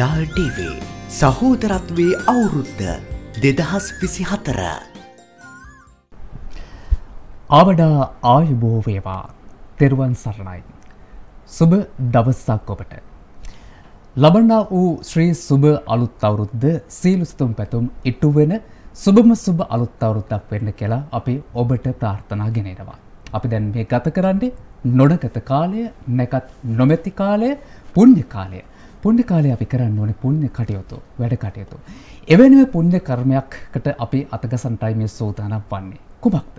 නිවස් යාල් TV සහෝදරත්වයේ අවුරුද්ද දෙදහස් විසි හතර. ආවඩා ආයුබෝවේවා තෙරුවන් සරණයි. සුබ දවස්සක් ඔබට. ලබන්නා වූ ශ්‍රී සුබ අලුත් අවුරුද්ද සීලුස්තුම් පැතුම් ඉටුවෙන සුබම සුබ අලුත් අවුරුද්දක් වෙන්න කියලා අපි ඔබට ප්‍රාර්ථනා ගෙනෙනවා. අපි දැන් මේ ගත කරන්නේ නොඩගත කාලය නැකත් නොමැති කාලය පුණ්‍ය කාලය. පුණ්‍ය කාලය අපි කරන්න ඕනේ පුණ්‍ය කටයුතු වැඩ කටයුතු. එවැනිම පුණ්‍ය කර්මයක්කට අපි අතගසන්ටයි මේ සූදානම් වන්නේ. කුමක්ද?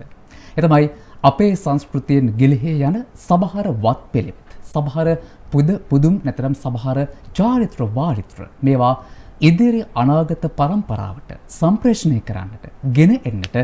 එතමයි අපේ සංස්කෘතියෙන් ගිලිහේ යන සමහර වත් පිළිවෙත්. සමහර පුද පුදුම් නැතරම් සමහර චාරිත්‍ර වාරිත්‍ර මේවා ඉදිරි අනාගත පරම්පරාවට සම්ප්‍රේෂණය කරන්නට ගෙන එන්නට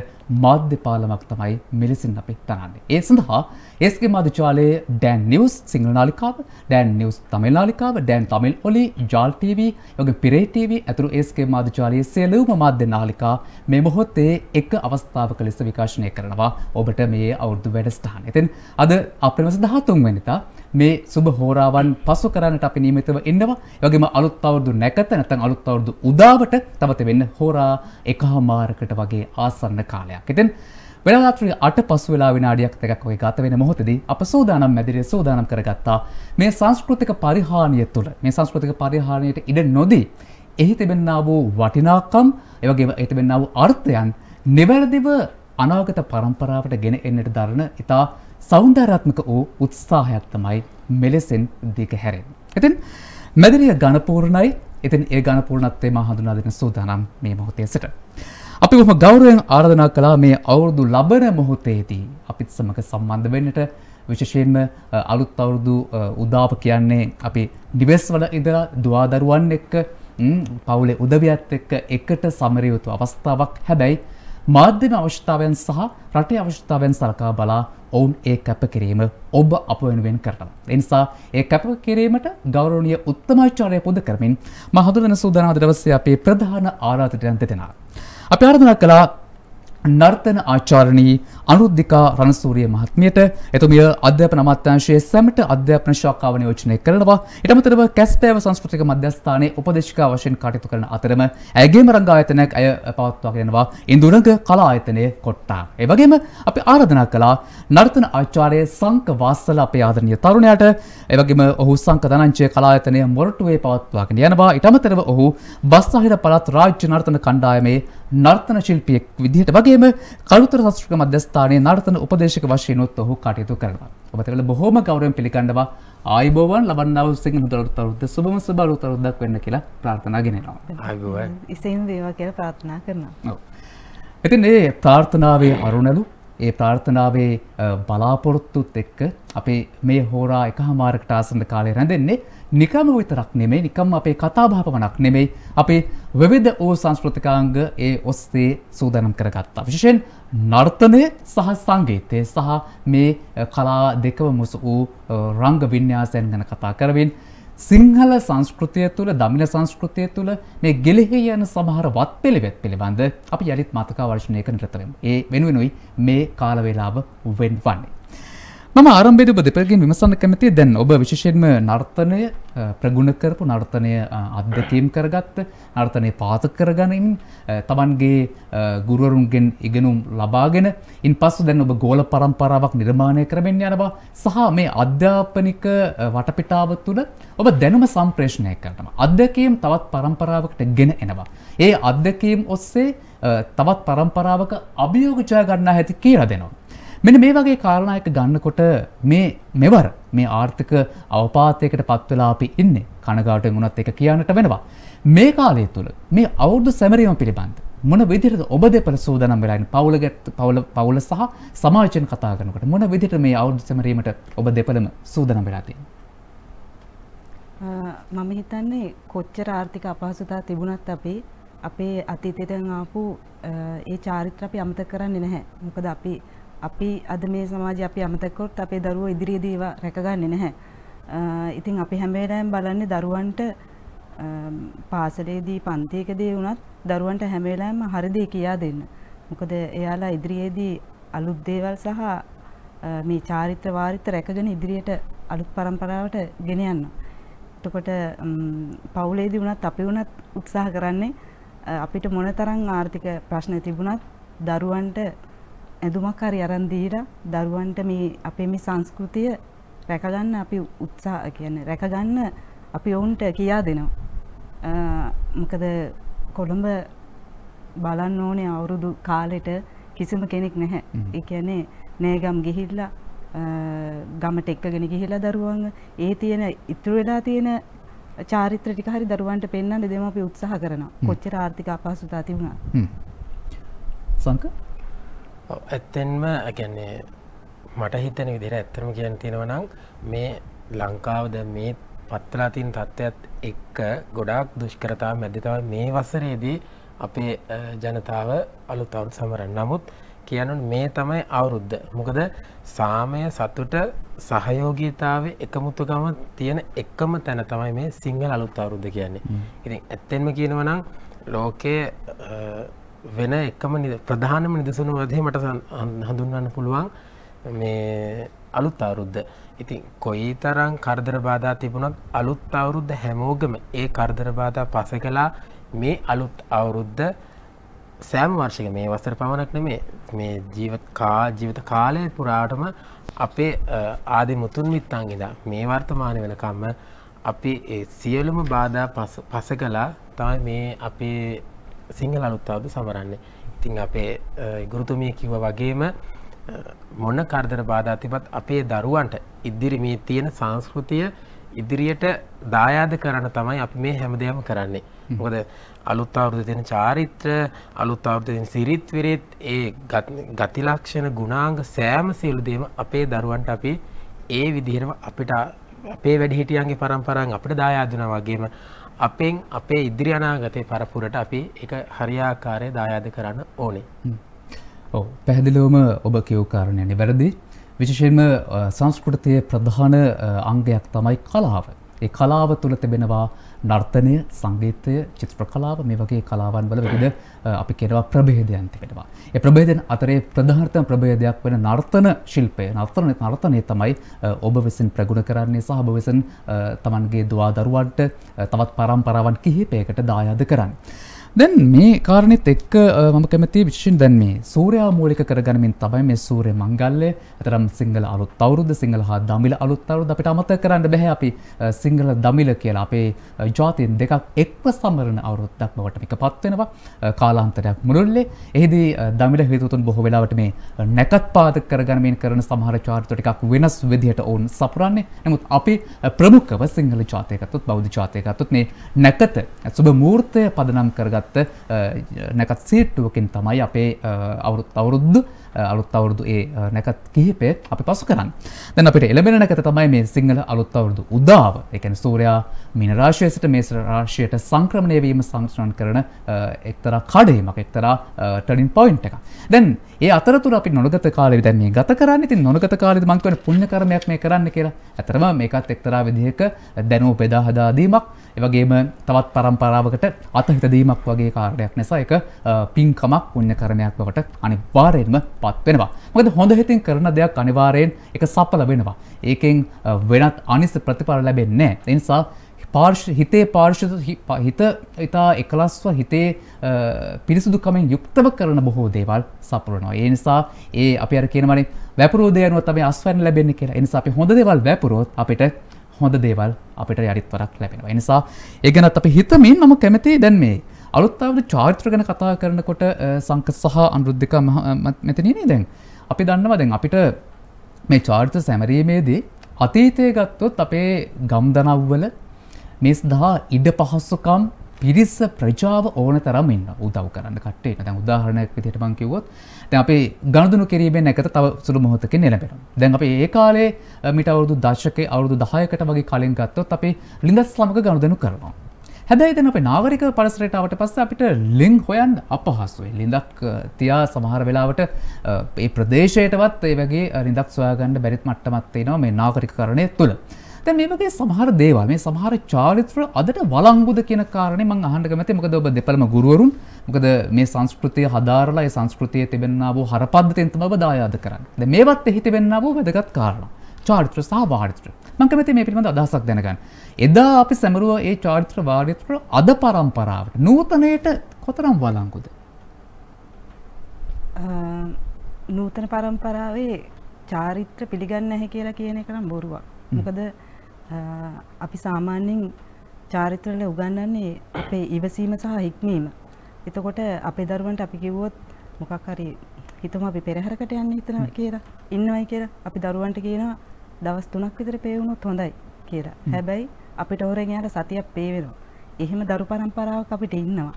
මාධ්‍ය පාලමක් තමයි මෙලෙසින් අපි තනන්නේ. ඒ සඳහා ඒස්ගේ මාධ්‍යචාලයේ ඩෑන් නිවස් සිංහල නාලිකාව, ඩෑන් නිවස් තමිල් නාලිකාව, ඩෑන් තමිල් ඔලි, ජාල් ටීවී, යෝග පිරේ ටීවී ඇතුළු ඒස්ගේ මාධ්‍යචාලයේ සියලුම මාධ්‍ය නාලිකා මේ මොහොතේ එක අවස්ථාවක ලෙස විකාශනය කරනවා ඔබට මේ අවුරුදු වැඩසටහන. ඉතින් අද අප්‍රේල් මාස 13 වෙනිදා මේ සුබ හෝරාවන් පසු කරන්නට අපි නියමිතව ඉන්නවා. ඒ වගේම අලුත් අවුරුදු නැකත නැත්නම් අලුත් අවුරුදු උදාවට තවත වෙන්න හෝරා එකහමාරකට වගේ ආසන්න කාලයක්. කාලයක්. ඉතින් වෙනරාත්‍රී අට පසු වෙලා විනාඩියක් දෙකක් වගේ ගත වෙන මොහොතදී අප සූදානම් මැදිරිය සූදානම් කරගත්තා මේ සංස්කෘතික පරිහානිය තුළ මේ සංස්කෘතික පරිහානියට ඉඩ නොදී එහි තිබෙන්නා වූ වටිනාකම් ඒ වගේම එහි තිබෙන්නා වූ අර්ථයන් නිවැරදිව අනාගත පරම්පරාවට ගෙන එන්නට දරන ඉතා සෞන්දර්යාත්මක වූ උත්සාහයක් තමයි මෙලෙසින් දිග හැරෙන්නේ. ඉතින් මැදිරිය ඝනපූර්ණයි. ඉතින් ඒ ඝනපූර්ණත්වය මා හඳුනා දෙන සූදානම් මේ මොහොතේ සිට. අපි බොහොම ගෞරවයෙන් ආරාධනා කළා මේ අවුරුදු ලබන මොහොතේදී අපිත් සමග සම්බන්ධ වෙන්නට විශේෂයෙන්ම අලුත් අවුරුදු උදාප කියන්නේ අපි නිවෙස්වල ඉඳලා දුවදරුවන් එක්ක පවුලේ උදවියත් එක්ක එකට සමරිය යුතු අවස්ථාවක්. හැබැයි මාධ්‍යම අවශ්‍යතාවයන් සහ රටේ අවශ්‍යතාවයන් සලකා බලා ඔවුන් ඒ කැප කිරීම ඔබ අප වෙනුවෙන් කරනවා. ඒ නිසා ඒ කැප කිරීමට ගෞරවනීය උත්තමාචාරය පුද කරමින් මා හඳුනන සූදානම් දවසේ අපේ ප්‍රධාන ආරාධකයන් දෙදෙනා අපි ආරාධනා කළා නර්තන ආචාරණී අනුරුද්ධිකා රණසූරිය මහත්මියට එතුමිය අධ්‍යාපන අමාත්‍යාංශයේ සැමට අධ්‍යාපන ශාඛාව නියෝජනය කරනවා. ඊට අමතරව කැස්පෑව සංස්කෘතික මධ්‍යස්ථානයේ උපදේශිකා වශයෙන් කටයුතු කරන අතරම ඇයගේම රංග ආයතනයක් අය පවත්වාගෙන යනවා ඉන්දුරංග කලා ආයතනයේ කොට්ටා. ඒ වගේම අපි ආරාධනා කළා නර්තන ආචාර්ය සංක වාස්සල අපේ ආදරණීය තරුණයාට ඒ වගේම ඔහු සංක ධනංජය කලා ආයතනයේ මොරටුවේ පවත්වාගෙන යනවා. ඊට අමතරව ඔහු බස්සාහිර පළාත් රාජ්‍ය නර්තන කණ්ඩායමේ නර්තන ශිල්පියෙක් විදිහට වගේම කළුතර සංස්කෘතික මධ්‍යස්ථානයේ නර්තන උපදේශක වශයෙන් උත් ඔහු කටයුතු කරනවා. ඔබ තකල බොහොම ගෞරවයෙන් පිළිගන්නවා. ආයිබෝවන් ලබන්නා වූ සිංහල මුදලට අවුරුද්ද සුබම සුබ අලුත් අවුරුද්දක් වෙන්න කියලා ප්‍රාර්ථනා ගෙනෙනවා. ආයිබෝවන්. ඉතින් වේවා කියලා ප්‍රාර්ථනා කරනවා. ඔව්. ඉතින් මේ ප්‍රාර්ථනාවේ අරුණලු ඒ ප්‍රාර්ථනාවේ බලාපොරොත්තුත් එක්ක අපේ මේ හෝරා එක හමාරකට ආසන්න කාලය රැඳෙන්නේ නිකම විතරක් නෙමෙයි නිකම් අපේ කතාබහ පමණක් නෙමෙයි අපේ විවිධ වූ සංස්කෘතිකාංග ඒ ඔස්සේ සූදානම් කරගත්තා. විශේෂයෙන් නර්තනය සහ සංගීතය සහ මේ කලා දෙකම මුසු වූ රංග වින්‍යාසයන් ගැන කතා කරමින් සිංහල සංස්කෘතිය තුළ දමිළ සංස්කෘතිය තුළ මේ ගෙලෙහි යන සමහර වත් පිළිවෙත් පිළිබඳ අපි යළිත් මතකා වර්ෂණය කරන රතවෙමු. ඒ වෙනුවෙනුයි මේ කාල වේලාව වෙන්වන්නේ. මම ආරම්භයේදී ඔබ දෙපළකින් විමසන්න කැමතියි. දැන් ඔබ විශේෂයෙන්ම නර්තනය ප්‍රගුණ කරපු නර්තනය අත්දැකීම් කරගත්ත නර්තනය පාදක කරගනිමින් තමන්ගේ ගුරුවරුන්ගෙන් ඉගෙනුම් ලබාගෙන ඉන්පසු දැන් ඔබ ගෝල පරම්පරාවක් නිර්මාණය කරමින් යනවා සහ මේ අධ්‍යාපනික වටපිටාව තුළ ඔබ දැනුම සම්ප්‍රේෂණය කරනවා. අත්දැකීම් තවත් පරම්පරාවකට ගෙන එනවා. ඒ අත්දැකීම් ඔස්සේ තවත් පරම්පරාවක අභියෝග ජය ගන්නා හැටි කියලා දෙනවා. මෙන්න මේ වගේ කාරණා එක ගන්නකොට මේ මෙවර මේ ආර්ථික අවපාතයකට පත් වෙලා අපි ඉන්නේ. කනගාටුවෙන් වුණත් ඒක කියන්නට වෙනවා. මේ කාලය තුල මේ අවුරුදු සැමරීම පිළිබඳ මොන විදිහටද ඔබ දෙපළ සූදානම් වෙලා ඉන්නේ? පවුල පවුල පවුල සහ සමාජයෙන් කතා කරනකොට මොන විදිහට මේ අවුරුදු සැමරීමට ඔබ දෙපළම සූදානම් වෙලා තියෙන්නේ? මම හිතන්නේ කොච්චර ආර්ථික අපහසුතා තිබුණත් අපි අපේ අතීතයෙන් ආපු ඒ චාරිත්‍ර අපි අමතක කරන්නේ නැහැ. මොකද අපි අපි අද මේ සමාජය අපි අමතක කරොත් අපේ දරුවෝ ඉදිරියේදී ඒවා රැකගන්නේ නැහැ. ඉතින් අපි හැම වෙලාවෙම බලන්නේ දරුවන්ට පාසලේදී පන්තියකදී වුණත් දරුවන්ට හැම වෙලාවෙම හරි දේ කියා දෙන්න. මොකද එයාලා ඉදිරියේදී අලුත් දේවල් සහ මේ චාරිත්‍ර වාරිත්‍ර රැකගෙන ඉදිරියට අලුත් પરම්පරාවට ගෙන යනවා. එතකොට පවුලේදී වුණත් අපි වුණත් උත්සාහ කරන්නේ අපිට මොන තරම් ආර්ථික ප්‍රශ්න තිබුණත් දරුවන්ට ඇඳුමක් හරි අරන් දීලා දරුවන්ට මේ අපේ මේ සංස්කෘතිය රැකගන්න අපි උත්සාහ කියන්නේ රැකගන්න අපි ඔවුන්ට කියා දෙනවා. මොකද කොළඹ බලන්න ඕනේ අවුරුදු කාලෙට කිසිම කෙනෙක් නැහැ. ඒ කියන්නේ නෑගම් ගිහිල්ලා ගමට එක්කගෙන ගිහිලා දරුවන් ඒ තියෙන ඉතුරු වෙලා තියෙන චාරිත්‍ර ටික හරි දරුවන්ට පෙන්වන්න දෙමව්පිය උත්සාහ කරනවා. කොච්චර ආර්ථික අපහසුතා තිබුණා. සංක ඇත්තෙන්ම කියන්නේ මට හිතන විදිහට ඇත්තටම කියන්න තියෙනවා නම් මේ ලංකාව දැන් මේ පත්වලා තියෙන තත්ත්වයක් එක්ක ගොඩාක් දුෂ්කරතා මැද තමයි මේ වසරේදී අපේ ජනතාව අලුත් අවුරුදු සමරන. නමුත් කියනොත් මේ තමයි අවුරුද්ද. මොකද සාමය සතුට සහයෝගීතාවේ එකමුතුකම තියෙන එකම තැන තමයි මේ සිංහල අලුත් අවුරුද්ද කියන්නේ. ඉතින් ඇත්තෙන්ම කියනවා නම් ලෝකයේ වෙන එකම ප්‍රධානම නිදසුණු වදේ මට හඳුන්වන්න පුළුවන් මේ අලුත් අවුරුද්ද. ඉතින් කොයි තරම් කරදර බාධා තිබුණත් අලුත් අවුරුද්ද හැමෝගම ඒ කරදර බාධා පස කලා මේ අලුත් අවුරුද්ද සෑම වර්ෂක මේ වසර පමණක් නෙමේ මේ ජීවත් කා ජීවිත කාලය පුරාටම අපේ ආදි මුතුන් මිත්තන්ගෙදා මේ වර්තමානය වෙනකම්ම අපි සියලුම බාධා පස කලා තමයි මේ අපේ සිංහල අලුත්තාවද සමරන්නේ ඉතිං අපේ ගුරුතුමිය කිව වගේම මොන්න කරදර බාධා තිබත් අපේ දරුවන්ට ඉදිරි මේ තියෙන සංස්කෘතිය ඉදිරියට දායාද කරන්න තමයි අපි මේ හැම දෙයක්ම කරන්නේ. මොකද අලුත් අවුරුදු තියෙන චාරිත්‍ර අලුත් අවුරුදු තියෙන සිරිත් විරිත් ඒ ගති ලක්ෂණ ගුණාංග සෑම සියලු දේම අපේ දරුවන්ට අපි ඒ විදිහටම අපිට අපේ වැඩිහිටියන්ගේ පරම්පරාවෙන් අපිට දායාද වගේම අපෙන් අපේ ඉදිරි අනාගතේ පරපුරට අපි ඒක හරියාකාරයේ දායාද කරන්න ඕනේ. ඔව් පැහැදිලිවම ඔබ කියූ කාරණය නිවැරදි. විශේෂයෙන්ම සංස්කෘතියේ ප්‍රධාන අංගයක් තමයි කලාව. ඒ කලාව තුළ තිබෙනවා නර්තනය සංගීතය චිත්‍ර කලාව මේ වගේ කලාවන් වල විවිධ අපි කියනවා ප්‍රභේදයන් තිබෙනවා. ඒ ප්‍රභේදයන් අතරේ ප්‍රධානතම ප්‍රභේදයක් වෙන නර්තන ශිල්පය නර්තන නර්තනය තමයි ඔබ විසින් ප්‍රගුණ කරන්නේ සහ ඔබ විසින් තමන්ගේ දුවා දරුවන්ට තවත් පරම්පරාවන් කිහිපයකට දායාද කරන්නේ. දැන් මේ කාරණෙත් එක්ක මම කැමති විශෂෙන් දැන් මේ සූරයා මූලික කරගනමින් තමයි මේ සූරය මංගල්ලය අතරම් සිංහල අලුත් අවුරුද්ද සිංහල හා දමිල අලුත් අවුරුද්ද අපිට අමතක කරන්න බැහැ. අපි සිංහල දමිල කියලා අපේ ජාතීන් දෙකක් එක්ව සමරන අවුරුද්දක් බවට මේක පත් වෙනවා කාලාන්තරයක් මුළුල්ලේ. එහිදී දමිල හේතුතුන් බොහෝ වෙලාවට මේ නැකත් පාදක කරගනමින් කරන සමහර චාරිත්‍ර ටිකක් වෙනස් විදිහට ඔවුන් සපුරන්නේ. නමුත් අපි ප්‍රමුඛව සිංහල ජාතයකතුත් බෞද්ධ ජාතයකතුත් මේ නැකත සුබ මූර්තය පදනම් කරගත් ගත්ත නැකත් සීට්ටුවකින් තමයි අපේ අවුරුත් අවුරුද්දු අලුත් අවුරුදු ඒ නැකත් කිහිපය අපි පසු කරන්න. දැන් අපිට එළබෙන නැකත තමයි මේ සිංහල අලුත් අවුරුදු උදාව. එකන සූරයා මිනරාශය සිට මේස රාශයට සංක්‍රමණය වීම සංස්්‍රණ කරන එක්තර කඩේමක් එක්තරා ටඩින් පොයින්් එක දැන් ඒ අතරතුර අපි නොගත කාලෙ දැන් මේ ගත කරන්න ති නොගත කාලෙ මංකවන පුුණ්‍ය කරමයක් මේ කරන්න කියලා ඇතරම මේකත් එක්තරා විදිහක දැනූ පෙදා හදාදීමක් එවගේම තවත් පරම්පරාවකට අතහිතදීමක් වගේ කාරණයක් නිසා එක පින්කමක් පුුණ්‍ය කරමයක් බවට අනිවාරයෙන්ම පත් වෙනවා. මොකද හොඳ හිතින් කරන දෙයක් අනිවාර්යෙන් එක සපල වෙනවා. ඒකෙන් වෙනත් අනිස ප්‍රතිඵල ලැබෙන්නේ නැහැ. ඒ නිසා පාර්ශ හිතේ පාර්ශද හිත ඉතා එකලස්ව හිතේ පිරිසුදුකමින් යුක්තව කරන බොහෝ දේවල් සපුරනවා. ඒ නිසා ඒ අපි අර කියනවනේ වැපුරෝ දේනුව තමයි අස්වැන්න ලැබෙන්නේ කියලා. ඒ නිසා අපි හොඳ දේවල් වැපුරොත් අපිට හොඳ දේවල් අපිට යරිත්වරක් ලැබෙනවා. ඒ නිසා ඒ ගැනත් අපි හිතමින් මම කැමති දැන් මේ අලුත්තාවද චාරිත්‍ර ගැන කතා කරනකොට සංක සහ අනුරුද්ධික මෙතනනේ දැන් අපි දන්නවා දැන් අපිට මේ චාරිත්‍ර සැමරීමේදී අතීතය ගත්තොත් අපේ ගම්දනව්වල මේ සඳහා ඉඩ පහස්සුකම් පිරිස්ස ප්‍රජාව ඕන තරම් ඉන්න උදව් කරන්න කට්ටේ දැන් උදාහරණයක් විදිහට මම කිව්වොත් දැන් අපේ ගණදුණු කිරීමෙන් නැකත තව සුළු මොහොතකින් එළඹෙනවා. දැන් අපි ඒ කාලේ මිට අවුරුදු දශකයේ අවුරුදු 10කට වගේ කලින් ගත්තොත් අපි ලිඳස් ළමක ගණුදෙනු කරනවා. හැබැයි දැන් අපේ නාගරික පරිසරයට ආවට පස්සේ අපිට ලිං හොයන්න අපහසුයි. ලිඳක් තියා සමහර වෙලාවට ඒ ප්‍රදේශයටවත් ඒ වගේ ලිඳක් සොයාගන්න බැරිත් මට්ටමක් තියෙනවා මේ නාගරිකකරණය තුළ. දැන් මේ වගේ සමහර දේවල් මේ සමහර චාරිත්‍ර අදට වළංගුද කියන කාරණේ මම අහන්න කැමතියි. මොකද ඔබ දෙපළම ගුරුවරුන් මොකද මේ සංස්කෘතිය හදාරලා ඒ සංස්කෘතියේ තිබෙනා වූ හරපද්ධතියෙන් තමයි ඔබ දායාද කරන්නේ. දැන් මේවත් එහි තිබෙනා වූ වැදගත් කාරණා. චාරිත්‍ර සහ වාරිත්‍ර මං කැමති මේ පිළිබඳ අදහසක් දැනගන්න. එදා අපි සැමරුව ඒ චාරිත්‍ර වාරිත්‍ර අද පරම්පරාවට නූතනයට කොතරම් වලංකුද. නූතන පරම්පරාවේ චාරිත්‍ර පිළිගන්න හැ කියලා කියන එක නම් බොරුවක්. මොකද අපි සාමාන්‍යයෙන් චාරිත්‍රවල උගන්වන්නේ අපේ ඉවසීම සහ හික්මීම. එතකොට අපේ දරුවන්ට අපි කිව්වොත් මොකක් හරි හිතමු අපි පෙරහැරකට යන්න හිතනවා කියලා ඉන්නවයි කියලා අපි දරුවන්ට කියනවා දවස් 3ක් විතර පේ වුණොත් හොඳයි කියලා. හැබැයි අපිට හොරෙන් යාට සතියක් පේ වෙනවා. එහෙම දරු පරම්පරාවක් අපිට ඉන්නවා.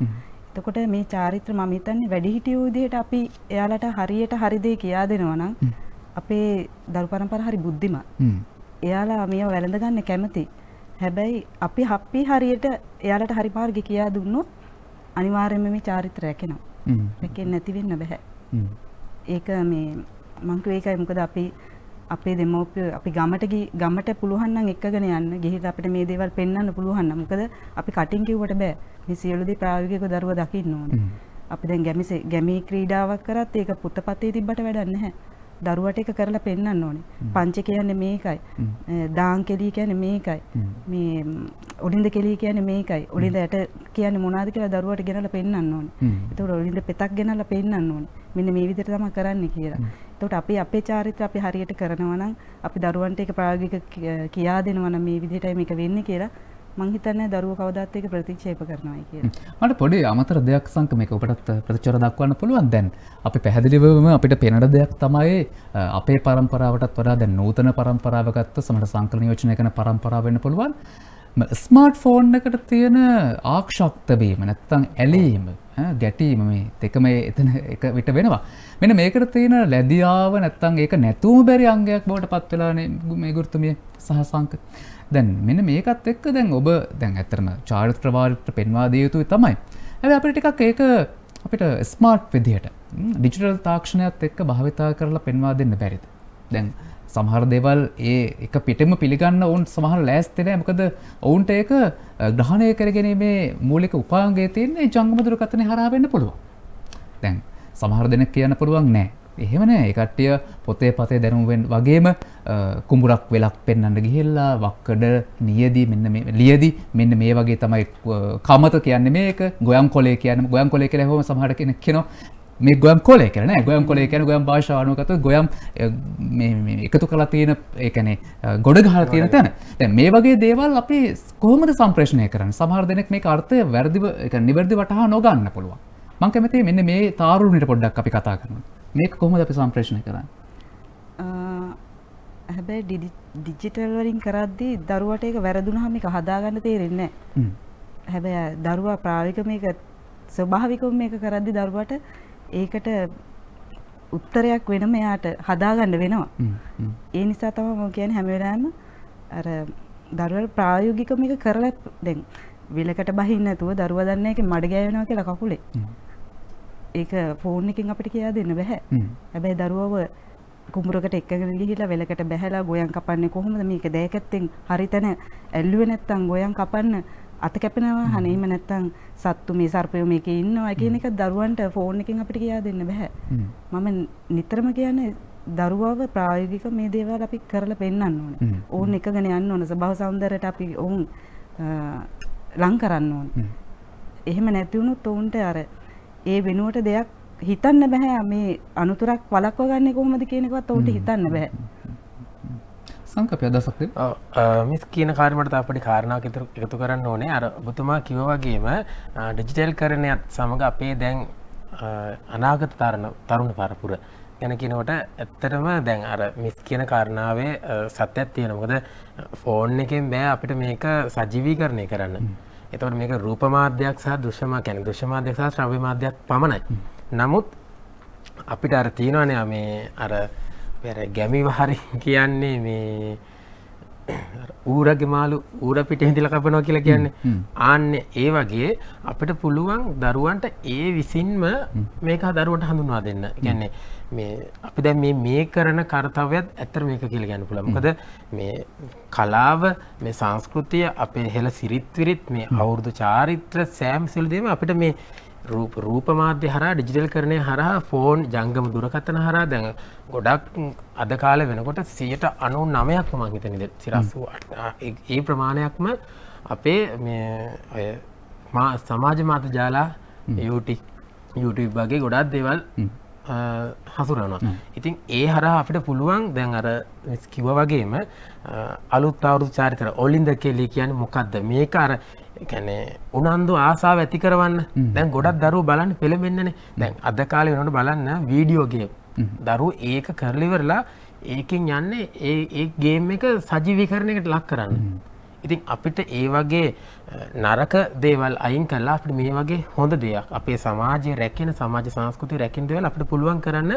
එතකොට මේ චාරිත්‍ර මම හිතන්නේ වැඩිහිටියෝ විදිහට අපි එයාලට හරියට හරි දේ කියා දෙනවා නම් අපේ දරු පරම්පරාව හරි බුද්ධිමත්. එයාලා මේව වැළඳ ගන්න කැමති. හැබැයි අපි හප්පි හරියට එයාලට හරි මාර්ගය කියා දුන්නොත් අනිවාර්යයෙන්ම මේ චාරිත්‍රය රැකෙනවා. රැකෙන්නේ නැති වෙන්න බෑ. ඒක මේ මං ඒකයි. මොකද අපි අපේ දෙමව්පිය අපි ගමට ගමට පුළුවන් නම් එක්කගෙන යන්න. ගිහිල්ලා අපිට මේ දේවල් පෙන්වන්න පුළුවන් නම්. මොකද අපි කටින් කිව්වට බෑ. මේ සියලු දේ ප්‍රායෝගිකව දරුවා දකින්න ඕනේ. අපි දැන් ගැමිසේ ගැමී ක්‍රීඩාවක් කරත් ඒක පුතපතේ තිබ්බට වැඩක් නැහැ දරුවට එක කරලා පෙන්වන්න ඕනේ. පංච කියන්නේ මේකයි. දාන් කෙලී කියන්නේ මේකයි. මේ ඔලින්ද කෙලී කියන්නේ මේකයි. ඔලින්ද ඇට කියන්නේ මොනවද කියලා දරුවට ගෙනලා පෙන්වන්න ඕනේ. එතකොට ඔලින්ද පෙතක් ගෙනලා පෙන්වන්න ඕනේ. මෙන්න මේ විදිහට තමයි කරන්නේ කියලා. එතකොට අපි අපේ චාරිත්‍ර අපි හරියට කරනවා නම් අපි දරුවන්ට ඒක ප්‍රායෝගික කියා දෙනවා නම් මේ විදිහටයි මේක වෙන්නේ කියලා මං හිතන්නේ දරුවෝ කවදාත් ඒක ප්‍රතික්ෂේප කරනවායි කියලා. මට පොඩි අමතර දෙයක් සංක මේක ඔබටත් ප්‍රතිචාර දක්වන්න පුළුවන් දැන් අපි පැහැදිලිවම අපිට පෙනෙන දෙයක් තමයි අපේ පරම්පරාවටත් වඩා දැන් නූතන පරම්පරාව ගත්ත සමහර සංකලන යෝජනය කරන පරම්පරාව වෙන්න පුළුවන්. ස්මාර්ට් ෆෝන් එකට තියෙන ආක්ෂක්ත වීම නැත්තම් ඇලීම ගැටීම මේ දෙකම එතන එක විට වෙනවා. මෙන්න මේකට තියෙන ලැබියාව නැත්තම් ඒක නැතුවම බැරි අංගයක් බවට පත් වෙලානේ මේ ගුරුතුමිය සහ සංක. දැන් මෙන්න මේකත් එක්ක දැන් ඔබ දැන් ඇත්තරම චාරිත්‍ර වාරිත්‍ර පෙන්වා දිය යුතුයි තමයි. හැබැයි අපිට ටිකක් ඒක අපිට ස්මාර්ට් විදිහට ඩිජිටල් තාක්ෂණයත් එක්ක භාවිතා කරලා පෙන්වා දෙන්න බැරිද? දැන් සමහර දේවල් ඒ එක පිටම පිළිගන්න ඔවුන් සමහර ලෑස්ති නැහැ. මොකද ඔවුන්ට ඒක ග්‍රහණය කරගැනීමේ මූලික උපාංගය තියෙන්නේ ජංගම දුරකථනය හරහා වෙන්න පුළුවන්. දැන් සමහර දෙනෙක් කියන්න පුළුවන් නෑ එහෙමන එකට්ටිය පොතේ පතේ දැනුවෙන් වගේම කුඹුරක් වෙලක් පෙන්න්න ගිහිල්ලා වක්කඩ නියදී මෙන්න ලියදි මෙන්න මේ වගේ තමයි කමත කියන්න මේක. ගොයම් කොලේ කියන ගොයම් කොලේ කියල හොම සහට කෙන කෙන මේ ගොයම් කොලේ කරන ගොයම් කොලේ කියන ගොයම් භාෂානුකත ගොයම් එකතු කලා තියෙන ඒකනේ ගොඩ ගහල තියෙන තැන. මේ වගේ දේවල් අපි කොහොමද සම්ප්‍රේෂණය කරන සමහර දෙනෙක් මේ අර්ථය වැරදිව එක නිවැරදි වටහා නොගන්න පුළුවන්. මං කැමති මෙන්න මේ තාරුණට පොඩ්ඩක් අපි කතා කරනවා මේක කොහොමද අපි සම්ප්‍රේෂණය කරන්න? හැබැයි ඩිජිටල් වලින් කරද්දී දරුවට ඒක වැරදුනහම එක හදාගන්න තේරෙන්නේ හැබැයි දරුවා ප්‍රායෝගික මේක ස්වභාවිකව මේක කරද්දී දරුවට ඒකට උත්තරයක් වෙනම එයාට හදාගන්න වෙනවා. ඒ නිසා තමයි මම කියන්නේ හැම වෙලාවෙම අර දරුවල් ප්‍රායෝගිකව මේක කරලා දැන් විලකට බහින්න නැතුව දරුවා දන්නේ ඒක මඩ ගෑවෙනවා කියලා කකුලේ. ඒක ෆෝන් එකෙන් අපිට කියා දෙන්න බැහැ. හැබැයි දරුවව කුඹරකට එක්කගෙන ගිහිල්ලා වෙලකට බැහැලා ගෝයන් කපන්නේ කොහොමද මේක දෑකැත්තෙන් හරිතන ඇල්ලුවේ නැත්තම් ගෝයන් කපන්න අත කැපෙනවා හනේ එහෙම නැත්තම් සත්තු මේ සර්පයෝ මේකේ ඉන්නවා කියන එක දරුවන්ට ෆෝන් එකෙන් අපිට කියා දෙන්න බෑ. මම නිතරම කියන්නේ දරුවව ප්‍රායෝගික මේ දේවල් අපි කරලා පෙන්වන්න ඕනේ. ඕන් එකගෙන යන්න ඕන. ස්වභාව සෞන්දර්යයට අපි ඕන් ලං කරන්න ඕනේ. එහෙම නැති වුණොත් ඔවුන්ට අර ඒ වෙනුවට දෙයක් හිතන්න බැහැ මේ අනුතුරක් වලක්ව ගන්න කොහොමද කියනකවත් ඔවුන්ට හිතන්න බෑ. සංකපය අදසක්ද මිස් කියන කාරමට අපට කාරණාව එකතු එකතු කරන්න ඕනේ. අර ඔබතුමා කිවවගේම ඩිජිටල් කරණයත් සමඟ අපේ දැන් අනාගත තරණ තරුණ පරපුර ගැන කියනවට ඇත්තටම දැන් අර මිස් කියන කාරණාවේ සත්‍යයක් තියෙන මොකද ෆෝන් එකෙන් බෑ අපිට මේක සජීවී කරණය කරන්න එතවට මේක රූපමාධ්‍යයක් සහ දෘශ්‍යම කැන දෘශ්‍යමාධ්‍යයක් සහ ශ්‍රව්‍ය මාධ්‍යයක් පමණයි. නමුත් අපිට අර තියෙනවනේ මේ අර පෙර ගැමි වහරි කියන්නේ මේ ඌරගේ මාළු ඌර පිට හිදිල කපනවා කියලා කියන්නේ. ආන්න ඒ වගේ අපිට පුළුවන් දරුවන්ට ඒ විසින්ම මේක දරුවට හඳුන්වා දෙන්න. ගැන්නේ මේ අපි දැ මේ මේ කරන කර්තාවයත් ඇත්තර මේක කියල ගැන පුළමකද මේ කලාව මේ සංස්කෘතිය අපේ හෙළ සිරිත්විරිත් මේ අවුරුදු චාරිත්‍ර සෑම් සිල්දීම අපිට මේ රූප රූප මාධ්‍ය හරා ඩිජිටල් කරණය හරහා ෆෝන් ජංගම දුරකතන හරා දැන් ගොඩක් අද කාල වෙනකොට සියට අනු නමයක්ම මංහිතනිද සිරස්සු ඒ ප්‍රමාණයක්ම අපේ මා සමාජ මාත ජාලා YouTube වගේ ගොඩක් දේවල් හසුරනවා ඉතින් ඒ හරා අපිට පුළුවන් දැන් අර කිව වගේම අලුත් අවුරු චාරිතර ඔලින්ද කෙලි කියන මොකක්ද මේක අර කැනේ උනන්දු ආසාාව ඇති කරවන්න. දැන් ගොඩක් දරු බලන්න පෙළබෙන්න්නනේ දැන් අද කාලය වනට බලන්න වීඩියෝගේ දරු ඒක කරලිවරලා ඒකින් යන්නේ ඒ ගේම් එක සජීවිකරණයකට ලක් කරන්න. ඉතින් අපිට ඒ වගේ නරක දේවල් අයින් කල්ලා අපට මේ වගේ හොඳ දෙයක් අපේ සමාජය රැකෙන සමාජ සංස්කෘති රැකින් දෙවල් අපට පුළුවන් කරන්න.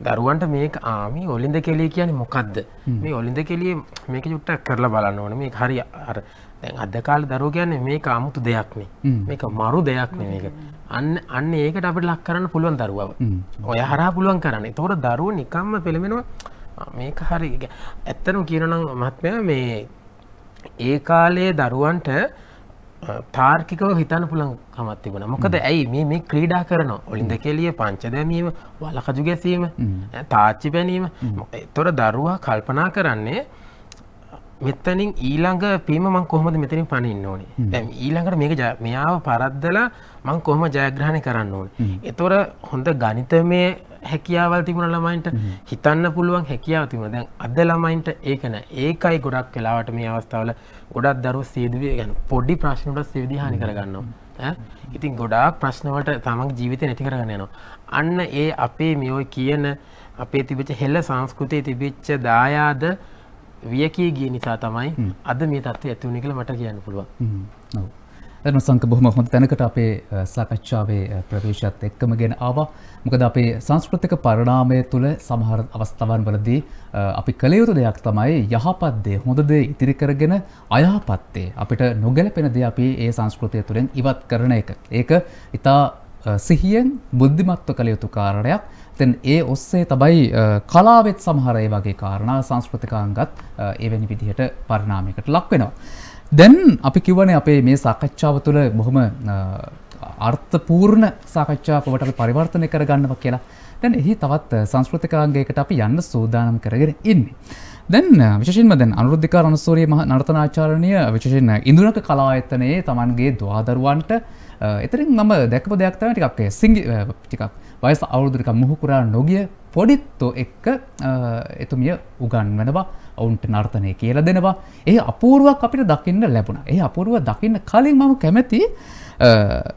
දරුවන්ට මේක ආමි ඔලින්ද කෙලේ කියන මොකක්ද මේ ඔලින්ද කෙලිය මේක චුට්ටක් කරලා බලන්න ඕන. මේ හරි අර දැන් අද කාල දරුව කියන්නේ මේක අමුතු දෙයක්නේ. මේක මරු දෙයක්නේ මේක. අන්න අන්න ඒකට අපිට ලක් කරන්න පුළුවන් දරුවව. ඔය හරහා පුළුවන් කරන්න. තොර දරුව නිකම්ම පෙළමෙනවා මේක හරි ඇත්තනම් කියනනම් මහත්මය මේ ඒ කාලයේ දරුවන්ට තාර්කිකව හිතන්න පුළන් කමත් තිබුණ. මොකද ඇයි? මේ මේ ක්‍රීඩා කරන ඔලින්ද කෙලිය පංච දැමීම වලකජු ගැසීම තාච්චි පැනීම තොර දරුවා කල්පනා කරන්නේ මෙතනින් ඊළඟ පීම මං කොහොමද මෙතනින් පනින්න ඕනේ? දැම් ඊළඟට මේක මෙයාව පරද්දලා මං කොහොම ජයග්‍රහණය කරන්න ඕන? එතොර හොඳ ගනිත මේ හැකියාවල් තිබුණ ළමයින්ට හිතන්න පුළුවන් හැකියාව තිබුණ. දැන් අද ළමයින්ට ඒකන ඒකයි ගොඩක් වෙලාවට මේ අවස්ථාවල ගොඩක් දරුව සේදුවේ ගැන පොඩි ප්‍රශ්නට සේවිදි හානි කරගන්නවා. ඉතින් ගොඩාක් ප්‍රශ්නවලට තමක් ජීවිත නැති කරගන්න යනවා. අන්න ඒ අපේ මෙයෝයි කියන අපේ තිබිච්ච හෙල්ල සංස්කෘතිය තිබිච්ච දායාද වියකී ගිය නිසා තමයි අද මේ තත්ත්වය ඇතිවුණ කියලා මට කියන්න පුළුවන්. දැන් සංක බොහොම හොඳ තැනකට අපේ සාකච්ඡාවේ ප්‍රවේශයත් එක්කම ගෙන ආවා. මොකද අපේ සංස්කෘතික පරිණාමය තුළ සමහර අවස්ථාවන් වලදී අපි කළ යුතු දෙයක් තමයි යහපත් දේ හොඳ දේ ඉතිරි කරගෙන අයහපත් දේ අපිට නොගැලපෙන දේ අපි ඒ සංස්කෘතිය තුළින් ඉවත් කරන එක. ඒක ඉතා සිහියෙන් බුද්ධිමත්ව කළ යුතු කාරණයක්. තැන් ඒ ඔස්සේ තබයි කලාවෙත් සමහර ඒ වගේ කාරණා සංස්කෘතිකාංගත් එවැනි විදිහට පරිණාමයකට ලක් වෙනවා. දැන් අපි කිව්වනේ අපේ මේ සාකච්ඡාව තුළ බොහොම අර්ථපූර්ණ සාකච්ඡාවකට අපි පරිවර්තනය කරගන්නවා කියලා. දැන් එහි තවත් සංස්කෘතිකාංගයකට අපි යන්න සූදානම් කරගෙන ඉන්නේ. දැන් විශේෂයෙන්ම දැන් අනුරුද්ධිකා රණසූරිය මහ නර්තනාචාර්යනිය විශේෂයෙන් ඉන්දුනක කලා ආයතනයේ Tamanගේ දුවදරුවන්ට එතරින් මම දැකපු දෙයක් තමයි ටිකක් සිංගි ටිකක් වයස අවුරුදු ටිකක් මුහුකුරා නොගිය පොඩිත්තෝ එක්ක එතුමිය උගන්වනවා ඔවුන්ට නර්තනය කියලා දෙනවා. ඒ අපූරුවක් අපිට දකින්න ලැබුණ. ඒ අපූරුව දකින්න කලින් මම කැමැති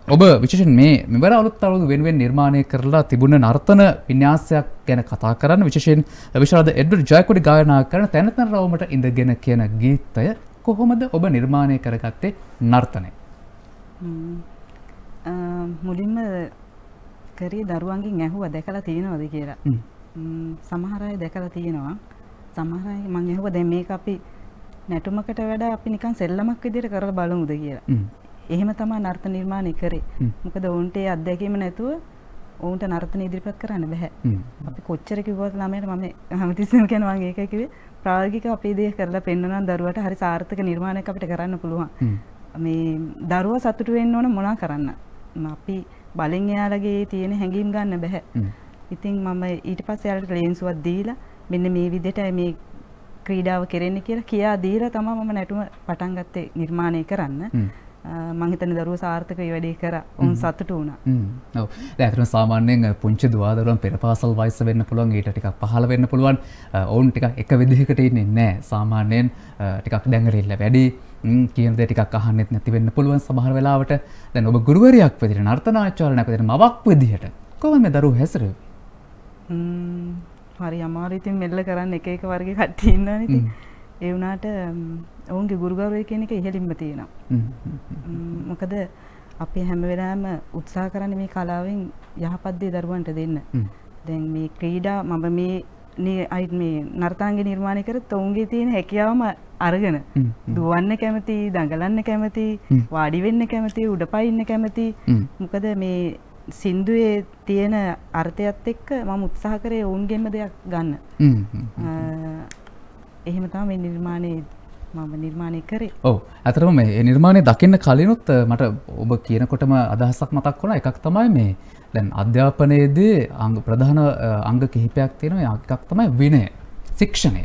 ඔබ විශෂන් මේ මෙවර අලුත් අලුදු වෙනුවෙන් නිර්මාණය කරලා තිබුණ නර්තන වින්‍යාසයක් ගැන කතා කරන්න විශෂයෙන් විශාද එඩ්ඩ ජයකොඩි ගායනා කරන තැනතන රවමට ඉඳගෙන කියන ගීතය කොහොමද ඔබ නිර්මාණය කරගත්තේ නර්තනය? මුලින්ම කරේ දරුවන්ගෙන් ඇහුව දැකලා තියෙනවද කියලා සමහර අය දැකලා තියෙනවා සමහර අය මං ඇහුව දැන් මේක අපි නැටුමකට වඩා අපි නිකන් සෙල්ලමක් විදිහට කරලා බලමුද කියලා. එහෙම තමයි නර්ත නිර්මාණය කරේ. මොකද ඔවුන්ට ඒ අත්දැකීම නැතුව ඔවුන්ට නර්තන ඉදිරිපත් කරන්න බෑ. අපි කොච්චර කිව්වත් ළමයට මම හැමතිස්සෙම කියනවා මම ඒකයි කිව්වේ ප්‍රායෝගිකව අපේ දේ කරලා පෙන්වනවා දරුවට හරි සාර්ථක නිර්මාණයක් අපිට කරන්න පුළුවන්. මේ දරුවා සතුටු වෙන්න ඕන මොනා කරන්න. අපි බලෙන් එයාලගේ තියෙන හැඟීම් ගන්න බෑ. ඉතින් මම ඊට පස්සේ එයාලට ලේන්සුවක් දීලා මෙන්න මේ විදිහට මේ ක්‍රීඩාව කෙරෙන්නේ කියලා කියා දීලා තමයි මම නැටුම පටන් ගත්තේ නිර්මාණය කරන්න. මං හිතන්නේ දරුවෝ සාර්ථක වැඩේ කරා. උන් සතුටු වුණා. ඔව්. දැන් අතන සාමාන්‍යයෙන් පුංචි දුවදරුවන් පෙරපාසල් වයස වෙන්න පුළුවන් ඊට ටිකක් පහළ වෙන්න පුළුවන්. ඔවුන් ටිකක් එක විදිහකට ඉන්නේ නැහැ. සාමාන්‍යයෙන් ටිකක් දැඟරිල්ල වැඩි. කියන දේ ටිකක් අහන්නෙත් නැති වෙන්න පුළුවන් සමහර වෙලාවට. දැන් ඔබ ගුරුවරියක් විදිහට නර්තනාචාර්යණයක් විදිහට මවක් විදිහට කොහොමද මේ දරුවෝ හැසිරෙන්නේ? හරි අමාරු ඉතින් මෙල්ල කරන්න එක එක වර්ග කට්ටිය ඉන්නවනේ ඉතින් ඒ වුණාට ඔවුන්ගේ ගුරුගෞරවය කියන එක ඉහළින්ම තියෙනවා. මොකද අපි හැම වෙලාවෙම උත්සාහ කරන්නේ මේ කලාවෙන් යහපත් දේ දරුවන්ට දෙන්න. දැන් මේ ක්‍රීඩා මම මේ අයි මේ නර්තාංග නිර්මාණය කරත් ඔවුන්ගේ තියෙන හැකියාවම අරගෙන දුවන්න කැමති දඟලන්න කැමති වාඩි වෙන්න කැමති උඩ පයින්න කැමති මොකද මේ සින්දුවේ තියෙන අර්ථයත් එක්ක මම උත්සාහ කරේ ඔවුන්ගෙන්ම දෙයක් ගන්න. එහෙම තමයි මේ නිර්මාණය මම නිර්මාණය කරේ. ඔව. ඇතරම මේ නිර්මාණය දකින්න කලිනුත් මට ඔබ කියනකොටම අදහසක් මතක් වුණ. එකක් තමයි මේ දැන් අධ්‍යාපනයේදී අංග ප්‍රධාන අ, අංග කිහිපයක් තියෙනවා. ඒ එකක් තමයි විනය ශික්ෂණය.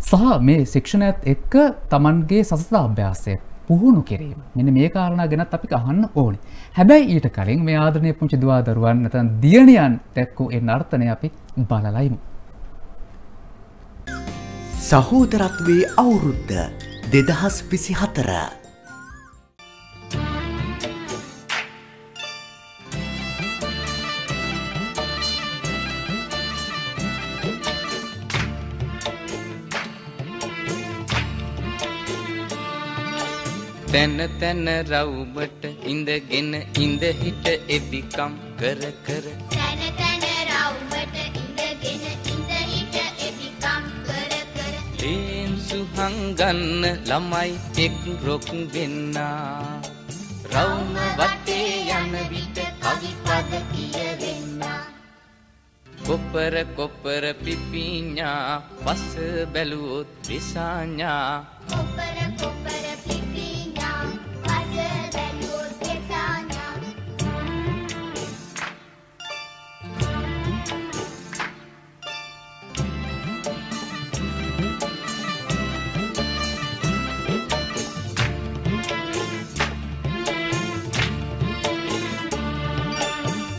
සහ මේ ශික්ෂණයත් එක්ක තමන්ගේ සසතා අභ්‍යාසය පුහුණු කිරීම. මෙන්න මේ කාරණා ගැනත් අපි අහන්න ඕනේ. හැබැයි ඊට කලින් මේ ආදරණය පුංචි දුවා දරුවන් නැත්නම් දියණියන් දැක්කෝ ඒ නර්තනය අපි බලලයිමු. සහෝදරත්වයේ අවුරුද්ද දෙදහස් විසි හතර තැන තැන රවුමට ඉඳගෙන ඉඳ හිට එබිකම් කර කර. තැන තැන රවුමට ඉඳගෙන ඉඳ හිට එපිකම් කර කර. ලේන්සු හංගන්න ළමයි එක් රොක් වෙන්නා. රවුම වටේ යන විට කවි පද කියවෙන්නා. කොපර කොපර පිපිඤ්ඤා පස බැලුවොත් විසාඤ්ඤා කොපර කොපර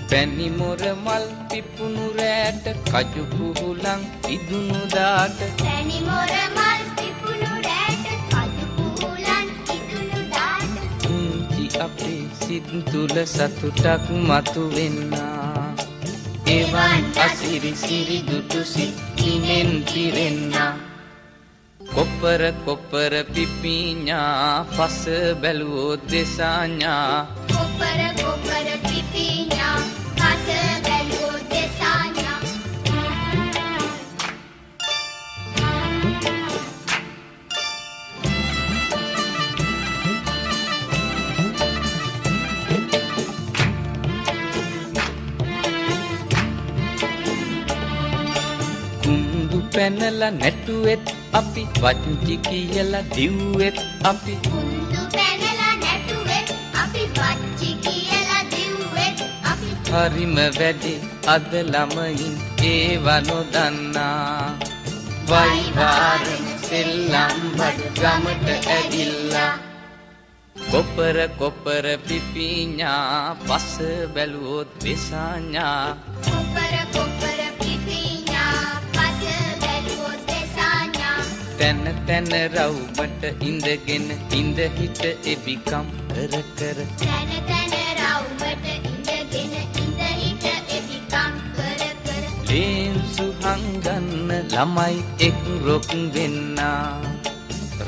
පැණි මොර මල් පිපුණු රෑට කජු කුහුලන් ඉදුණු දාට තැනි මොර මල් පිපුණු රැට කජු කුහුලන් ඉදුණු දාට පුංචි අපේ සිත් තුල සතුටක් මතු වෙන්නා. එවන් අසිරි සිරි දුටු සිත් කිනෙන් පිරෙන්නා. කොපර කොපර පිපිඤ්ඤා පස බැලුවොත් දෙසාඤ්ඤා කොපර කොපර පිපිඤ්ඤා කියලා නැටුවෙත් අපි වච්චි කියලා දිව්වෙත් අපි. හරිම වැඩි අද ළමයින් ඒව නොදන්නා. වයිවාරන සෙල්ලම් බඩ ගමට ඇවිල්ලා. කොපර කොපර පිපිඤ්ඤා පස බැලුවොත් විසාඤ්ඤා තැන තැන රවුමට ඉඳගෙන ඉඳ හිට එබිකම් කර කර. තැන තැන රවුමට ඉඳගෙන ඉඳ හිට එපිකම් කර කර. ලේන්සු හංගන්න ළමයි එක් රොක් වෙන්නා.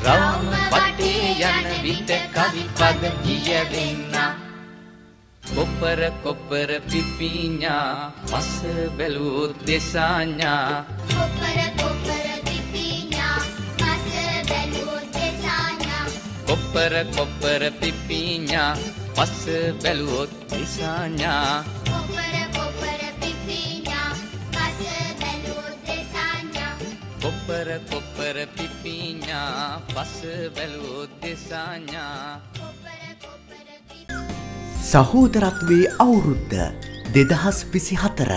රවුම වටේ යන විට කවි පද කියවෙන්නා. කොපර කොපර පිපිඤ්ඤා පස බැලුවොත් දෙසාඤ්ඤා කොපර දෙසාඤ්ඤා කොපර කොපර පිපිඤ්ඤා පස බැලුවොත් දෙසාඤ්ඤා කොපර කොපර පිපිඤ්ඤා පස බැලුවොත් දෙසාඤ්ඤා කොපර කොපර පිපිඤ්ඤා පස බැලුවොත් පිපිඤ්ඤා සහෝදරත්වයේ අවුරුද්ද දෙදහස් විසි හතර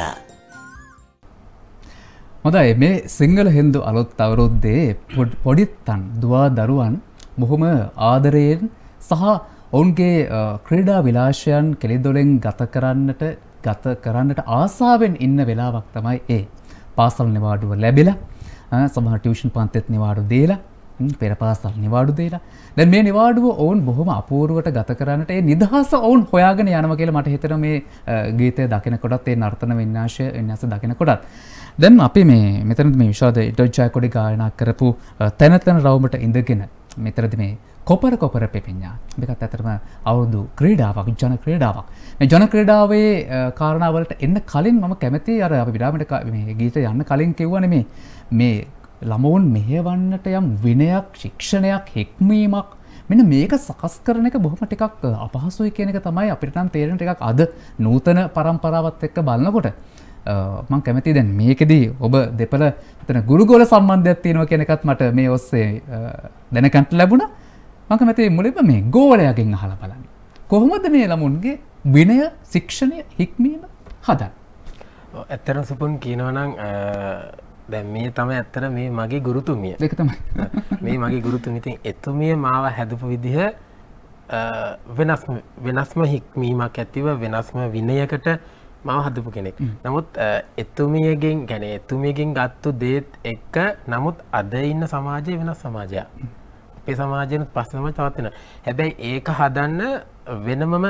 හොඳයි මේ සිංහල හින්දු අලුත් අවුරුද්දේ පොඩ්- පොඩිත්තන් දවා දරුවන් බොහොම ආදරයෙන් සහ ඔවුන්ගේ අ, ක්‍රීඩා විලාශයන් කෙළිදොලෙන් ගත කරන්නට ගත කරන්නට ආසාාවෙන් ඉන්න වෙලාවක් තමයි ඒ. පාසල් නිවාඩුව ලැබිලා සමහ ටියෂන් පන්තෙත් නිවාඩු දේලා ම්, පෙර පාසල් නිවාඩු දේලා. දැන් මේ නිවාඩුව ඔවුන් බොහොම අපූරුවට ගත කරන්නට ඒ නිදහස ඔවුන් හොයාගෙන යනව කියලා මට හිතෙන මේ අ, ගීතය දකින කොටත් ඒ නර්තන වින්නාශය වින්නාස දකින කොටත්. දැන් අපි මේ මෙතන මේ විශාද ඉටෝජ්ජාකොඩි ගායනා කරපු අ, තැන තැන රවුමට ඉඳගෙන මෙතරද මේ කොපර කොපර පෙපිඥා දෙකත් ඇතරම අවුදු ක්‍රීඩාවක් ජන ක්‍රීඩාවක්. මේ ජන ක්‍රීඩාවේ අ, කාරණාවලට එන්න කලින් මම කැමති අර අපි විඩාමට මේ ගීත යන්න කලින් කිව්වන මේ මේ ළමවුන් මෙහවන්නට යම් විනයක් ශික්ෂණයක් හෙක්මීමක් මෙන්න මේක සකස් කරන එක බොහොම ටිකක් අපහසුයි කියන එක තමයි අපිට නම් තේරෙන ටිකක් අද නූතන පරම්පරාවත් එක්ක බලනකොට. මං කැමති දැන් මේකෙදී ඔබ දෙපළ තන ගුරුගෝල සම්බන්ධයක් තියෙනවා කෙනෙකත් මට මේ ඔස්සේ දැනකන්ට ලැබුණ මං කැමති මුලින්ම මේ ගෝලයාගෙන් අහලා බලන්න. කොහොමද මේ ළමුන්ගේ විනය ශික්ෂණය හික්මීම හදන්න. ඇත්තර සුපුන් කියනවනං දැන් මේ තම ඇත්තර මේ මගේ ගුරුතුමිය දෙක තමයි මේ මගේ ගුරුතුමිතින් එතුමිය මාව හැදපු විදිහ වෙනස් වෙනස්ම හික්මීමක් ඇතිව වෙනස්ම විනයකට මව හදපු කෙනෙක්. නමුත් එතුමියගෙන් ගැන එතුමියගෙන් ගත්තු දේත් එක්ක නමුත් අද ඉන්න සමාජය වෙනස් සමාජයක්. අපේ සමාජයනුත් පස්සම තවත්වෙන හැබැයි ඒක හදන්න වෙනමම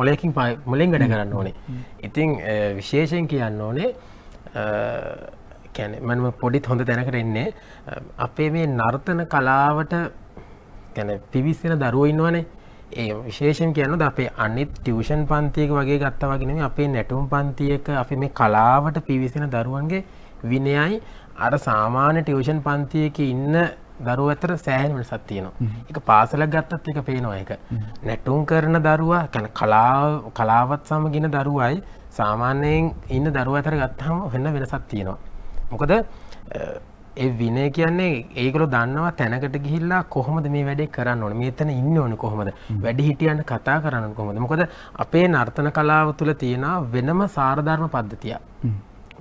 ඔලයකින් පයි මුලින් වැඩ කරන්න ඕනේ. ඉතිං විශේෂයෙන් කියන්න ඕනේ කැන මනම පොඩිත් හොඳ තැනකට එන්නේ. අපේ මේ නර්තන කලාවට ගැන පිවිස්සෙන දරුව ඉන්නවනේ ඒ විශේෂෙන් කියන්න අපේ අනිත් ටියවෂන් පන්තියක වගේ ගත්තවගෙන අපේ නැටුම් පන්තියක අපි මේ කලාවට පිවිසෙන දරුවන්ගේ විනයයි. අර සාමාන්‍ය ටියවෂන් පන්තියක ඉන්න දරුව ඇතර සෑහන් වෙනසක් තියෙනවා. එක පාසලක් ගත්තත් එක පේනවා එක නැටුම් කරන දරුවා කැන කලාව කලාවත් සමගෙන දරුවයි සාමාන්‍යයෙන් ඉන්න දරුව ඇතර ගත්තහම වෙන්න වෙනසක් තියෙනවා. මොකද ඒ විනය කියන්නේ ඒකල දන්නවා තැනකට ගිහිල්ලා කොහොමද මේ වැඩේ කරන්න ඕන? මේ තැන ඉන්න ඕන කොහොමද? වැඩි හිටියන්න කතා කරන්න කොහොමද? මොකද අපේ නර්තන කලාව තුළ තියෙන වෙනම සාරධර්ම පද්ධතිය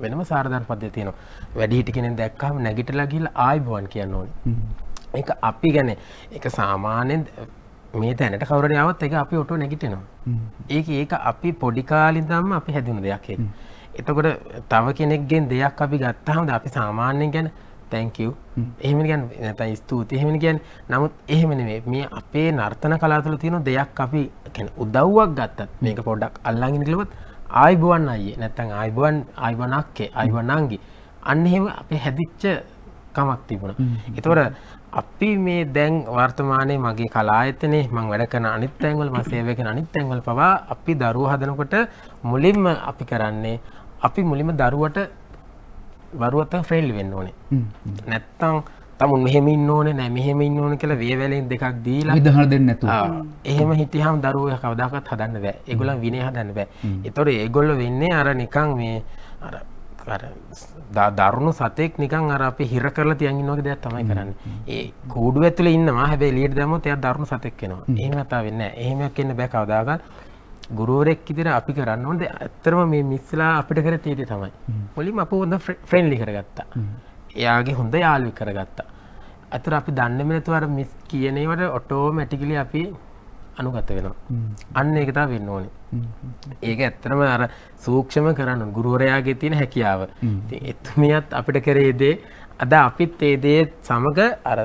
වෙනම සාරධර්ම පද්ධතිය තියෙනවා. වැඩි හිටි කෙනෙක් දැක්කම නැගිටලා ගිහිල්ලා ආයිබෝවන් කියන්න ඕනේ. ඒක අපි ගැන එක සාමාන්‍යයෙන් මේ තැනට කවරට යවත් එක අපි ඔටෝ නැගිටෙනවා. ඒක ඒක අපි පොඩිකාලින් දම්ම අපි හැදුණු දෙයක් එතකොට තව කෙනෙක්ගෙන් දෙයක් අපි ගත්තහමද අපි සාමාන්‍යයෙන් ගැන තැංකව් එහෙම ගැන් නැතයි ස්තුූති එහෙමනි ගැන් නමුත් එහෙමනේ මේ අපේ නර්තන කලාතුළ තියෙන දෙයක් අපි උදව්වක් ගත්තත් මේක පොඩ්ඩක් අල්ලාගෙන කිලවත් ආයිබුවන් අයේ නැත්තං ආයිබුවන් ආයිබනක්කේ අයිවනංගි අන්න එහෙම අපේ හැදිච්ච කමක් තිබුණ. එතවට අපි මේ දැන් වර්තමානය මගේ කලායතනේ මං වැඩ කන අනිත්තැන්වල් මසේවක අනිත්තැන්වල් පවා අපි දරුව හදනකොට මුලින්ම අපි කරන්නේ අපි මුලිම දරුවට වරුවත ෆ්‍රෙල්ලි වෙන්න ඕනේ. නැත්තං තමුන් මෙහෙම ඉන්න ඕනේ නෑ මෙහෙම ඉන්න ඕන කියලා වේවැලෙන් දෙකක් දීලා විදහර දෙන්න නැතු එහෙම හිටියහම දරුව කවදාකත් හදන්න බෑ. ඒගොල්ලන් විනය හදන්න බෑ. එතකොට ඒගොල්ලෝ වෙන්නේ අර නිකන් මේ අර දරුණු සතෙක් නිකන් අර අපි හිර කරලා තියන් ඉන්න වගේ දෙයක් තමයි කරන්නේ. ඒ කූඩුව ඇතුලේ ඉන්නවා. හැබැයි එළියට දැම්මොත් එයා දරුණු සතෙක් වෙනවා. එහෙම නැතා වෙන්නේ නැහැ එහෙමයක් වෙන්න බෑ කවදාකවත් ගුරුවරෙක් ඉදිර අපි කරන්න ඕොද ඇත්තරම මේ මිස්සලා අපිට කර තේති තමයි. මුලින් අප හොඳ ෆ්‍රෙන්ලි කරගත්තා. එයාගේ හොඳ යාලි කරගත්තා. ඇතුර අපි දන්නමනතුවර මිස් කියනවට ඔටෝ මැටිකලි අපි අනුගත වෙනවා. අන්න එකතා වෙන්න ඕනේ. ඒක ඇත්තරම අර සූක්ෂම කරන්න ගුරුවරයාගේ තියෙන හැකියාව. එතුමියත් අපිට කරේදේ අද අපිත් ඒදේ සමඟ අර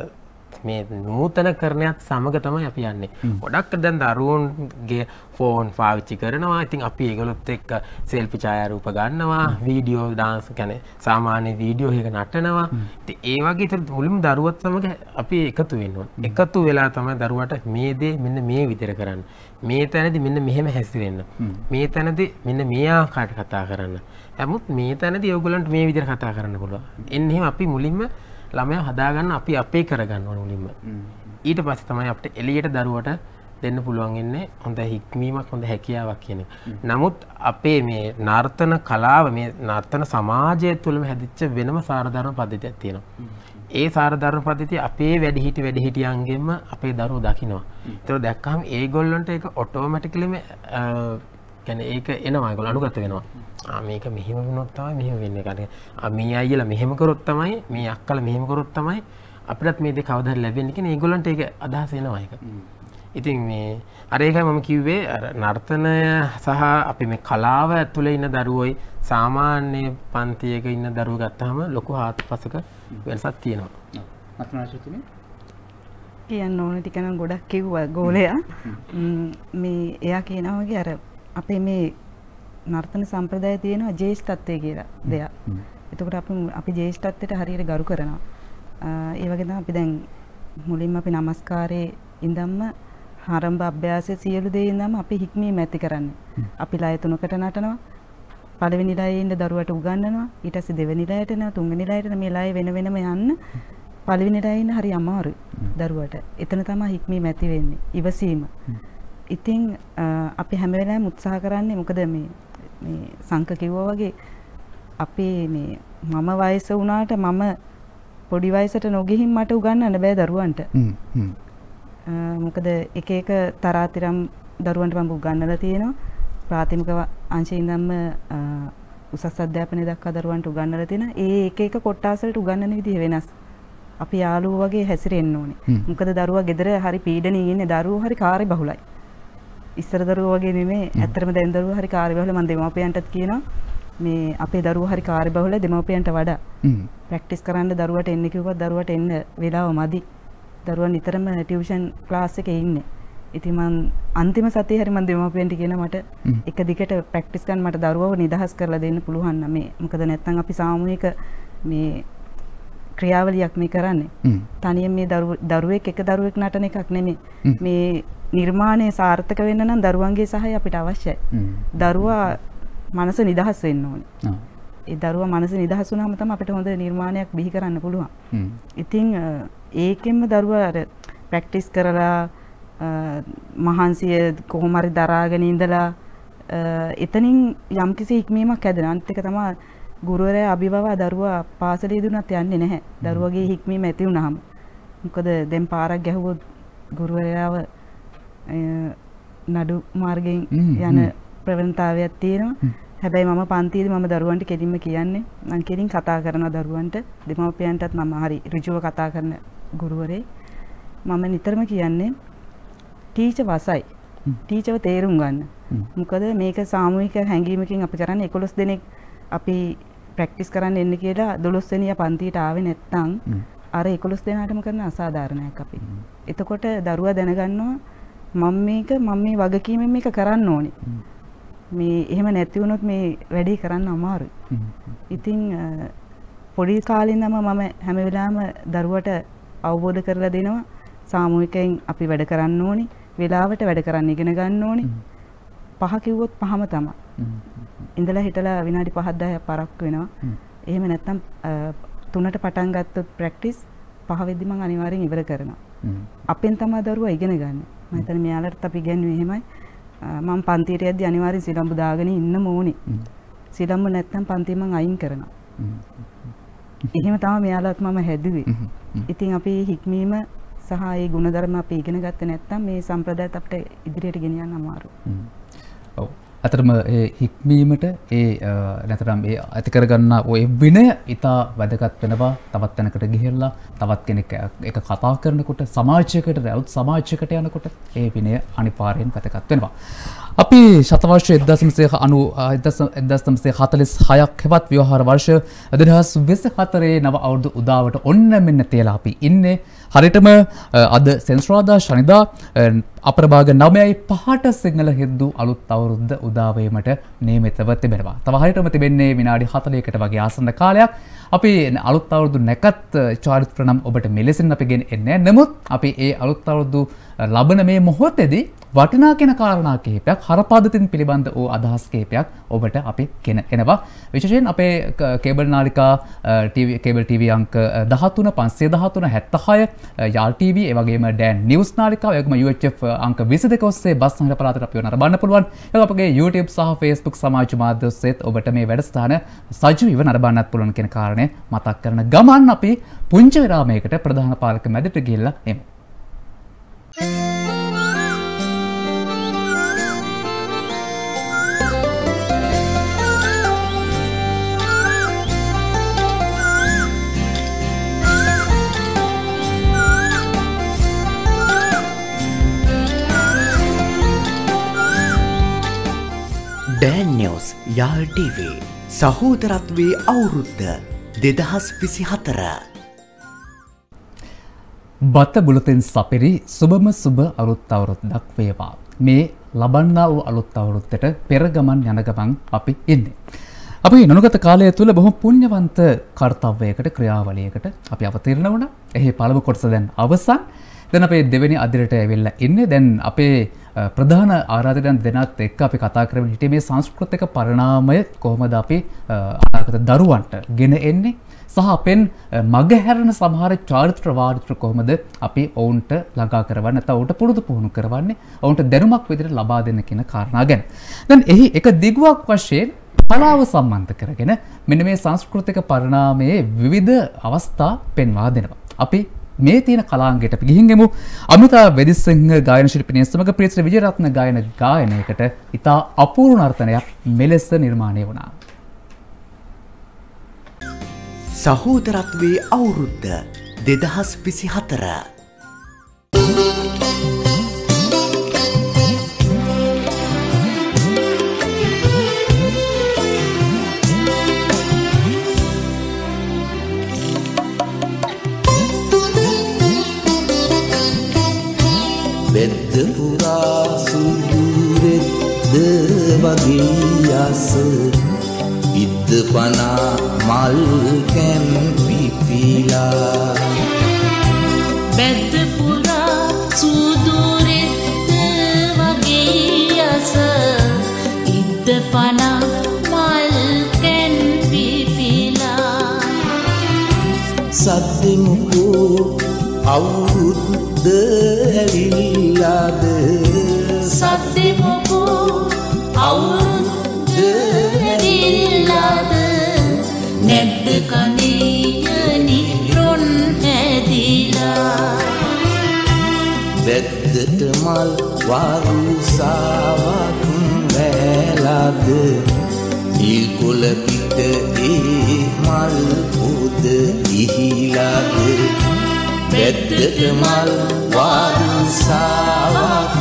මේ නූතන කරණයක් සමග තමයි අපි යන්නේ. ගොඩක් දැන් දරුවන්ගේ ෆෝන් පාවිච්චි කරනවා. ඉතින් අපි ඒගොලොත් එක්ක සෙල්පි ඡායාරූප ගන්නවා. වීඩියෝ ඩාන්ස් ගැන සාමාන්‍ය වීඩියෝ එක නටනවා. ඒ වගේ මුලින්ම දරුවත් සමග අපි එකතු වෙන්න ඕන. එකතු වෙලා තමයි දරුවට මේ දේ මෙන්න මේ විදිහට කරන්න. මේ තැනදි මෙන්න මෙහෙම හැසිරෙන්න. මේ තැනදි මෙන්න මේ ආකාරයට කතා කරන්න. නමුත් මේ තැනදි ඔයගොල්ලන්ට මේ විදිහට කතා කරන්න පුළුවන්. එන්නේ අපි මුලින්ම ළමය හදාගන්න අපි අපේ කරගන්න ඕනුලින්ම ඊට පස්ස තමයි අපට එලියට දරුවට දෙන්න පුළුවන්ගන්නේ හොඳ හික්මීමක් හොඳ හැකියාවක් කියන නමුත් අපේ මේ නර්තන කලාව මේ නර්තන සමාජය තුළම හැදිච්ච වෙනම සාරධර්ම පද්ධතියක් තියෙනවා. ඒ සාරධර්ම පද්ධති අපේ වැඩිහිටි වැඩිහිටියන්ගෙන්ම අපේ දරුව දකිනවා. තව දැක්කම් ඒ ගොල්ලොන්ට එක ඔටෝමැටිකලම ගැන ඒක එනවා ගොල අනුගත වෙනවා මේක මෙහෙම වනොත්තාව මෙහම වෙන්න කට මේ අයිල මෙහෙම කරොත් තමයි මේ අක්කල මෙහෙම කරොත් තමයි අපිටත් මේද කවද ලැබෙන්නක ඒගොලන්ට එක අදහසෙනවා එක ඉතින් මේ අරේක මම කිව්වේ නර්තනය සහ අපි මේ කලාව ඇතුළ ඉන්න දරුවයි සාමාන්‍ය පන්තියක ඉන්න දරුව ගත්තහම ලොකු හාත් පසක වෙනසත් තියෙනවා කියන්න ඕන ටිකන ගොඩක් කිව්ව ගෝලයා. මේ එයා කියනවගේ අර අපේ මේ නර්තන සම්ප්‍රදාය තියෙනවා ජේෂ්ඨත්වය කියලා දෙයක්. එතකොට අපි අපි ජේෂ්ඨත්වයට හරියට ගරු කරනවා. ඒ වගේ තමයි අපි දැන් මුලින්ම අපි নমස්කාරයේ ඉඳන්ම ආරම්භ අභ්‍යාසයේ සියලු දේ ඉඳන්ම අපි හික්මීම ඇති කරන්නේ. අපි ලය තුනකට නටනවා. පළවෙනි ලයේ ඉන්න දරුවට උගන්වනවා. ඊට පස්සේ දෙවෙනි ලයට යනවා. තුන්වෙනි ලයට මේ ලය වෙන වෙනම යන්න. පළවෙනි ලයේ ඉන්න හරි අමාරුයි දරුවට. එතන තමයි හික්මීම ඇති වෙන්නේ. ඉවසීම. ඉතින් අපි හැම වෙලාවෙම උත්සාහ කරන්නේ මොකද මේ මේ සංක කිව්වා වගේ අපේ මේ මම වයස වුණාට මම පොඩි වයසට නොගිහින් මට උගන්නන්න බෑ දරුවන්ට. මොකද එක එක තරාතිරම් දරුවන්ට මම උගන්නලා තියෙනවා. ප්‍රාථමික අංශයේ ඉඳන්ම උසස් අධ්‍යාපනය දක්වා දරුවන්ට උගන්නලා තියෙනවා. ඒ එක එක කොටස් වලට උගන්නන විදිහ වෙනස්. අපි යාළුවෝ වගේ හැසිරෙන්න ඕනේ. මොකද දරුවා ගෙදර හරි පීඩණින් ඉන්නේ දරුවෝ හරි කාර්ය බහුලයි. ඉස්සර දරුවෝ වගේ නෙමෙයි. ඇත්තටම දැන් දරුවෝ හරි කාර්ය බහුල මම දෙමාපියන්ටත් කියනවා මේ අපේ දරුවෝ හරි කාර්ය බහුල දෙමාපියන්ට වඩා. ප්‍රැක්ටිස් කරන්න දරුවට එන්න කිව්වොත් දරුවට එන්න වෙලාව මදි. දරුවා නිතරම ටියුෂන් ක්ලාස් එකේ ඉන්නේ. ඉතින් මං අන්තිම සතියේ හරි මං දෙමාපියන්ට කියන මට එක දිගට ප්‍රැක්ටිස් කරන්න මට දරුවව නිදහස් කරලා දෙන්න පුළුවන් නම් මේ මොකද නැත්නම් අපි සාමූහික මේ ක්‍රියාවලියක් මේ කරන්නේ. තනියෙන් මේ දරුවෙක් එක දරුවෙක් නටන එකක් නෙමෙයි. මේ නිර්මාණය සාර්ථක වෙන්න නම් දරුවන්ගේ සහාය අපිට අවශ්‍යයි. දරුවා මනස නිදහස් වෙන්න ඕනේ. ඒ දරුවා මනස නිදහස් වුණාම තමයි අපිට හොඳ නිර්මාණයක් බිහි කරන්න පුළුවන්. ඉතින් ඒකෙන්ම දරුවා අර ප්‍රැක්ටිස් කරලා මහන්සිය කොහොම හරි දරාගෙන ඉඳලා එතනින් යම්කිසි හික්මීමක් හැදෙනවා. අනිත් එක තමයි ගුරුවරයා අභිබවා දරුවා පාසලේ දුනත් යන්නේ නැහැ. දරුවගේ හික්මීම ඇති වුනහම. මොකද දැන් පාරක් ගැහුවොත් ගුරුවරයාව නඩු මාර්ගයෙන් යන ප්‍රවණතාවයක් තියෙනවා. හැබැයි මම පන්තියේදී මම දරුවන්ට කෙලින්ම කියන්නේ මම කෙලින් කතා කරනවා දරුවන්ට දෙමව්පියන්ටත් මම හරි ඍජුව කතා කරන ගුරුවරේ මම නිතරම කියන්නේ ටීචර් වසයි ටීචර්ව තේරුම් ගන්න. මොකද මේක සාමූහික හැඟීමකින් අපි කරන්නේ 11 දෙනෙක් අපි ප්‍රැක්ටිස් කරන්න එන්න කියලා 12 වෙනියා පන්තියට ආවේ නැත්නම් අර 11 දෙනාටම කරන අසාධාරණයක් අපි. එතකොට දරුවා දැනගන්නවා මම මේක මම මේ වගකීමෙන් මේක කරන්න ඕනේ. මේ එහෙම නැති වුණොත් මේ වැඩේ කරන්න අමාරුයි. ඉතින් පොඩි කාලේ ඉඳන්ම මම හැම වෙලාවෙම දරුවට අවබෝධ කරලා දෙනවා සාමූහිකයෙන් අපි වැඩ කරන්න ඕනේ. වෙලාවට වැඩ කරන්න ඉගෙන ගන්න ඕනේ. පහ කිව්වොත් පහම තමයි. ඉඳලා හිටලා විනාඩි 5 10ක් පරක්කු වෙනවා. එහෙම නැත්නම් තුනට පටන් ගත්තොත් ප්‍රැක්ටිස් පහ වෙද්දි මම අනිවාර්යෙන් ඉවර කරනවා. අපෙන් තමයි දරුවා ඉගෙන ගන්න. මම හිතන්නේ මෙයාලට අපි ඉගෙනුවේ එහෙමයි. මම පන්තියට යද්දි අනිවාර්යෙන් සිලම්බු දාගෙන ඉන්නම ඕනේ. සිලම්බු නැත්නම් පන්තිය මම අයින් කරනවා. එහෙම තමයි මෙයාලත් මම හැදුවේ. ඉතින් අපි හික්මීම සහ ඒ ಗುಣධර්ම අපි ඉගෙන ගත්තේ නැත්නම් මේ සම්ප්‍රදායත් අපිට ඉදිරියට ගෙනියන්න අමාරුයි. ඔව්. අතරම ඒ හික්මීමට ඒ නැතරම් ඒ ඇති කරගන්න ඔය විනය ඉතා වැදගත් වෙනවා තවත් තැනකට ගිහිල්ලා තවත් කෙනෙක් එක කතා කරනකොට සමාජයකට රැවුත් සමාජයකට යනකොට ඒ විනය අනිවාර්යෙන් වැදගත් වෙනවා. අපි ශතවර්ෂ එදදසමසය අනු එදස්තමසේ හතලිස් හයක් හෙවත් ව්‍යවහාර වර්ෂ අදදහස් වෙස හතරේ නව අවුදු උදාවට ඔන්න මෙන්න තියලා අපි ඉන්නේ හරිටම අද සෙන්ස්රාදා ශනිදා අප්‍රභාග නවයයි පහට සිංහල හෙද්දු අලුත් අවුරුද්ධ උදාවීමට නේමතව තිබෙනවා. තවහරිටම තිබෙන්නේ විනාඩි හතලයකට වගේ ආසන්න කාලයක් අපි අලුත් අවුරුදු නැකත් චාරිත්‍ර නම් ඔබට මෙලෙසින් අපි ගෙන එන්නේ නමුත් අපි ඒ අලුත් අවුරුදු ලබන මේ මොහොතේදී වටිනා කෙන කාරණා කිහිපයක් හරපාදතින් පිළිබඳ වූ අදහස් කිහිපයක් ඔබට අපි කෙන එනවා විශේෂයෙන් අපේ කේබල් නාලිකා කේබල් TV අංක 13 513 76 යාල් TV ඒ වගේම ඩෑන් නිවුස් නාලිකාව එවගේම UHF අංක 22 ඔස්සේ බස් සංග්‍රහ පළාතට අපිව නරඹන්න පුළුවන් ඒක අපගේ YouTube සහ Facebook සමාජ මාධ්‍ය ඔස්සේත් ඔබට මේ වැඩසටහන සජීවීව නරඹන්නත් පුළුවන් කියන කාරණය මතක් කරන ගමන් අපි පුංචි විරාමයකට ප්‍රධාන පාලක මැදට ගිහිල්ලා එමු Thank you. ඩෑන්නිවස් යාල්ටීවේ සහෝදරත්වේ අවුරුද්ධ දෙදහස් විසි හතර. බත්ත බුලතෙන් සපිරි සුබම සුබ අලුත් අවුරුත් දක්වේවා. මේ ලබන්නා වූ අලුත් අවුරුත්තට පෙරගමන් යනගමන් අපි එන්නේ. අපි නොනගත කාලය තුළ බොහොම පුණ්‍යවන්ත කර්තව්‍යයකට ක්‍රියාවලියකට අපි අවතීරණ වුණ එහි පළව කොටස දැන් අවසන් දැන් අපේ දෙවෙනි අදිරට ඇවිල්ලා ඉන්නේ දැන් අපේ ප්‍රධාන ආරාධකයන් දෙනත් එක්ක අපි කතා කරමින් හිටියේ මේ සංස්කෘතික පරිණාමය කොහොමද අපි අනාගත දරුවන්ට ගෙන එන්නේ සහ අපෙන් මගහැරෙන සමහර චාරිත්‍ර වාරිත්‍ර කොහොමද අපි ඔවුන්ට ළඟා කරවන්න නැත්නම් ඔවුන්ට පුරුදු පුහුණු කරවන්නේ ඔවුන්ට දැනුමක් විදිහට ලබා දෙන්න කියන කාරණා ගැන. දැන් එහි එක දිගුවක් වශයෙන් කලාව සම්බන්ධ කරගෙන මෙන්න මේ සංස්කෘතික පරිණාමයේ විවිධ අවස්ථා පෙන්වා දෙනවා. අපි මේ තියෙන කලාංගයට අපි ගිහින් එමු. අමෘතා වෙදිසිංහ ගායන ශිල්පිනිය සමග ප්‍රියශ්‍රී විජයරත්න ගායන ගායනයකට ඉතා අපූර්ව නර්තනයක් මෙලෙස නිර්මාණය වුණා. සහෝදරත්වයේ අවුරුද්ද දෙදහස් විසි හතර. බෙද්ද පුරා සුදුරෙද්ද වගේ යස ඉද්ද පනා මල් කැම් පිපිලා. බැද්ද පුරා සූදුරෙද්ද වගේ යස ඉද්ද පනා මල් කැන් පිපිලා. සද්දෙමුකෝ අවුරුද්ද ඇවිල්ලාද? සද්දෙමොකෝ අවුරුද්ද හැදිල්ලාද නැද්ද කනේයනි රොන් හැදිලා? වැද්දට මල් වරුසාවක් වැලාද? ඉල්කොල පිට ඒ මල් පොද ඉහිලාද වැද්දට මල් වරුසාවක්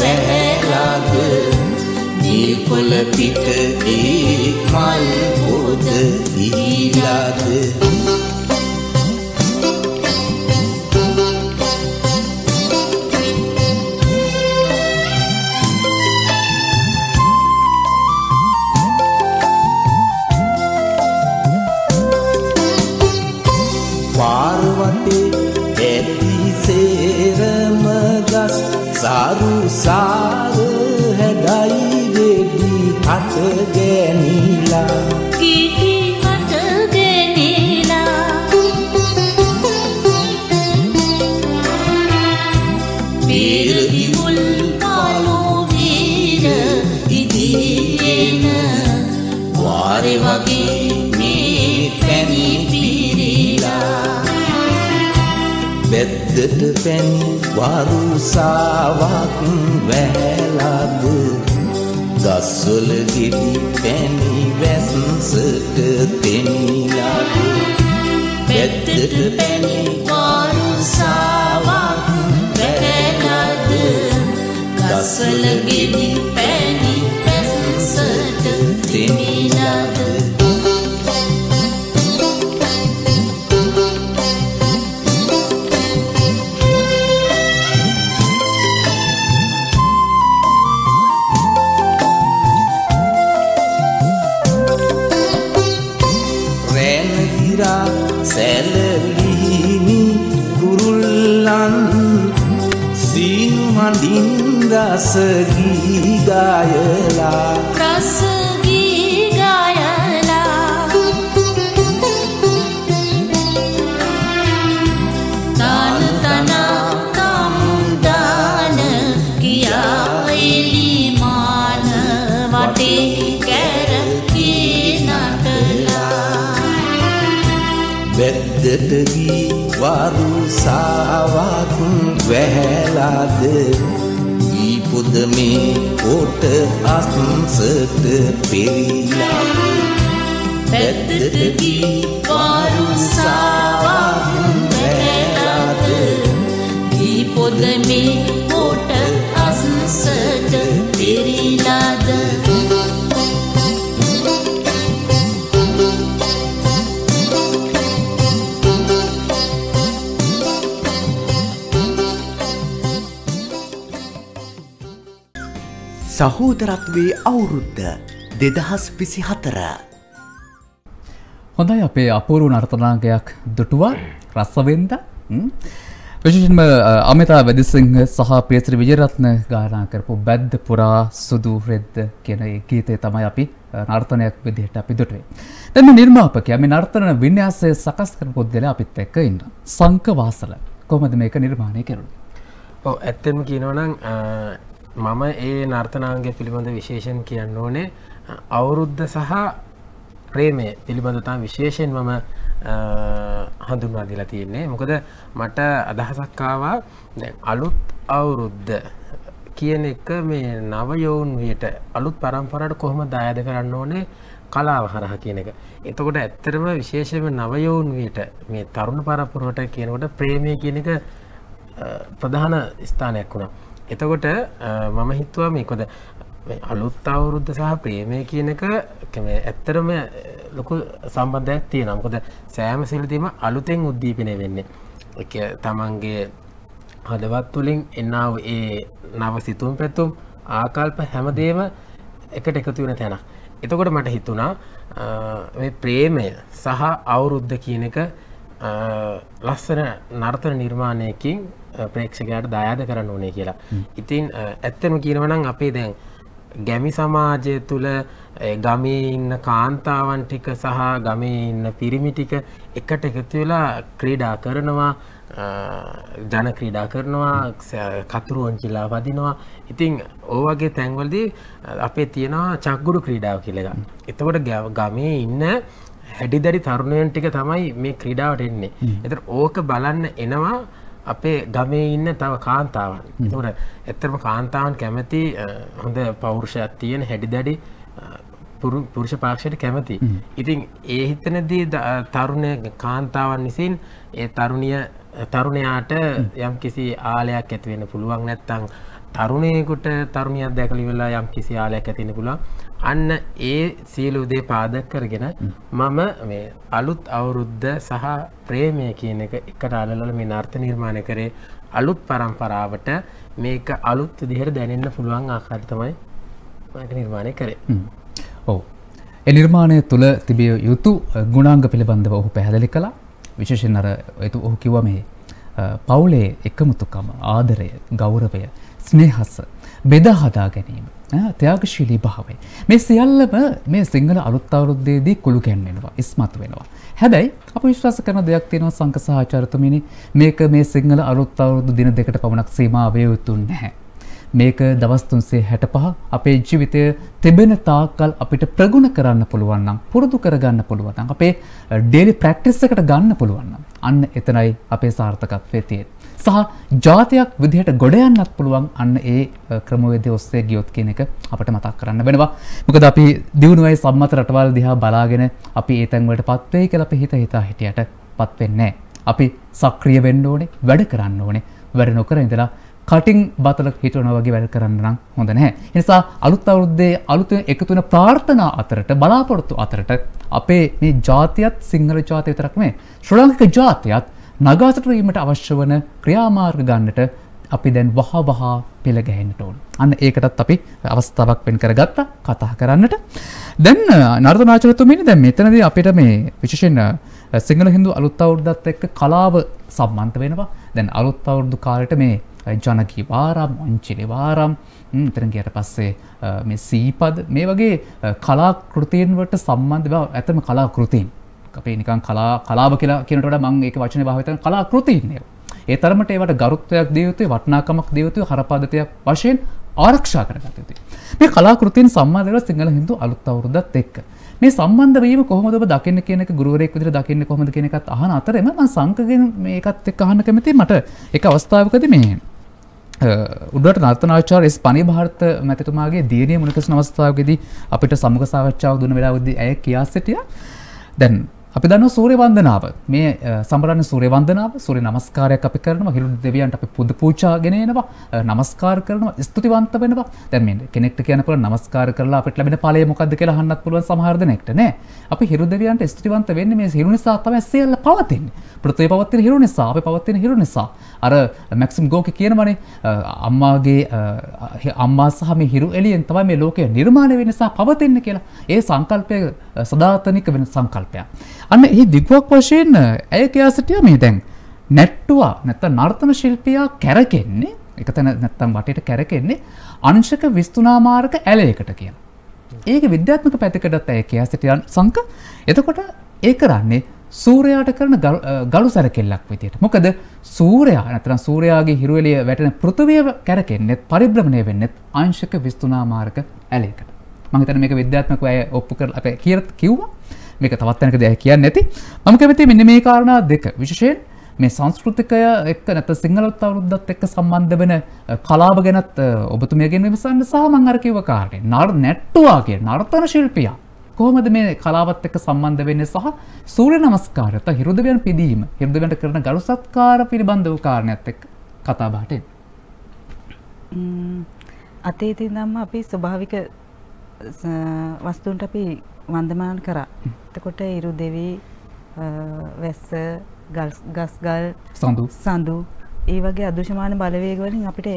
වැලාද ඉල්කොල පිට ඒ මල් පොද ඉහිලාද බෙද්දට පැණි වරුසාවක් වැහැලාද ගස්වල ගෙඩි පැණි වැස්සට තෙමිලාද පැත්තට පැණි වාරුසාවක් වැහැලාද ගස්වල ගෙඩි හඬින් රසගී ගායලා. රසගී ගායලා. තාන තනා කම්දාන කියා එලිමාන වටේ කැරකී නටලා. වැද්දට ගී වරුසාවක් වැහැලාද ඊ පොද මේ කොට අස්සට පෙරිලාද පැත්තට ගී වාරුසාවක් වැහැලාද දී? පොද මේ සහෝදරත්වයේ අවුරුද්ද දෙදහස් විසි හතර. හොඳයි අපේ අපූරු නර්තනාගයක් දුටුවා රස්සවෙන්ද විශෂෙන්ම අමිතා වැදිසිංහ සහ පියත්‍රි විජරත්න ගානා කරපු බැද්ද පුරා සුදු රෙද්ද කියන ඒ ගීතය තමයි අපි නර්තනයක් විදිහට අපි දුටුවේ. දැන් මේ නිර්මාපකයා මේ නර්තන වින්‍යාසය සකස් කරපු පුද්ගලයා අපිත් එක්ක ඉන්න. සංක වාසල කොහොමද මේක නිර්මාණය කරුණේ? ඔව් ඇත්තෙන්ම කියනවනම් මම ඒ නර්තනාංගය පිළිබඳ විශේෂන් කියන්න ඕනේ අවුරුද්ධ සහ ප්‍රේමය පිළිබඳ තම විශේෂයෙන් මම හඳුන්වා දිලා තියෙන්නේ මොකද මට අදහසක්කාවා අලුත් අවුරුද්ධ කියන එක මේ නවයෝන් වියට අලුත් පරම්පරට කොහොම දායද කරන්න ඕනේ කලාව හරහ කියන එක. එතකොට ඇත්තරම විශේෂම නවයෝන් වියට මේ තරුණ පරපුරුවට කියනකොට ප්‍රේමය කියන එක ප්‍රධාන ස්ථානයක් වුණා. එතකොට මම හිතුවා මේකොද අලුත් අවුරුද්ධ සහ ප්‍රේමය කියන එක ඇත්තරම ලොකු සම්බන්ධයක් තියෙන මොකද සෑම සිලදීම අලුතෙන් උද්දීපනය වෙන්නේ. එක තමන්ගේ හදවත් තුළින් එන්නාව ඒ නව සිතුම් පැතුම් ආකල්ප හැමදේම එකට එකතු වෙන තැනක්. එතකොට මට හිතුණා ප්‍රේමය සහ අවුරුද්ධ කියන එක ලස්සන නර්තන නිර්මාණයකින් ප්‍රේක්ෂකයට දායාද කරන්න ඕනේ කියලා. ඉතින් ඇත්තම කියනවනම් අපේ දැන් ගැමි සමාජය තුළ ගමේ ඉන්න කාන්තාවන් ටික සහ ගමේ ඉන්න පිරිමි ටික එකට එකතු වෙලා ක්‍රීඩා කරනවා ජන ක්‍රීඩා කරනවා කතුරුවන් කියලා වදිනවා. ඉතිං ඕවගේ තැන්වලදී අපේ තියෙනවා චක්ගුරු ක්‍රීඩාව කියලක එතකොට ගමේ ඉන්න හැඩිදරි තරුණයන් ටික තමයි මේ ක්‍රීඩාවට එන්නේ. එත ඕක බලන්න එනවා අපේ ගමේ ඉන්න තව කාන්තාවන්. තුර එත්තරම කාන්තාවන් කැමති හොඳ පෞරුෂයක් තියෙන හැඩි දැඩි පුරුෂ පාක්ෂයට කැමති. ඉතින් ඒ හිතනදී තරුණය කාන්තාවන් විසින් ඒ තරුණිය තරුණයාට යම් කිසි ආලයක් ඇතිවෙන පුළුවන් නැත්තං තරුණයකුට තරුණයක් දැකලි වෙලා යම් කිසි ආලයක් ඇතින පුළුවන්. අන්න ඒ සියලු දේ පාදක් කරගෙන මම මේ අලුත් අවුරුද්ධ සහ ප්‍රේමය කියන එක එකට අලල මේ නර්ථ නිර්මාණය කරේ අලුත් පරම්පරාවට මේක අලුත් දිහර දැනෙන්න පුළුවන් ආකාර තමයි නිර්මාණය කරේ. ඔවු. එනිර්මාණය තුළ තිබිය යුතු ගුණාංග පිළිබඳව ඔහු පැහැදිලි කලා විශේෂෙන් අර ඔහු කිව මේ පවුලේ එකමුතුකම ආදරය ගෞරවය ස්නේහස්ස බෙදා හදා ගැනීම ත්‍යාගශීලී භාවය. මේ සියල්ලම මේ සිංහල අලුත් අවුරුද්දේදී කුළු ගැන්වෙනවා ඉස්මතු වෙනවා. හැබැයි අප විශ්වාස කරන දෙයක් තියෙනවා සංක සහචාරතුමිනි මේක මේ සිංහල අලුත් අවුරුදු දින දෙකට පමණක් සීමා වේ යුතු නැහැ. මේක දවස් 365 අපේ ජීවිතය තිබෙන තාක්කල් අපිට ප්‍රගුණ කරන්න පුළුවන් නම් පුරුදු කරගන්න පුළුවන් නම් අපේ ඩේලි ප්‍රැක්ටිස් එකට ගන්න පුළුවන් නම් අන්න එතනයි අපේ සාර්ථකත්වයේ තියෙන්නේ. සහ ජාතියක් විදිහට ගොඩ යන්නත් පුළුවන් අන්න ඒ ක්‍රමවේදය ඔස්සේ ගියොත් කියන එක අපට මතක් කරන්න වෙනවා. මොකද අපි දියුණුවයි සම්මත රටවල් දිහා බලාගෙන අපි ඒ තැන්වලට පත් වෙයි කියලා අපි හිත හිතා හිටියට පත් වෙන්නේ අපි සක්‍රිය වෙන්න ඕනේ, වැඩ කරන්න ඕනේ. වැඩ නොකර ඉඳලා කටින් බතල හිටවන වගේ වැඩ කරන්න නම් හොඳ නැහැ. ඒ නිසා අලුත් අවුරුද්දේ අලුතෙන් එකතු වෙන ප්‍රාර්ථනා අතරට බලාපොරොත්තු අතරට අපේ මේ ජාතියත් සිංහල ජාතිය විතරක් නෙමෙයි ශ්‍රී ලාංකික ජාතියත් නගාසට වීමට අවශ්‍ය වන ක්‍රියාමාර්ග ගන්නට අපි දැන් වහ වහා පෙළ ගැහෙන්නට ඕන. අන්න ඒකටත් අපි අවස්ථාවක් වෙන් කරගත්තා කතා කරන්නට. දැන් නර්තනාචාර්යතුමනි දැන් මෙතනදී අපිට මේ විශේෂයෙන් සිංහල හින්දු අලුත් අවුරුද්දත් එක්ක කලාව සම්බන්ධ වෙනවා. දැන් අලුත් අවුරුදු කාලෙට මේ ජනකී වාරම් අංචිලි වාරම් එතන ගියට පස්සේ මේ සීපද මේ වගේ කලාකෘතීන් වලට සම්බන්ධ බව ඇතම කලාකෘතීන් අපේ නිකන් කලා කලාව කියලා කියනට වඩා මම ඒක වචනේ භාවිත කරන කලාකෘතීන් ඒවා. ඒ තරමට ඒවට ගරුත්වයක් දිය යුතුයි වටිනාකමක් දිය යුතුයි හරපද්ධතියක් වශයෙන් ආරක්ෂා කරගත යුතුයි. මේ කලාකෘතීන් සම්බන්ධ වෙලා සිංහල හින්දු අලුත් අවුරුද්දත් එක්ක. මේ සම්බන්ධ වීම කොහොමද ඔබ දකින්න කියන එක ගුරුවරයෙක් විදිහට දකින්න කොහොමද කියන එකත් අහන අතරෙම මම සංකගෙන මේකත් එක්ක අහන්න කැමතියි. මට එක අවස්ථාවකදී මේ උඩට නර්තනාචාර එස්. පනි භාර්ත මැතිතුමාගේ දියනිය මුණකස් අවස්ථාවකදී අපිට සමුග සාකච්ඡාව දුන වෙලාවදී ඇය කියා සිටිය. දැන් අපි දන්න සූරය වන්දනාව. මේ සම්රණ සූරය වන්දනාව සූරය නමස්කාරයක් අපි කරනවා. හිරු දෙවියන්ට අපි පුද පූජා ගෙනෙනවා නමස්කාර කරනවා ස්තුතිවන්ත වෙනවා. දැන් මේ කෙනෙක්ට කියන පුළුවන් නමස්කාර කරලා අපිට ලැබෙන ඵලය මොකද්ද කියලා අහන්නත් පුළුවන් සමහර දෙනෙක්ට නේ. අපි හිරු දෙවියන්ට ස්තුතිවන්ත වෙන්නේ මේ හිරු නිසා තමයි සියල්ල පවතින්නේ. පෘථිවිය පවතින හිරු නිසා අපි පවතින හිරු නිසා. අර මැක්සිම් ගෝකි කියනවනේ අම්මාගේ අම්මා සහ මේ හිරු එළියෙන් තමයි මේ ලෝකය නිර්මාණය වෙන නිසා පවතින්නේ කියලා. ඒ සංකල්පය සදාතනික වෙන සංකල්පයක්. අන්න ඒ දිගුවක් වශයෙන් ඇය කියා සිටියා මේ දැන් නැට්ටුවා නැත්නම් නර්තන ශිල්පියා කැරකෙන්නේ එක තැන නැත්තම් වටේට කැරකෙන්නේ අංශක විස්තුනාමාරක ඇලයකට කියලා. ඒක විද්‍යාත්මක පැතිකඩත් ඇය කියා සිටියන් සංක එතකොට ඒ කරන්නේ සූරයාට කරන ගලු සැරකෙල්ලක් විදියට. මොකද සූරයා නැත්නම් සූරයාගේ හිරුවෙලිය වැටෙන පෘථිවිය කැරකෙන්නෙත් පරිභ්‍රමණය වෙන්නෙත් අංශක විස්තුනාමාරක ඇලයකට. මහිතන මේක විද්‍යාත්මක අය ඔප්පු කර අප කියරත් කිව්වා මේක තවත්තනක දෙය කියන්න නැති. මම කැමති මෙන්න මේ කාරණා දෙක. විශෂයෙන් මේ සංස්කෘතිකය එක් නැත සිංහලොත් අවරුද්දත් එක්ක සම්බන්ධ වෙන කලාව ගැනත් ඔබතුමයගෙන් විමසන්න සහ මංගරකිව කාරණය නර් නැට්ටුවාගේ නර්තන ශිල්පියා. කොහොමද මේ කලාවත් එක්ක සම්බන්ධ වෙන්නේ සහ සූර්ය නමස්කාරත හිරුදවයන් පිදීම හිරුදවන්ට කරන ගරු සත්කාර පිළිබඳ වූ කාරණයත් එක් කතා බාටෙන් අතීතින් දම්ම අපි ස්වභාවික වස්තුන්ට අපි වන්දමාන කරා එතකොට ඉරු දෙවී වැස්ස ගස්ගල් සඳු සඳු ඒ වගේ අදෘශමාන බලවේගවලින් අපිට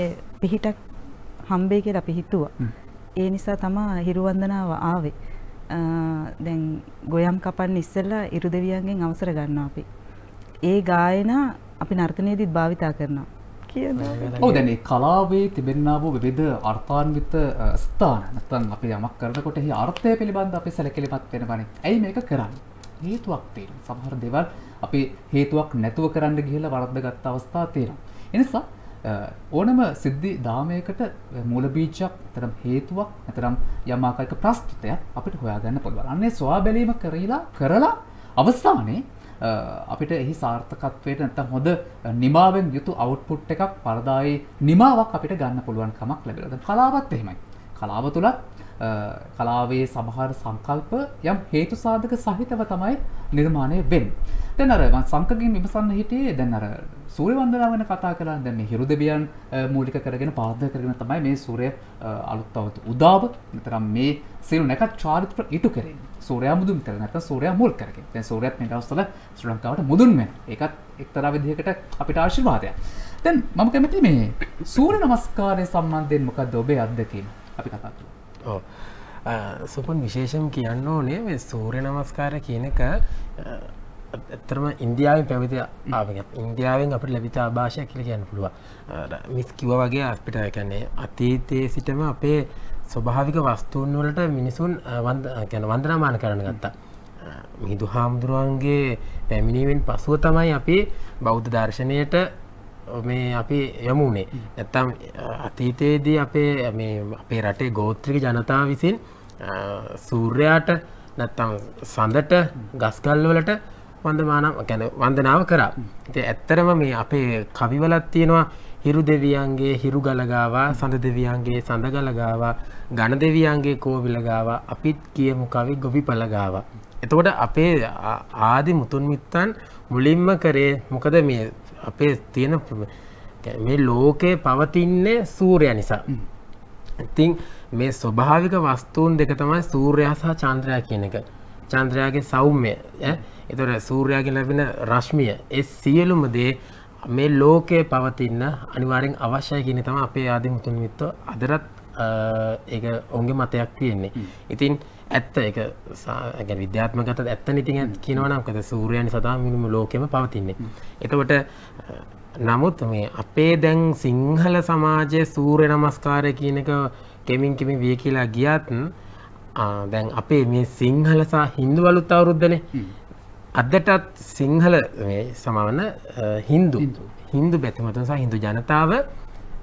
පිහිටක් හම්බේ කියලා අපි හිතුවා. ඒ නිසා තමා හිරුවන්දනාව ආවේ. දැන් ගොයම් කපන්න ඉස්සෙල්ලා ඉරු දෙවියන්ගෙන් අවසර ගන්නවා අපි. ඒ ගායනා අපි නර්තනයේදීත් භාවිතා කරනවා. ඔව් දැන් කලාවේ තිබෙන්නා වූ විවිධ අර්ථාන්විත ස්ථාන නැත්නම් අපි යමක් කරනකොට එහි අර්ථය පිළිබඳ අපි සැලකිලිමත් වෙනවනේ. ඇයි මේක කරන්නේ? හේතුවක් තියෙනවා. සමහර දේවල් අපි හේතුවක් නැතුව කරන්න ගිහිල්ලා වරද්දගත් අවස්ථා තියෙනවා. එනිසා ඕනම සිද්ධි දාමයකට මූල බීජයක් තරම් හේතුවක් නැතරම් යම් ආකාරයක ප්‍රස්තුතයක් අපිට හොයාගන්න පුළුවන්. අන්නේ සොයා බැලීම කරලා කරලා අවසානයේ අපිට එහි සාර්ථකත්වයට නැත්තම් හොඳ නිමාවෙන් යුතු අවුට්පුට් එකක් පරදායේ නිමාවක් අපිට ගන්න පුළුවන් කමක් ලැබෙනවා. දැන් කලාවත් එහෙමයි. කලාව තුලත් කලාවේ සමහර සංකල්ප යම් හේතු සාධක සහිතව තමයි නිර්මාණය වෙන්නේ. දැන් අර මම සංකගෙන් විමසන්න හිටියේ දැන් අර සූර්ය වන්දනාව ගැන කතා කරලා දැන් මේ හිරු දෙවියන් මූලික කරගෙන පාදක කරගෙන තමයි මේ සූර්ය අලුත් අවුරුදු උදාව නැත්නම් මේ සියලු නැකත් චාරිත්‍ර ඉටු කරන්නේ. සූර්යයා මුදුන් කරගෙන නැත්නම් සූර්යයා මුල් කරගෙන. දැන් සූර්යත් මේ දවස්වල ශ්‍රී ලංකාවට මුදුන් වෙනවා. ඒකත් එක්තරා විදිහකට අපිට ආශිර්වාදයක්. දැන් මම කැමති මේ සූර්ය නමස්කාරය සම්බන්ධයෙන් මොකද්ද ඔබේ අත්දැකීම? අපි කතා කරමු. ඕ සුපන් විශේෂම් කියන්න ඕනේ මේ සූරය නමස්කාර කියන එක ඇත්තරම ඉන්දියාවෙන් පැවිති ආවගත් ඉන්දියාවෙන් අපට ලැබිත ආභාෂය කියල කියන්න පුළුව මිස් කිව වගේ අපිට එකන්නේ අතීතයේ සිටම අපේ ස්වභාවික වස්තුූන් වලට මිනිසුන් ගැන වන්දනාමාන කරන ගත්තා. මිහිදු හාමුදුරුවන්ගේ පැමිණීවෙන් පසුව තමයි අපි බෞද්ධ දර්ශනයට මේ අපි යමුණේ නැත්තම් අතීතයේදී අපේ අපේ රටේ ගෝත්‍රික ජනතාව විසින් සූර්යාට නැත්තම් සඳට ගස්කල්වලට වන්දමානම් ගැන වන්දනාව කරා ඉති ඇත්තරම මේ අපේ කවිවලත් තියෙනවා හිරු දෙවියන්ගේ හිරු ගලගාවා සඳ දෙවියන්ගේ සඳ ගලගාවා ගණ දෙවියන්ගේ කෝවිලගාව අපිත් කියමු කවි ගොවි පලගාව. එතකොට අපේ ආදි මුතුන් මිත්තන් මුලින්ම කරේ මොකද මේ අපේ තියෙන මේ ලෝකයේ පවතින්නේ සූරය නිසා. ඉතින් මේ ස්වභාවික වස්තුූන් දෙක තමයි සූර්යා සහ චන්ද්‍රයා කියන එක. චන්ද්‍රයාගේ සෞම්‍ය එතොට සූර්යාගේ ලැබෙන රශ්මිය ඒ සියලුම දේ මේ ලෝකයේ පවතින්න අනිවාරෙන් අවශ්‍යය කියන තම අපේ ආදි මුතුන් මිත්ත අදරත් ඒ ඔුන්ගේ මතයක් තියෙන්නේ. ඉතින් ඇත්ත එක ගැ විද්‍යාත්මකත ඇත්ත නිතින් කියනවනම්කද සූරයන් සතා මිනිම ලෝකෙම පවතින්නේ. එතකොට නමුත් මේ අපේ දැන් සිංහල සමාජය සූරය නමස්කාරය කියන එක කෙමින් කෙමින් විය කියලා ගියත්න් දැන් අපේ මේ සිංහලසා හින්දු වලුත් අවුරුද්ධන අදටත් සිංහල සමවන හින්දු. හින්දු. බැතිමතුසා හින්දු ජනතාව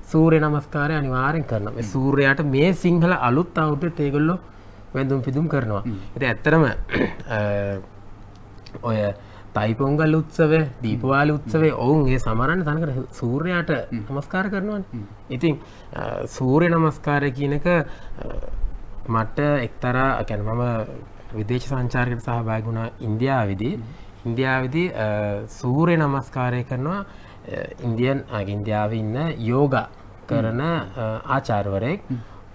සූරය නමස්කාරය අනිවාරෙන් කරන සූරයට මේ සිංහල අලුත් අවුට තේගොල්ලො වැඳුම් පිදුම් කරනවා. ඇති ඇත්තරම ඔය තයිපොංගල් උත්සව දීපවාල උත්සවේ ඔවුන්ගේ සමරන්න තනකර සූර්යයට නමස්කාර කරනවන්. ඉතින් සූරය නමස්කාරය කියනක මට එක්තරා ඇැන මම විදේශ සංචාරකට සහ බයගුණ ඉන්දියාවිදී. ඉන්දියාවිදි සූරය නමස්කාරය කරනවා ඉන්දියන් ඉන්දියාව ඉන්න යෝග කරන ආචාර්වරයෙක්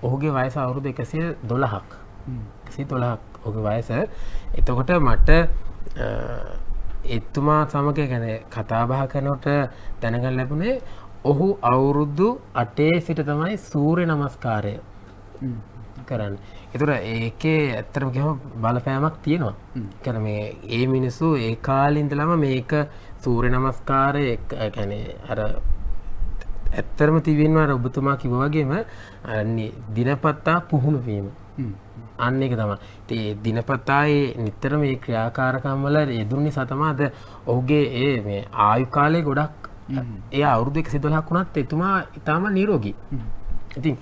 ඔහුගේ වයස අවුරුදු එකසිය දොළහක්. සි තොළහක් ඔක වයස. එතකොට මට එත්තුමා සමග ගැන කතාබහ කරනොට දැනගල් ලැබුණේ ඔහු අවුරුද්දු අටේ සිට තමයි සූරය නමස්කාරය කරන්න එතුර ඒකේ ඇත්තරම ගම බලපෑමක් තියෙනවා. කැන මේ ඒ මිනිස්සු ඒ කාලින්දලම මේක සූරය නමස්කාරය කැනේ අර ඇත්තරම තිබෙන්වා ඔබතුමා කිවවගේම දිනපත්තා පුහුණුවීම අන්න එක තම ඒ දිනපතායේ නිත්තර මේ ක්‍රියාකාරකම්වල යෙදුරනි සතමාද ඔහුගේ ඒ මේ ආයු කාලය ගොඩක් ඒ අවුරුදු එක සිදලක් වුණත් එතුමා ඉතාම නිරෝගී. ඉතින්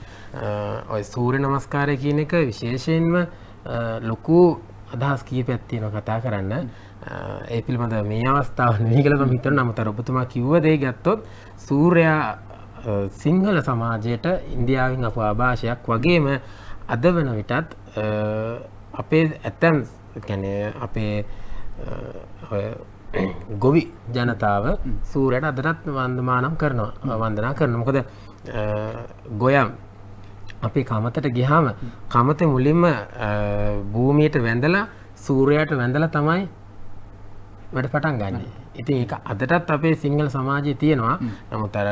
ඔය සූරය නමස්කාරය කියන එක විශේෂයෙන්ම ලොකු අදහස් කිය පැත්තියන කතා කරන්න. ඒ පිළිබඳ මේ අවස්ථාව නිකලම හිතර නමතර ඔබතුමා කිව්වදේ ගත්තොත් සූරයා සිංහල සමාජයට ඉන්දියාවෙන් අප ආභාෂයක් වගේම අද වන විටත් අපේ ඇත්තැම් ගැන අපේ ගොවි ජනතාව සූරයට අදරත් වන්දමානම් කරනවා වන්දනා කරන මොකද ගොයම් අපි කමතට ගිහාම කමත මුලින්ම භූමියයට වැඳලා සූරයට වැඳල තමයි වැඩ පටන් ගන්න. ඉතින් ඒ අදටත් අපේ සිංහල සමාජය තියෙනවා. නමුතර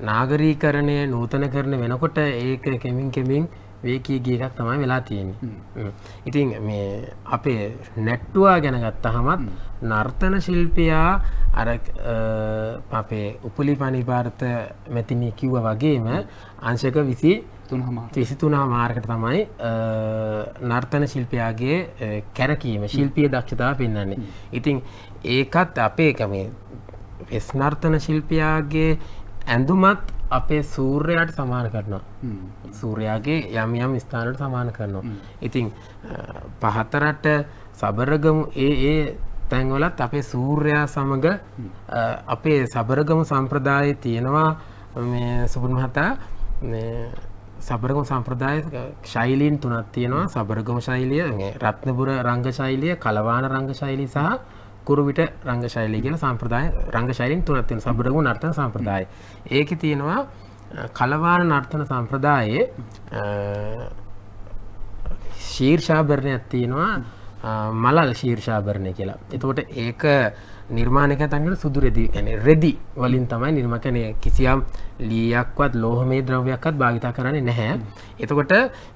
නාගරීකරණය නූතන කරන වෙනකොට ඒක කෙමින් කෙමින් වේකී ගීකක් තමයි වෙලා තියෙන්නේ. ඉතින් මේ අපේ නැට්ටුවා ගැන ගත්තහමත් නර්තන ශිල්පයා අර අපේ උපලි පනිපාර්ත මැතිනී කිව්ව වගේම අංශක විසි විසිතුනා මාර්කට තමයි නර්තන ශිල්පයාගේ කැරකීම ශිල්පිය දක්ෂතාව පෙන්න්නන්නේ ඉතිං ඒකත් අපේ කමේ වෙස් නර්තන ශිල්පයාගේ ඇඳුමත් අපේ සූර්යයට සමාන කරනවා. සූරයාගේ යම් යම් ස්ථානට සමාන කරනවා. ඉතිං පහතරට සබරගමු ඒ ඒ තැන්වලත් අපේ සූර්යා සමඟ අපේ සබරගමු සම්ප්‍රදාය තියෙනවා සුපුන් මහතා සබරගම සම්ප්‍රදාය ශෛලීන් තුනත් තියෙනවා. සබරගම ශෛලිය රත්නපුර රංග ශෛලිය කලවාන රංග ශෛලි සහ කුරුවිට රංග ශෛලි කියල සම්ප්‍රදාය රංග ශෛලින් තුනත්තින සබරගු නර්තන සම්ප්‍රදාය. ඒක තියෙනවා කලවාන නර්තන සම්ප්‍රදායේ ශීර්ෂාභරණයක් තියෙනවා මලල් ශීර්ෂාභරණය කියලා. එතකොට ඒක නිර්මාණක තන්ට සුදු රෙදි ඇන රෙදි වලින් තමයි නිර්මකනය කිසියම් ලීයක්වත් ලෝහමේ ද්‍රව්යක්ත් භාවිතා කරන්නේ නැහැ. එතකොට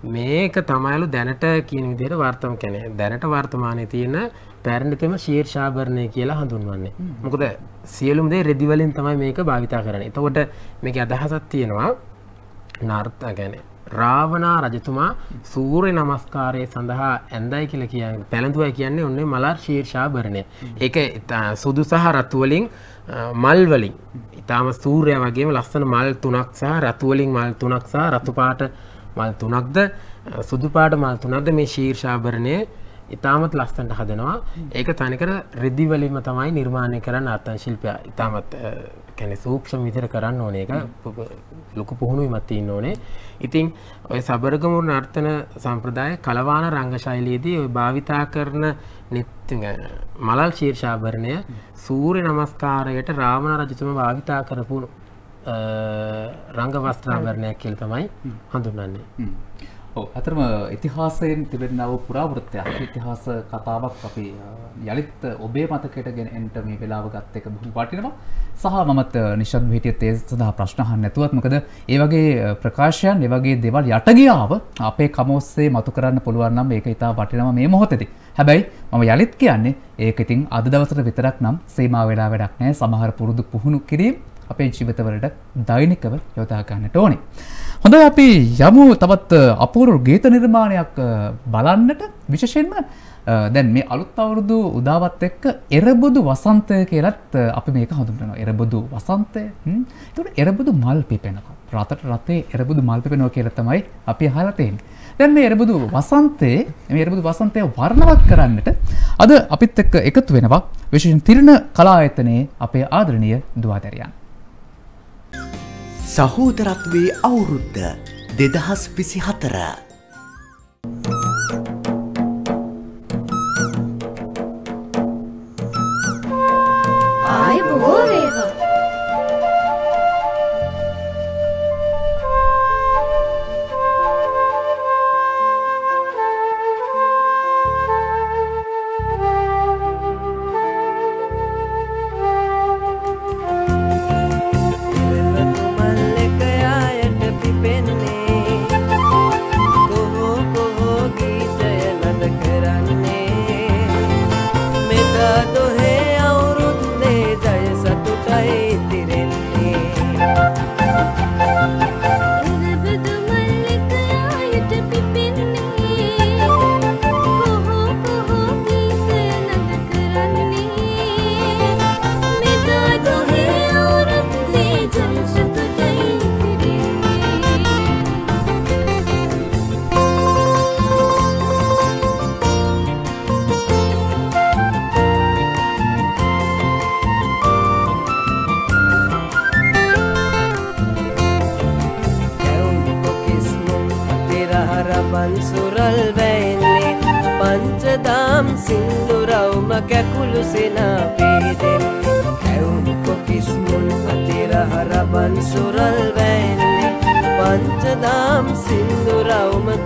මේක තමයිලු දැනට කියන විදියට වර්තම කැනෙ දැනට වර්තමානය තියෙන පැරණිතම ශීර්ෂාභරණය කියලා හඳුන්වන්නේ. මොකද සියලුම්දේ රෙදිවලින් තමයි මේක භාවිතා කරන එතකොට මේක අදහසත් තියෙනවා නර්තා ගැනේ රාවනා රජතුමා සූරය නමස්කාරය සඳහා ඇන්දයි කියල කිය පැළඳුවයි කියන්නේ ඔන්නේ මලාර් ශීර්ෂාභරණය ඒක සුදු සහ රත්තුවලින් මල්වලින් ඉතාම සූරය වගේ ලස්සන මල් තුනක් සහ රතුවලින් මල් තුනක් සහ රතුපාට මල් තුනක්ද සුදුපාට මල් තුනක්ද මේ ශීර්ෂාභරණය ඉතාමත් ලස්සන්ට හදනවා. ඒක තනිකර රෙදිවලින්ම තමයි නිර්මාණය කරන්න අත්තන් ශිල්පය ඉතාමත් කැනෙ සූක්ෂම විතර කරන්න ඕන. එක ලොකු පුහුණුව මත්තින්න ඕනේ. ඉතිං ඔය සබරගමුර නර්තන සම්ප්‍රදාය කලවාන රංගශෛලයේදී ඔය භාවිතා කරන නිත්ති මලල් ශීර්ෂාභරණය සූරය නමස්කාරයට රාමණ රජතුම භාවිතා කරපු රංගවස්ත්‍රාභරණයක් කෙල් තමයි හඳුන්නන්නේ. ඇතරම ඉතිහාසයෙන් තිබෙනව පුරාවෘත්තයක් ඉතිහාස කතාවක් අපි යළිත් ඔබේ මතකයට ගෙන එන්ට මේ වෙලාව ගත්ත එක බොහොම වටිනවා. සහ මමත් නිශ්චත් හිටියත් ඒ සඳහා ප්‍රශ්න අහන්න නැතුවත් මොකද ඒ වගේ ප්‍රකාශයන් ඒ වගේ දේවල් යට ගියාව අපේ කමෝස්සේ මතු කරන්න පුළුවන් නම් ඒක ඉතා වටිනවා මේ මොහොතේදී. හැබැයි මම යළිත් කියන්නේ ඒක ඉතින් අද දවසට විතරක් නම් සීමා වෙලා වැඩක් නැහැ සමහර පුරුදු පුහුණු කිරීම අපේ ජීවිතවලට දෛනිකව යොදා ගන්නට ඕනේ. හොඳ අපි යමු තවත් අපූරු ගීත නිර්මාණයක් බලන්නට. විශෂයෙන්ම දැන් මේ අලුත් අවුරුදු උදාවත් එක්ක එරබුදු වසන්තය කියලත් අපි මේක හඳුන්වනවා. එරබුදු වසන්තය. තුට එරබුදු මල් පිපෙනවා. රතට රතේ එරබුදු මල් පිපෙනවා කියලා තමයි අපි අහලා තියෙන්නේ. දැන් මේ එරබුදු වසන්තයේ මේ එරබුදු වසන්තය වර්ණවත් කරන්නට අද අපිත් එක්ක එකතු වෙනවා. විශේෂයෙන් තිරණ කලායතනයේ අපේ ආදරණීය දුවාදැරියන්. සහෝදරත්වයේ අවුරුද්ද දෙදහස් විසි හතර.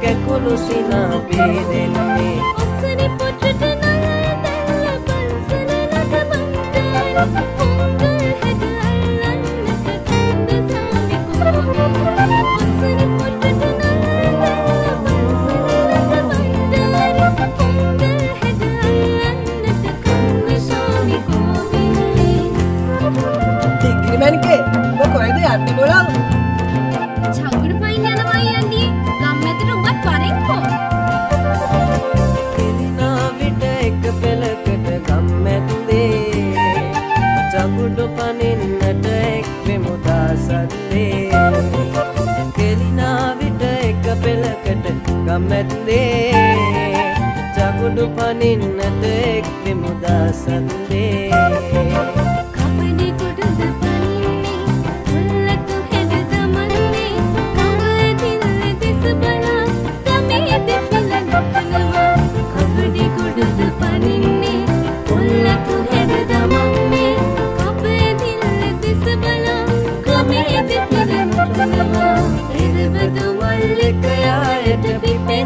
කැකුළු සිනා පේදෙන්නේ ඔස්සනි පොටට නලල් දැල්ල පන්සලලට මන්දාර පොංගල් පෙළකට ගම්මැත්තේ චකුඩු පනින්නට එක් වෙමුදා සද්දේ කපඩි කොටද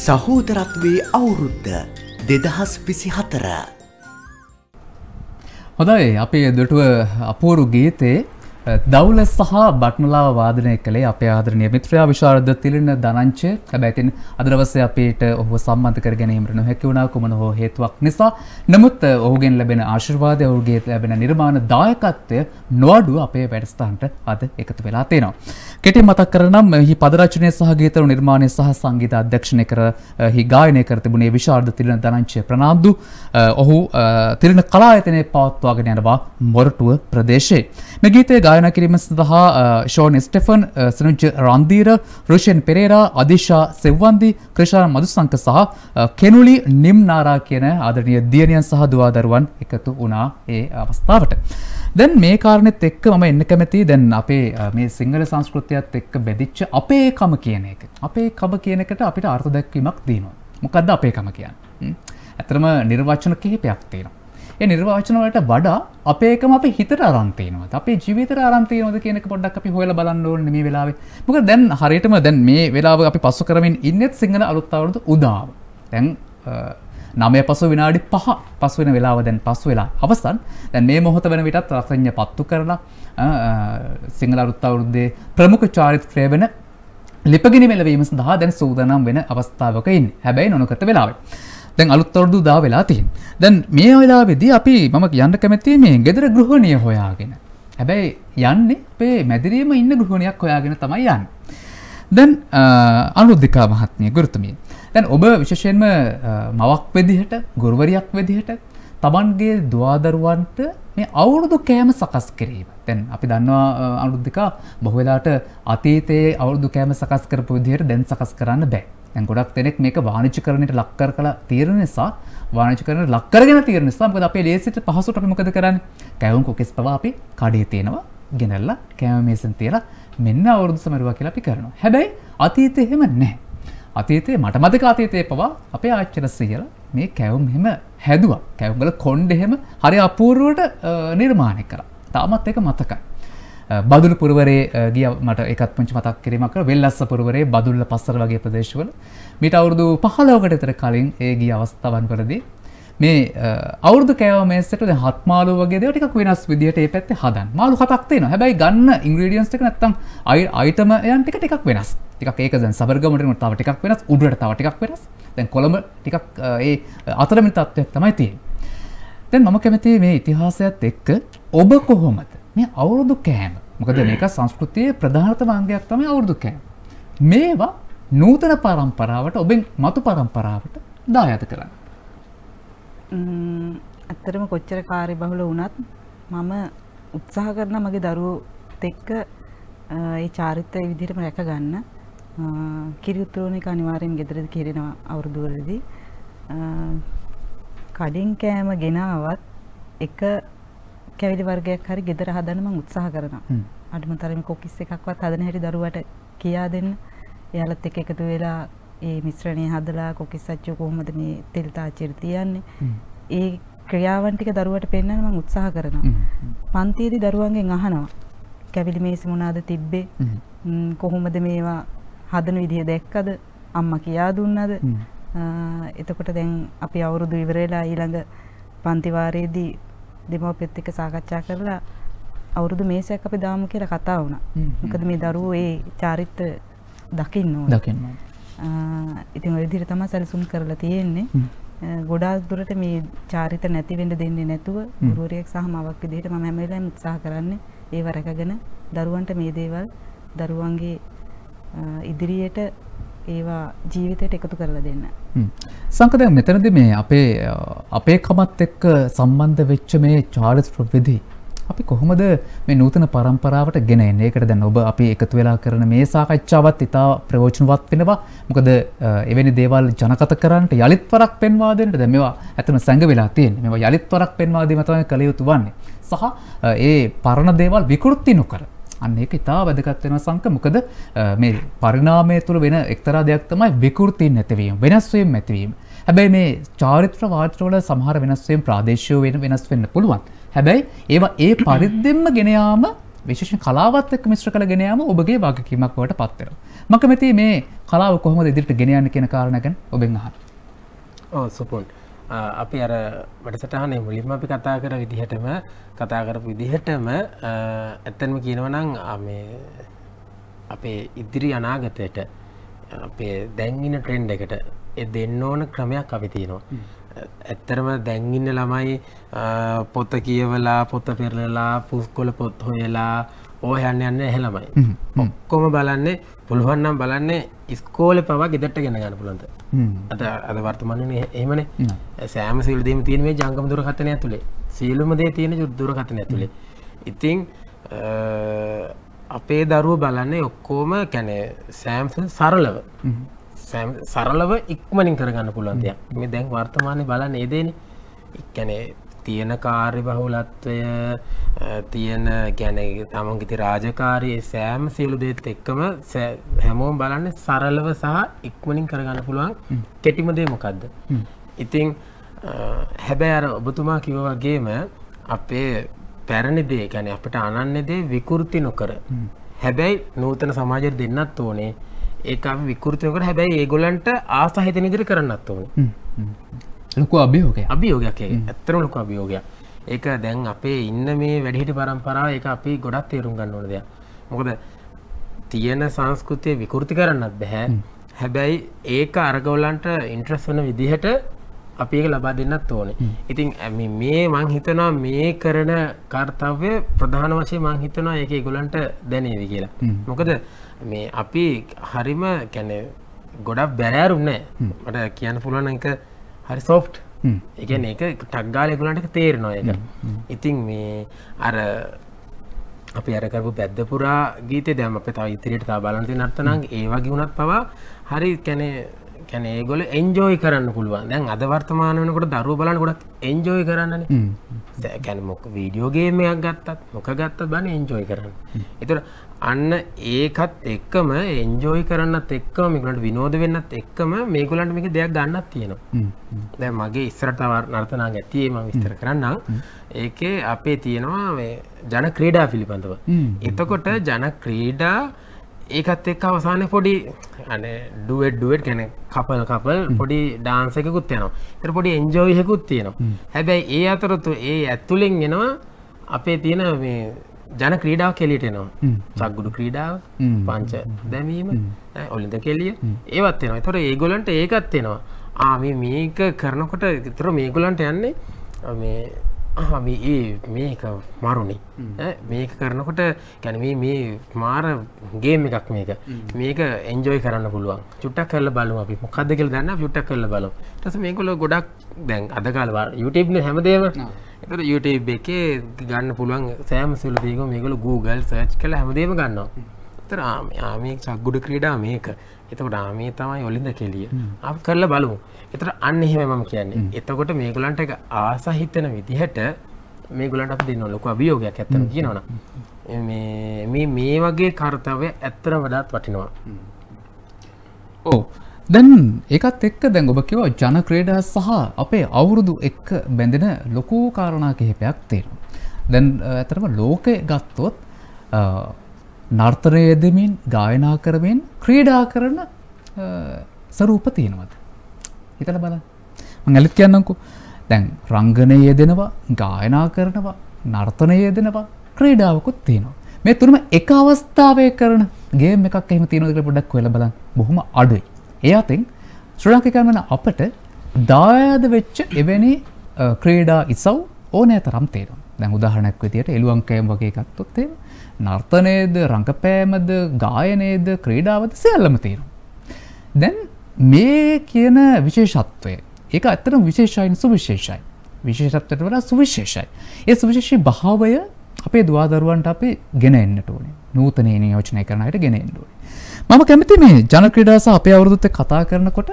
සහෝදරත්වයේ අවුරුද්ද දෙදහස් විසි හතර. හොඳයි අපේ දුටුව අපූරු ගීතේ දවුල සහ බට්මලාව වාදනය කළේ අප ආදරණය මිත්‍රයා විශාරද තිලින දනංචය හැබැතින් අදරවසේ අපේට ඔහු සම්බන්ධ කර ගැනීමට නොහැකි වුණා කුමන හෝ හේතුවක් නිසා නමුත් ඔහුගෙන් ලැබෙන ආශිර්වාදය ඔහුගේ ලැබෙන නිර්මාණ දායකත්වය නොඅඩු අපේ වැඩස්ථානට අද එකතු වෙලා තියෙනවා. කෙටි මතක් කරනම් මෙහි පදරචනය සහ ගීතරු නිර්මාණය සහ සංගීත අධ්‍යක්ෂණය කර හි ගායනය කර තිබුණේ විශාරද තිලින දනංචය ප්‍රනාන්දු ඔහු තිලින කලායතනය පවත්වාගෙන යනවා මොරටුව ප්‍රදේශයේ. මේ ගීතය ගායනා කිරීම සඳහා ෂෝන් ස්ටෙෆන් සනුජ රන්දීර රුෂන් පෙරේරා අදිශා සෙව්වන්දි ක්‍රෂාන මදුසංක සහ කෙනුලි නිම් නාරා කියන ආදරණීය දියණියන් සහ දුවාදරුවන් එකතු වුණා ඒ අවස්ථාවට. දැන් මේ කාරණෙත් එක්ක මම එන්න කැමති දැන් අපේ මේ සිංහල සංස්කෘතියත් එක්ක බෙදිච්ච අපේ කම කියන එක. අපේ කම කියන එකට අපිට අර්ථ දැක්වීමක් තියෙනවා. මොකද්ද අපේ කම කියන්නේ? ඇත්තටම නිර්වචන කිහිපයක් තියෙනවා. ඒ නිර්වාචන වලට වඩා අපේකම අපි හිතට අරන් තියෙනවද අපේ ජීවිතයට අරන් තියෙනවද කියන එක පොඩ්ඩක් අපි හොයලා බලන්න ඕනේ මේ වෙලාවේ. මොකද දැන් හරියටම දැන් මේ වෙලාව අපි පසු කරමින් ඉන්නෙත් සිංහල අලුත් අවුරුදු උදාව. දැන් නමය පසු විනාඩි පහ පසු වෙන වෙලාව දැන් පසු වෙලා අවසන්. දැන් මේ මොහොත වෙන විටත් රසඤ්ඤ පත්තු කරලා සිංහල අලුත් අවුරුද්දේ ප්‍රමුඛ චාරිත්‍රය වෙන ලිපගිනි මෙලවීම සඳහා දැන් සූදානම් වෙන අවස්ථාවක ඉන්නේ. හැබැයි නොනකට වෙලාවේ. දැන් අලුත් අවුරුදු දා වෙලා තියෙන. දැන් මේ වෙලාවේදී අපි මම යන්න කැමති මේ ගෙදර ගෘහණිය හොයාගෙන. හැබැයි යන්නේ අපේ මැදිරියේම ඉන්න ගෘහණියක් හොයාගෙන තමයි යන්නේ. දැන් අනුරුද්ධිකා මහත්මිය ගුරුතුමිය. දැන් ඔබ විශේෂයෙන්ම මවක් විදිහට ගුරුවරියක් විදිහට තමන්ගේ දුවදරුවන්ට මේ අවුරුදු කෑම සකස් කිරීම. දැන් අපි දන්නවා අනුරුද්ධිකා බොහෝ වෙලාවට අතීතයේ අවුරුදු කෑම සකස් කරපු විදිහට දැන් සකස් කරන්න බෑ. දැන් ගොඩක් දෙනෙක් මේක වාණිජ්‍යකරණයට ලක් කර කළ තියෙන නිසා වාණිජ්‍යකරණයට ලක් කරගෙන තියෙන නිසා මොකද අපේ ලේසියට පහසුට අපි මොකද කරන්නේ? කැවුම් කුකිස් පවා අපි කඩේ තියෙනවා. ගෙනල්ලා කෑම මේසෙන් තියලා මෙන්න අවුරුදු සමරුවා කියලා අපි කරනවා. හැබැයි අතීතේ එහෙම නැහැ. අතීතයේ මට මතක අතීතයේ පවා අපේ ආච්චිලා සියලා මේ කැවුම් එහෙම හැදුවා. කැවුම් වල කොණ්ඩ එහෙම හරි අපූර්වවට නිර්මාණය කරා. තාමත් ඒක මතකයි. බදුල පුරවරේ ගිය මට එකත් පුංචි මතක් කිරීමක් කර වෙල්ලස්ස පුරවරේ බදුල්ල පස්සර වගේ ප්‍රදේශවල මීට අවුරුදු 15කට විතර කලින් ඒ ගිය අවස්ථාවන් වලදී මේ අවුරුදු කෑම මේසෙට දැන් හත් මාළු වගේ දේවල් ටිකක් වෙනස් විදිහට ඒ පැත්තේ හදන්න. මාළු හතක් තියෙනවා. හැබැයි ගන්න ඉන්ග්‍රීඩියන්ට්ස් ටික නැත්තම් අයිටම යන් ටික ටිකක් වෙනස්. ටිකක් ඒක දැන් සබර්ගමට තව ටිකක් වෙනස්. උඩරට තව ටිකක් වෙනස්. දැන් කොළඹ ටිකක් ඒ අතරමැද තත්ත්වයක් තමයි තියෙන්නේ. දැන් මම කැමති මේ ඉතිහාසයත් එක්ක ඔබ කොහොමද මේ අවුරුදු කෑම. මොකද මේක සංස්කෘතියේ ප්‍රධානතම අංගයක් තමයි අවුරුදු කෑම. මේවා නූතන පරම්පරාවට ඔබෙන් මතු පරම්පරාවට දායත කරන්න. ම්ම්, ඇත්තටම කොච්චර කාර්ය බහුල වුණත් මම උත්සාහ කරන මගේ දරුවොත් එක්ක ඒ චාරිත්‍රය විදිහටම රැක ගන්න අ, කිරි උත්තරෝණ එක අනිවාර්යෙන් ගෙදරදි කෙරෙනවා අවුරුදු වලදී කඩින් කෑම ගෙනාවත් එක කැවිලි වර්ගයක් හරි ගෙදර හදන්න මම උත්සාහ කරනවා. අඩුම තරමේ කොකිස් එකක්වත් හදන හැටි දරුවට කියා දෙන්න එයාලත් එක්ක එකතු වෙලා ඒ මිශ්‍රණය හදලා කොකිස් අච්චු කොහොමද මේ තෙල් තාච්චියට තියන්නේ. ඒ ක්‍රියාවන් ටික දරුවට පෙන්වන්න මම උත්සාහ කරනවා. පන්තියේදී දරුවන්ගෙන් අහනවා. කැවිලි මේසෙ මොනවාද තිබ්බේ? කොහොමද මේවා හදන විදිහ දැක්කද? අම්මා කියා දුන්නද? එතකොට දැන් අපි අවුරුදු ඉවර වෙලා ඊළඟ පන්ති වාරයේදී දෙමව්පියත් එක්ක සාකච්ඡා කරලා අවුරුදු මේසයක් අපි දාමු කියලා කතා වුණා. මොකද මේ දරුවෝ ඒ චාරිත්‍ර දකින්න ඕන. දකින්න. අ, ඉතින් ඔය විදිහට තමයි සැලසුම් කරලා තියෙන්නේ. ගොඩාක් දුරට මේ චාරිත නැති වෙන්න දෙන්නේ නැතුව. ගුරුවරියෙක් සහ මවක් විදිහට මම හැම වෙලාවෙම උත්සාහ කරන්නේ ඒව රැකගෙන දරුවන්ට මේ දේවල් දරුවන්ගේ ඉදිරියට ඒවා ජීවිතයට එකතු කරලා දෙන්න. සංකද මෙතනද මේ අපේ අ, අපේ කමත් එක්ක සම්බන්ධ වෙච්ච මේ චාරිත්‍ර විදි අපි කොහොමද මේ නූතන පරම්පරාවට ගෙන එන්නේ? ඒකට දැන් ඔබ අපි එකතු වෙලා කරන මේ සාකච්ඡාවත් ඉතා ප්‍රයෝජනවත් වෙනවා. මොකද අ, එවැනි දේවල් ජනගත කරන්නට යලිත් වරක් පෙන්වා දෙන්නට දැන් මේවා ඇත්තම සැඟ වෙලා තියෙන්නේ. මේවා යලිත් වරක් පෙන්වා දීම තමයි කළ යුතු වන්නේ. සහ අ, ඒ පරණ දේවල් විකෘති නොකර අන්න ඒක ඉතා වැදගත් වෙන සංක මොකද අ, මේ පරිණාමය තුළ වෙන එක්තරා දෙයක් තමයි විකෘතින් නැතිවීම වෙනස්වීම ඇතිවීම. හැබැයි මේ චාරිත්‍ර වාත්‍රවල සමහර වෙනස්වීම් ප්‍රාදේශීය වෙන වෙනස් වෙන්න පුළුවන්. හැබැයි ඒවා ඒ පරිද්දෙන්ම ගෙන යාම විශේෂයෙන් කලාවත් එක්ක මිශ්‍ර කළ ගෙන යාම ඔබගේ වගකීමක් බවට පත් වෙනවා. මම කැමති මේ කලාව කොහොමද ඉදිරියට ගෙන යන්නේ කියන කාරණා ගැන ඔබෙන් අහන්න. ඕ සුපුන් අ, අපි අර වැඩසටහනේ මුලින්ම අපි කතා කර විදිහටම කතා කරපු විදිහටම ඇත්තන්ම කියනවනම් ආ, මේ අපේ ඉදිරි අනාගතයට අපේ දැන්ඉන්න ට්‍රෙන්ඩ් එකට එ දෙන්න ඕන ක්‍රමයක් අපි තියෙනවා. ඇත්තරම දැන්ඉන්න ළමයි පොත කියවලා පොත පෙරලලා පුස්කොල පොත් හොයලා ඕහයන්න යන්න එහෙළමයි හ්ම්, හ්ම්. ඔක්කොම බලන්නේ පුළුවන්නම් බලන්නේ ඉස්කෝල පවා ගෙදට ගෙන ගන්න හ්ම්. අද අද වර්තමන එහෙමන. හ්ම්. සෑම සිල් දීම තියෙන මේ ජංගම දුරකථනය ඇතුළේ සියලුම දේ තියෙන දුරකථන ඇතුළේ ඉතිං අ, අපේ දරුව බලන්නේ ඔක්කෝම කැනේ සෑම්ස සරලව. සරලව ඉක්මනින් කරගන්න පුළුවන් දෙයක්. මේ දැන් වර්තමානය බලන්න ඒදේන ඉක්කැනේ තියෙන කාර්ය බහුලත්වය තියෙන ගැන තමන්ගිති රාජකාරයේ සෑම සියලු දේත් එක්කම හැමෝම් බලන්න සරලව සහ ඉක්මනින් කරගන්න පුළුවන් කෙටිම දේ මොකක්ද. ඉතිං අ, හැබැයි අර ඔබතුමා කිව වගේම අපේ පැරණි දේ ගැන අපට අනන්න දේ විකෘති නොකර හැබැයි නූතන සමාජයට දෙන්නත් ඕනේ. ඒ විකෘතියකට හැබැයි ඒගොලන්ට ආසාහිත නිදිරි කරන්නත් ඕනේ. ලොකු අභියෝගයක්. අභියෝගයක් ඒක. ඇත්තටම ලොකු අභියෝගයක්. ඒක දැන් අපේ ඉන්න මේ වැඩිහිටි පරම්පරාව ඒක අපි ගොඩක් තේරුම් ගන්න ඕන දෙයක්. මොකද තියෙන සංස්කෘතිය විකෘති කරන්නත් බෑ. හැබැයි ඒක අරගොල්ලන්ට ඉන්ට්‍රස් වෙන විදිහට අපි ඒක ලබා දෙන්නත් ඕනේ. ඉතින් ඇ- මේ මං හිතනවා මේ කරන කර්තව්‍ය ප්‍රධාන වශයෙන් මං හිතනවා ඒක ඒගොල්ලන්ට දැනේවි කියලා. මොකද මේ අපි හරිම කැන ගොඩක් බැරෑරුම් නෑ මට කියන්න පුළුවන් එක හරි හ්ම්. එකන එක ටක්ගාල එකුලන්ට තේරනවා එක ඉතින් මේ අර අපි අරකරපු පැද්දපුරා ගීතය දැම අප තව ඉතිරියට තා බලන්ති නර්තනං ඒවගේ වුණත් පවා හරි කැනේ කැන ඒගොල එන්ජෝයි කරන්න පුළුවන්. දැන් අද වර්තමාන වනකොට දරුව බලන්න ගොඩක් එන්ජෝයි කරන්නන. ගැන මොක වීඩියෝගේමයක් ගත්තත් මොක ගත්තත් බන එන්ජෝයි කරන්න. එතුර අන්න ඒකත් එක්කම එන්ජෝයි කරන්නත් එක්කම මිකට විනෝද වෙන්නත් එක්කම මේකුලන්ට මේක දෙයක් ගන්නත් තියෙනවා. දැ මගේ ඉස්සරට නර්තනා ගැතියේ ම විස්තර කරන්න ඒකේ අපේ තියෙනවා ජන ක්‍රීඩා පිළිබඳව. එතකොට ජන ක්‍රීඩා ඒකත් එක් අවසානය පොඩි අන ඩුවඩ් ඩුවට් ගැන කපල් කපල් පොඩි ඩාන්සකකුත් යනවා එත පොඩි එන්ජෝයහකුත් තියෙනවා. හැබැයි ඒ අතරතු ඒ ඇත්තුලෙන් එනවා අපේ තියෙන මේ ජන ක්‍රීඩාව කෙලිටෙනවා හ්ම්. චක්ගුඩු ක්‍රීඩාව හ්ම්. පංච දැමීම ඈ, ඔලින්ද කෙලිය ඒවත් එනවා. තොර ඒගොලන්ට ඒකත් එෙනවා. ආම මේක කරනකොට තර මේගොලන්ට යන්නේ මේ ආ, මේ ඒ මේක මරුණි. මේක කරනකොට ගැන මේ මේ මාර ගේම් එකක් මේක. මේක එන්ජෝයි කරන්න පුළුවන්. චුට්ටක් කරල බලම අපි. මොකක්ද කියල දන්න චුට්ටක් කරල බලු ටස මේකොල ගොඩක් දැන් අදකාල YouTube හැමදේම එතට YouTube එකේ ගන්න පුළුවන් සෑම සුලදීක මේකල Google සර්ච් කළ හැමදේම ගන්නවා. තර ආමේ චක්ගුඩ ක්‍රීඩා මේක. එතකොට ආමේ තමයි ඔලින්ද කෙලිය අප කරල බලමු. එතට අන්න එහෙම මම කියන්නේ. එතකොට මේගුලන්ට එක ආසහිතන විදිහට මේ ගුලන්ට අප දෙන්න ලොක අභියෝගයක් ඇත්තන කියනවන මේ මේ වගේ කර්තාවය ඇත්තර වඩාත් වටිනවා. ඕ දැන් ඒකත් එක්ක දැන් ඔබ කිව ජන ක්‍රේඩා සහ අපේ අවුරුදු එක්ක බැඳෙන ලොකූ කාරණා කිහිපයක් තියෙනවා. දැන් ඇතරම ලෝකය ගත්තොත් නර්තනය යෙදමින් ගායනා කරමින් ක්‍රීඩා කරන සරූප තියෙනවද. හිතල බල ඇලිත් කියන්නකු දැන් රංගනය යෙදෙනවා ගායනා කරනවා නර්තනය යෙදෙනවා ක්‍රීඩාවකුත් තියෙනවා. මේ තුරම එක අවස්ථාවය කරන ගේ එකක් එහම තියෙනක පොඩක් කොල බලන් බොහොම අඩුයි. ඒ අතින් ශ්‍රලාකිකන් වන අපට දායාද වෙච්ච එවැනි ක්‍රීඩා ඉසව් ඕනෑ තරම් තේරුම් දැන් උදාහරණයක් විදියට එළුවන්කෑම් වගේ එකත්තොත්තේ නර්තනයද රඟපෑමද ගායනයේද ක්‍රීඩාවද සියල්ලම තේරුම්. දැන් මේ කියන විශේෂත්වය ඒක ඇත්තටම විශේෂයින් සුවිශේෂයි විශේෂත්වයට වඩා සුවිශේෂයි. ඒ සුවිශේෂී භාවය අපේ දුවාදරුවන්ට අපි ගෙන එන්නට ඕනේ නූතනය නියෝජනය කරනයට ගෙන එන්න ඕනේ. මම කැමති මේ ජන ක්‍රීඩා සහ අපේ අවුරුද්දත් එක්ක කතා කරනකොට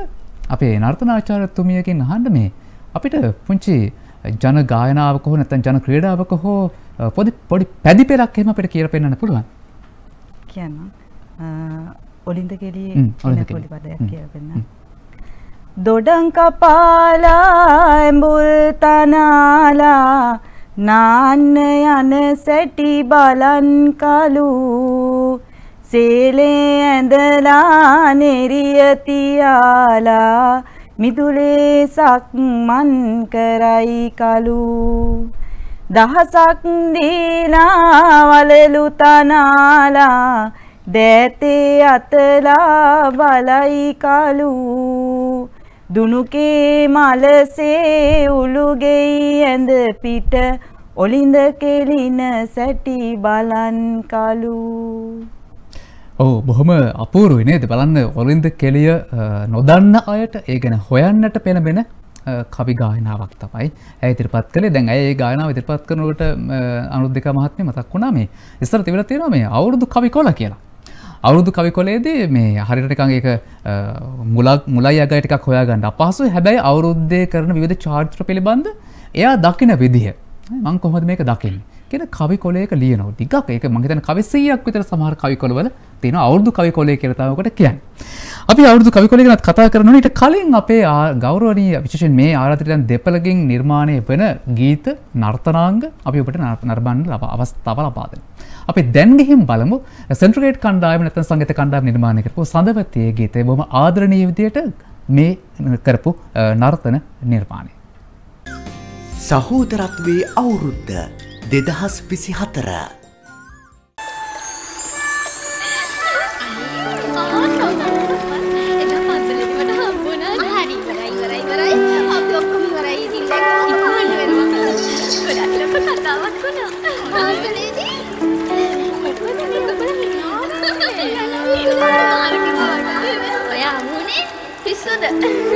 අපේ නර්තනාචාර්යතුමියකින් අහන්න මේ අපිට පුංචි ජන ගායනාවක හෝ නැත්නම් ජන ක්‍රීඩාවක හෝ පොඩි පොඩි පැදි පෙරක් එහෙම අපිට කියලා පෙන්වන්න පුළුවන්. කියන්න ඔලින්ද කෙලියේ පොඩි. පදයක් හ්ම්, කියලා පෙන්වන්න. දොඩං කපාලා ඇඹුල් තනාලා නාන්න යන සැටි බලන් කලු සේලේ ඇඳලා නෙරිය තියාලා මිදුලේ සක්මන් කරයි කලු. දහසක් දීලා වලලු තනාලා දෑතේ අතලා බලයි කලු. දුනුකේ මලසේ උළුගෙයි ඇඳ පිට ඔලින්ද කෙලින සැටි බලන් කලු. ඔව් බොහොම අපූරුයි නේද? බලන්න ඔලින්ද කෙලිය අ, නොදන්න අයට ඒ ගැන හොයන්නට පෙළඹෙන අ, කවි ගායනාවක් තමයි. ඇය ඉදිරිපත් කළේ? දැන් ඇය ඒ ගායනාව ඉදිරිපත් කරනකොට අනුද්දික මහත්මිය මතක් වුණා මේ? ඉස්සර තිබිලා තියෙනවා මේ අවුරුදු කවි කොළ කියලා. අවුරුදු කවි කොලේදී මේ හරියට නිකන් ඒක අ, මුලක් මුලයි අගයි ටිකක් හොයාගන්න අපහසුයි. හැබැයි අවුරුද්දේ කරන විවිධ චාරිත්‍ර පිළිබඳ එයා දකින විදිහ මං කොහොමද මේක දකින්නේ? කියන කවි කොලයක ලියනවා ටිකක් ඒක මම හිතන්නේ කවි 100ක් විතර සමහර කවි කොළවල තියෙන අවුරුදු කවි කොලය කියලා තමයි ඔකට කියන්නේ. අපි අවුරුදු කවි කොලය ගැන කතා කරනවා ඊට කලින් අපේ ආ- ගෞරවනීය විශේෂයෙන් මේ ආරාධිතයන් දෙපළකින් නිර්මාණය වෙන ගීත නර්තනාංග අපි ඔබට නර්- නරඹන්න ලබා අවස්ථාව ලබා දෙනවා. අපි දැන් ගිහින් බලමු සෙන්ට්‍රේට් කණ්ඩායම නැත්නම් සංගීත කණ්ඩායම නිර්මාණය කරපු සඳවතියේ ගීතය බොහොම ආදරණීය විදියට මේ කරපු අ, නර්තන නිර්මාණය. සහෝදරත්වයේ අවුරුද්ද දෙදහස් විසි හතර. ඔයා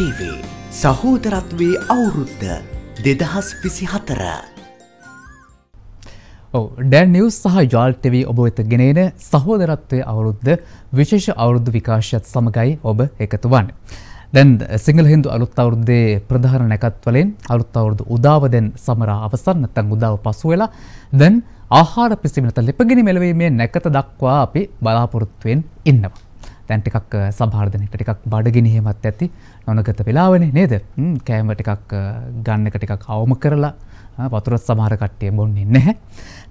TV සහෝදරත්වයේ අවුරුද්ද දෙදහස් විසි හතර. ඩැන් නිවස් සහ ජාල්ටව ඔබ වෙත ගෙනන සහෝදරත්වය අවුරුද්ධ විශේෂ අවුරුද්ධ විකාශයත් සමගයි ඔබ එකතු වන්න. දැන් සිංහල හින්දු අලුත් අවුරුද්දේ ප්‍රධාන නැකත්වලින් අලුත් අවුරුදු උදාව දැන් සමරා අවසන් නැත්නම් උදාව පසු වෙලා දැන් ආහාර පිසිමිනත ලිපගිනි මෙලවීමේ නැකත දක්වා අපි බලාපොරොත්තුවෙන් ඉන්නවා. දැන් ටිකක් සමහර දෙනෙක්ට ටිකක් බඩගිනි එහෙමත් ඇති නොනගත වෙලාවනේ නේද? කෑම ටිකක් ගන්න එක ටිකක් අවම කරලා වතුරත් සමහර කට්ටිය බොන්නේ නැහැ.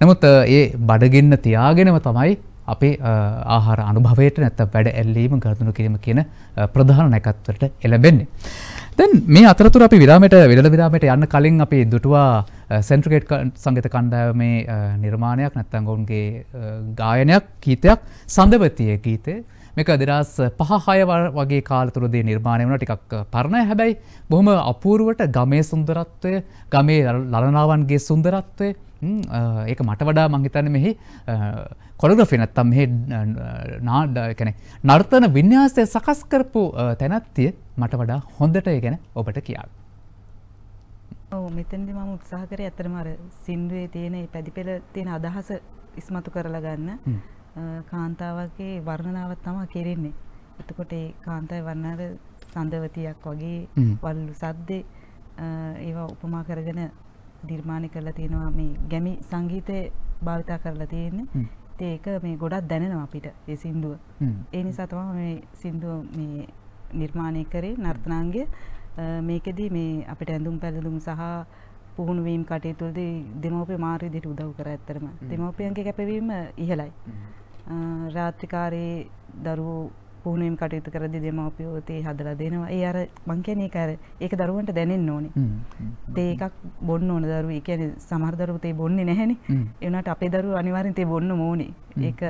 නමුත් ඒ බඩගින්න තියාගෙනම තමයි අපේ ආහාර අනුභවයට නැත්නම් වැඩ ඇල්ලීම ගනුදෙනු කිරීම කියන ප්‍රධාන නැකත්වලට එළඹෙන්නේ. දැන් මේ අතරතුර අපි විරාමයට විරල විරාමයට යන්න කලින් අපි දුටුවා සෙන්ට්‍රිගේට් සංගීත කණ්ඩායමේ නිර්මාණයක් නැත්නම් ඔවුන්ගේ ගායනයක් ගීතයක් සඳවතිය ගීතේ මේක දෙදස් පහහය වගේ කාලතුරදේ නිර්මාණය වන ටිකක් පරණය හැබැයි බොහොම අපූරුවට ගමේ සුන්දරත්වය ගමේ ලලනාවන්ගේ සුන්දරත්වය ඒක මට වඩා මංහිතන්න මෙහි කොළග්‍රෆි නැත්තම් මෙහි නාඩ කැනෙ නර්තන විඤ්ඥාසය සකස් කරපු තැනැත්තිය මට වඩා හොඳට ගැන ඔබට කියා. ඔව් මෙතනදි මම උත්සාහ කරේ ඇත්තටම අර සින්දුවේ තියෙන පැදිපෙළ තියෙන අදහස ඉස්මතු කරලා ගන්න. කාන්තාවගේ වර්ණනාවත් තමා කෙරෙන්නේ. එතකොට ඒ කාන්තාවේ වර්ණනාව සඳවතියක් වගේ වල්ලු සද්දේ ඒවා උපමා කරගෙන නිර්මාණය කරලා තියෙනවා මේ ගැමි සංගීතය භාවිතා කරලා තියෙන්නේ. ඒක මේ ගොඩක් දැනෙනවා අපිට ඒ සින්දුව. ඒ නිසා තමයි මේ සින්දුව මේ නිර්මාණය කරේ නර්තනාංගය මේකෙදී මේ අපිට ඇඳුම් පැළඳුම් සහ පුහුණුවීම් කටයුතුවලදී දෙමව්පිය මාර්ග විදිහට උදව් කරා ඇත්තටම. දෙමව්පියන්ගේ කැපවීම ඉහළයි. රාත්‍රිකාරයේ දරුවෝ පුහුණුවීම් කටයුතු කරද්දී දෙමව්පියෝ තේ හදලා දෙනවා. ඒ අර මං කියන්නේ ඒක අර ඒක දරුවන්ට දැනෙන්න ඕනේ. තේ එකක් බොන්න ඕන දරුවෝ. ඒ කියන්නේ සමහර දරුවෝ තේ බොන්නේ නැහැනේ. ඒ වුණාට අපේ දරුවෝ අනිවාර්යෙන් තේ බොන්න ඕනේ. ඒක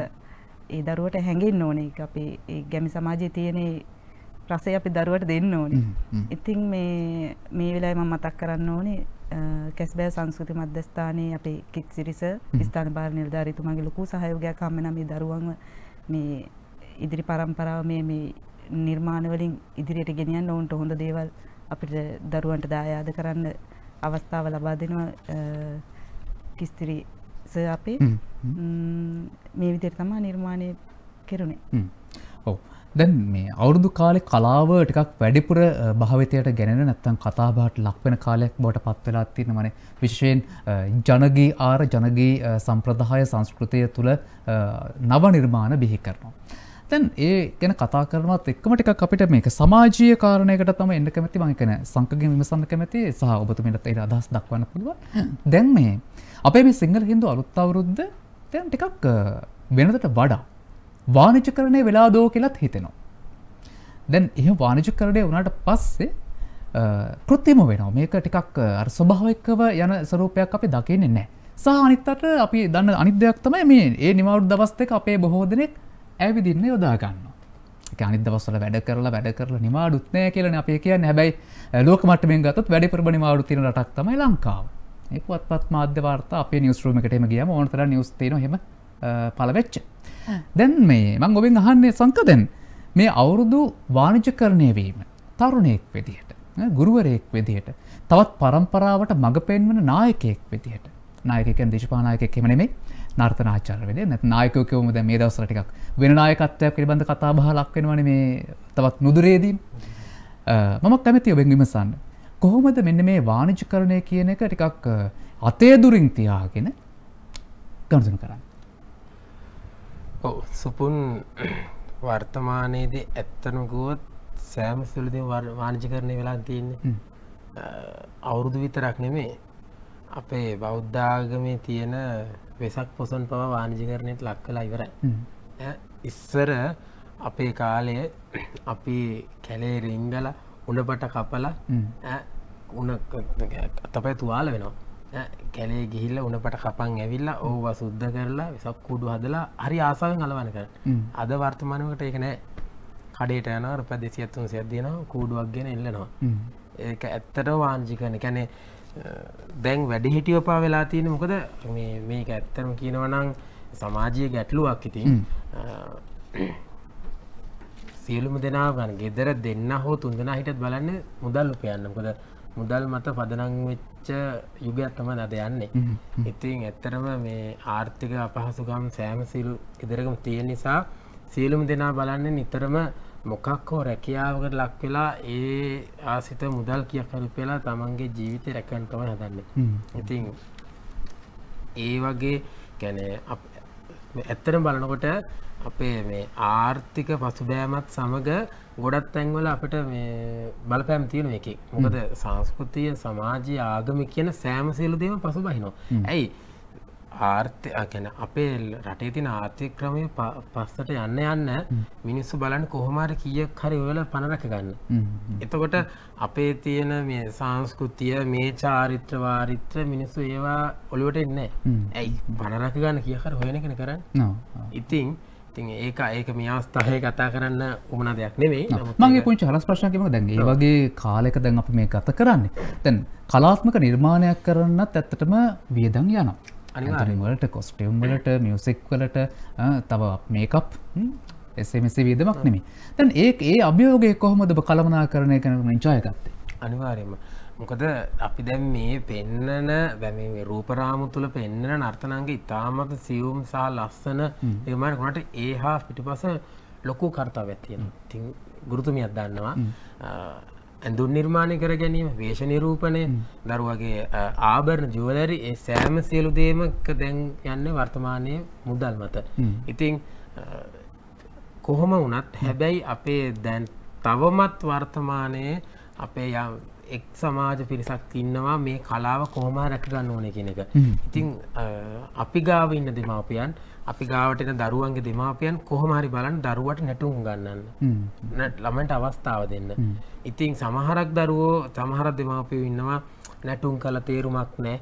ඒ දරුවට හැඟෙන්න ඕනේ. ඒක අපේ ඒ ගැමි සමාජයේ තියෙන රසය අපි දරුවට දෙන්න ඕනේ. ඉතින් මේ මේ වෙලාවේ මම මතක් කරන්න ඕනේ කැස්බෑ සංස්කෘති මධ්‍යස්ථානයේ අපේ කිත්සිරිස ස්ථාන භාර නිලධාරීතුමාගේ ලොකු සහයෝගයක් හම්බ වෙනා මේ දරුවන්ව මේ ඉදිරි පරම්පරාව මේ මේ නිර්මාණ වලින් ඉදිරියට ගෙනියන්න ඕන්ට හොඳ දේවල් අපිට දරුවන්ට දායාද කරන්න අවස්ථාව ලබා දෙනවා කිස්තිරි ස අපේ මේ විදිහට තමයි නිර්මාණය කෙරුණේ. ඔව්. දැන් මේ අවුරුදු කාලෙ කලාව ටිකක් වැඩිපුර භාවිතයට ගැනෙන නැත්තම් කතාබහට ලක්වෙන කාලයක් බවට පත් වෙලා තියෙනවනේ විශේෂයෙන් ජනගී ආර ජනගී සම්ප්‍රදාය සංස්කෘතිය තුළ නව නිර්මාණ බිහි කරනවා. දැන් ඒ ගැන කතා කරනවත් එක්කම ටිකක් අපිට මේක සමාජීය කාරණයකට තමයි එන්න කැමති මම කියන්නේ සංකගෙන් විමසන්න කැමති සහ ඔබතුමීට ඒ අදහස් දක්වන්න පුළුවන්. දැන් මේ අපේ මේ සිංහල හින්දු අලුත් අවුරුද්ද දැන් ටිකක් වෙනදට වඩා වාණිජකරණය වෙලා දෝ කියලත් හිතෙනවා. දැන් එහ වාණිජකරණය වුණට පස්සේ කෘත්තිම වෙනවා මේක ටිකක් අර ස්වභාවිකව යන ස්වරූපයක් අපි දකින්නේ නැහැ. සහ අනිත්තට අපි දන්න අනිත් දෙයක් තමයි මේ ඒ නිමවුරු දවස් දෙක අපේ බොහෝ දෙනෙක් ඇවිදින්න යොදා ගන්නවා. අනිත් දවස්වල වැඩ කරලා වැඩ කරලා නිවාඩුත් නැහැ කියලා අපේ කියන්නේ හැබැයි අ, ලෝක මට්ටමින් ගත්තොත් වැඩි ප්‍රබල නිවාඩු තියෙන රටක් තමයි ලංකාව. ඒ පුවත්පත් මාධ්‍ය වාර්තා අපේ නිවුස් රූම් එකට එහෙම ගියාම ඕන තරම් නිවුස් තියෙනවා එහෙම අ, පළ වෙච්ච. දැන් මේ මම ඔබෙන් අහන්නේ සංක දැන් මේ අවුරුදු වාණිජකරණය වීම තරුණයෙක් විදිහට ඈ, ගුරුවරයෙක් විදිහට තවත් පරම්පරාවට මඟ පෙන්වන නායකයෙක් විදිහට. නායකයන් දේශපාලනායකයෙක් එහෙම නෙමෙයි. නර්තනාචාර්ය වෙලේ නැත්නම් නායකයෝ කියවමු දැන් මේ දවස්වල ටිකක් වෙන නායකත්වයක් පිළිබඳ කතා බහ ලක් වෙනවනේ මේ තවත් නුදුරේදී මම කැමති ඔබෙන් විමසන්න. කොහොමද මෙන්න මේ වාණිජකරණය කියන එක ටිකක් අ, අතේ දුරින් තියාගෙන ගනුදෙනු කරන්න? ඔව්. සුපුන් වර්තමානයේදී ඇත්තම ගුවොත් සෑම සුළුදින් වාණිජකරණය වෙලා තියෙන්නේ. අවුරුදු විතරක් නෙමේ අපේ බෞද්ධාගමේ තියෙන වෙසක් පොසොන් පව වාණිජකරණයට ලක් කලා ඉවරයි. ඉස්සර අපේ කාලය අපි කැලේ රිංගල උඩපට කපලා උණ අතපය තුවාල වෙනවා කැලේ ගිහිල්ල උනපට කපන් ඇවිල්ලා ඕව සුද්ධ කරලා වෙසක් කුඩු හදලා හරි ආසාාවෙන් අලවන කර. අද වර්තමානකට ඒක නෑ. කඩේට යන රුප දෙසියත්තුන් සැදදිනවා කූඩුවක් ගෙන එල්ලනවා. ඒක ඇත්තට වාංජිකන කැනෙ දැන් වැඩි හිටිය පා වෙලා තියෙන මොකද? මේක ඇත්තරම කියනවනං සමාජය ගැටලුවක් ඉතින්. සියලුම දෙනා ගන්න. ගෙදර දෙන්න හෝ තුන්දෙන හිටත් බලන්න මුදල් උපයන්න. මොකද මුදල් මත පදනං වෙච්ච යුගයක් තම අද යන්නේ. ඉතින් ඇත්තරම මේ ආර්ථික අපහසුකම් සෑම සිරු ඉදිරකම තියෙන නිසා සියලුම දෙනා බලන්න නිතරම මොකක් හෝ රැකියාවකට ලක් වෙලා ඒ ආසිත මුදල් කියක් කරුපෙලා තමන්ගේ ජීවිතය රැකන් තම හදන්න. ඉතින් ඒ වගේ ගැන ඇත්තරම් බලනකොට අපේ මේ ආර්ථික පසුබෑමත් සමඟ ගොඩත් තැන්වල අපට බලපෑම් තියෙන එක. මොකද සංස්කෘතිය සමාජය ආගමි කියන සෑම සියලු දේම පසු බහිනවා ඇයි? ආර්ථය ගැන අපේ රටේ තින ආර්ථික ක්‍රමය පස්සට යන්න යන්න මිනිස්සු බලන්න කොහොමර කියක් හරි ඔයල පණරක ගන්න. එතකොට අපේ තියෙන මේ සංස්කෘතිය මේ චාරිත්‍ර වාරිත්‍ර මිනිස්සු ඒවා ඔළුවට එන්න. ඇයි? පණරක ගන්න කියහර හොයන කෙන කරන්න. ඉතින් ඉතින් ඒක ඒක මේ අවස්ථාවය කතා කරන්න උමන දෙයක් නෙවෙයි. මගේ පුංචි හලස් ප්‍රශ්නයක්ම දැන් ඒ වගේ කාලෙක දැන් අපි මේ ගත කරන්නේ. දැන් කලාත්මක නිර්මාණයක් කරන්නත් ඇත්තටම වියදම් යනවා. අනිවාර්යයෙන්ම. වලට කොස්ටියම් වලට මියසික් වලට තව මේකප් එසමසේ වියදමක් නෙමේ තැන් ඒ ඒ අභියෝගය කොහොමද ඔබ කළමනා කරණය කරන නිචායගත්තේ අනිවාර්යම මොකද අපි දැන් මේ පෙන්නන දැම රූපරාමු තුළ පෙන්නන නර්තනන්ගේ ඉතාමත් සියුම් සහ ලස්සන නිර්මාණකුණට ඒ හා පිටිපස ලොකු කර්තාව ඇත්තියෙන තින් ගුරුතුමියක් දන්නවා ඇඳුන් නිර්මාණය කර ගැනීම වේශ නිරූපණය දරුවගේ ආභරණ ජුවලරි ඒ සෑම සියලු දේමක දැන් යන්න වර්තමානය මුදල් මත. ඉතිං කොහොම වනත් හැබැයි අපේ දැන් තවමත් වර්තමානයේ අපේ යම් එක් සමාජ පිරිසක් ඉන්නවා මේ කලාව කොහොම රැකගන්න ඕන කියන එක. ඉතිං අපි ගාව ඉන්න දෙමාපියන් අපි ගාවටන දරුවන්ගේ දෙමාපියන් කොහොමහරි බලන් දරුවට නැටුම් ගන්නන්න. ළමට අවස්ථාව දෙන්න. ඉතින් සමහරක් දරුවෝ සමහරක් දෙමාපියෝ ඉන්නවා නැටුම් කල තේරුමක් නෑ.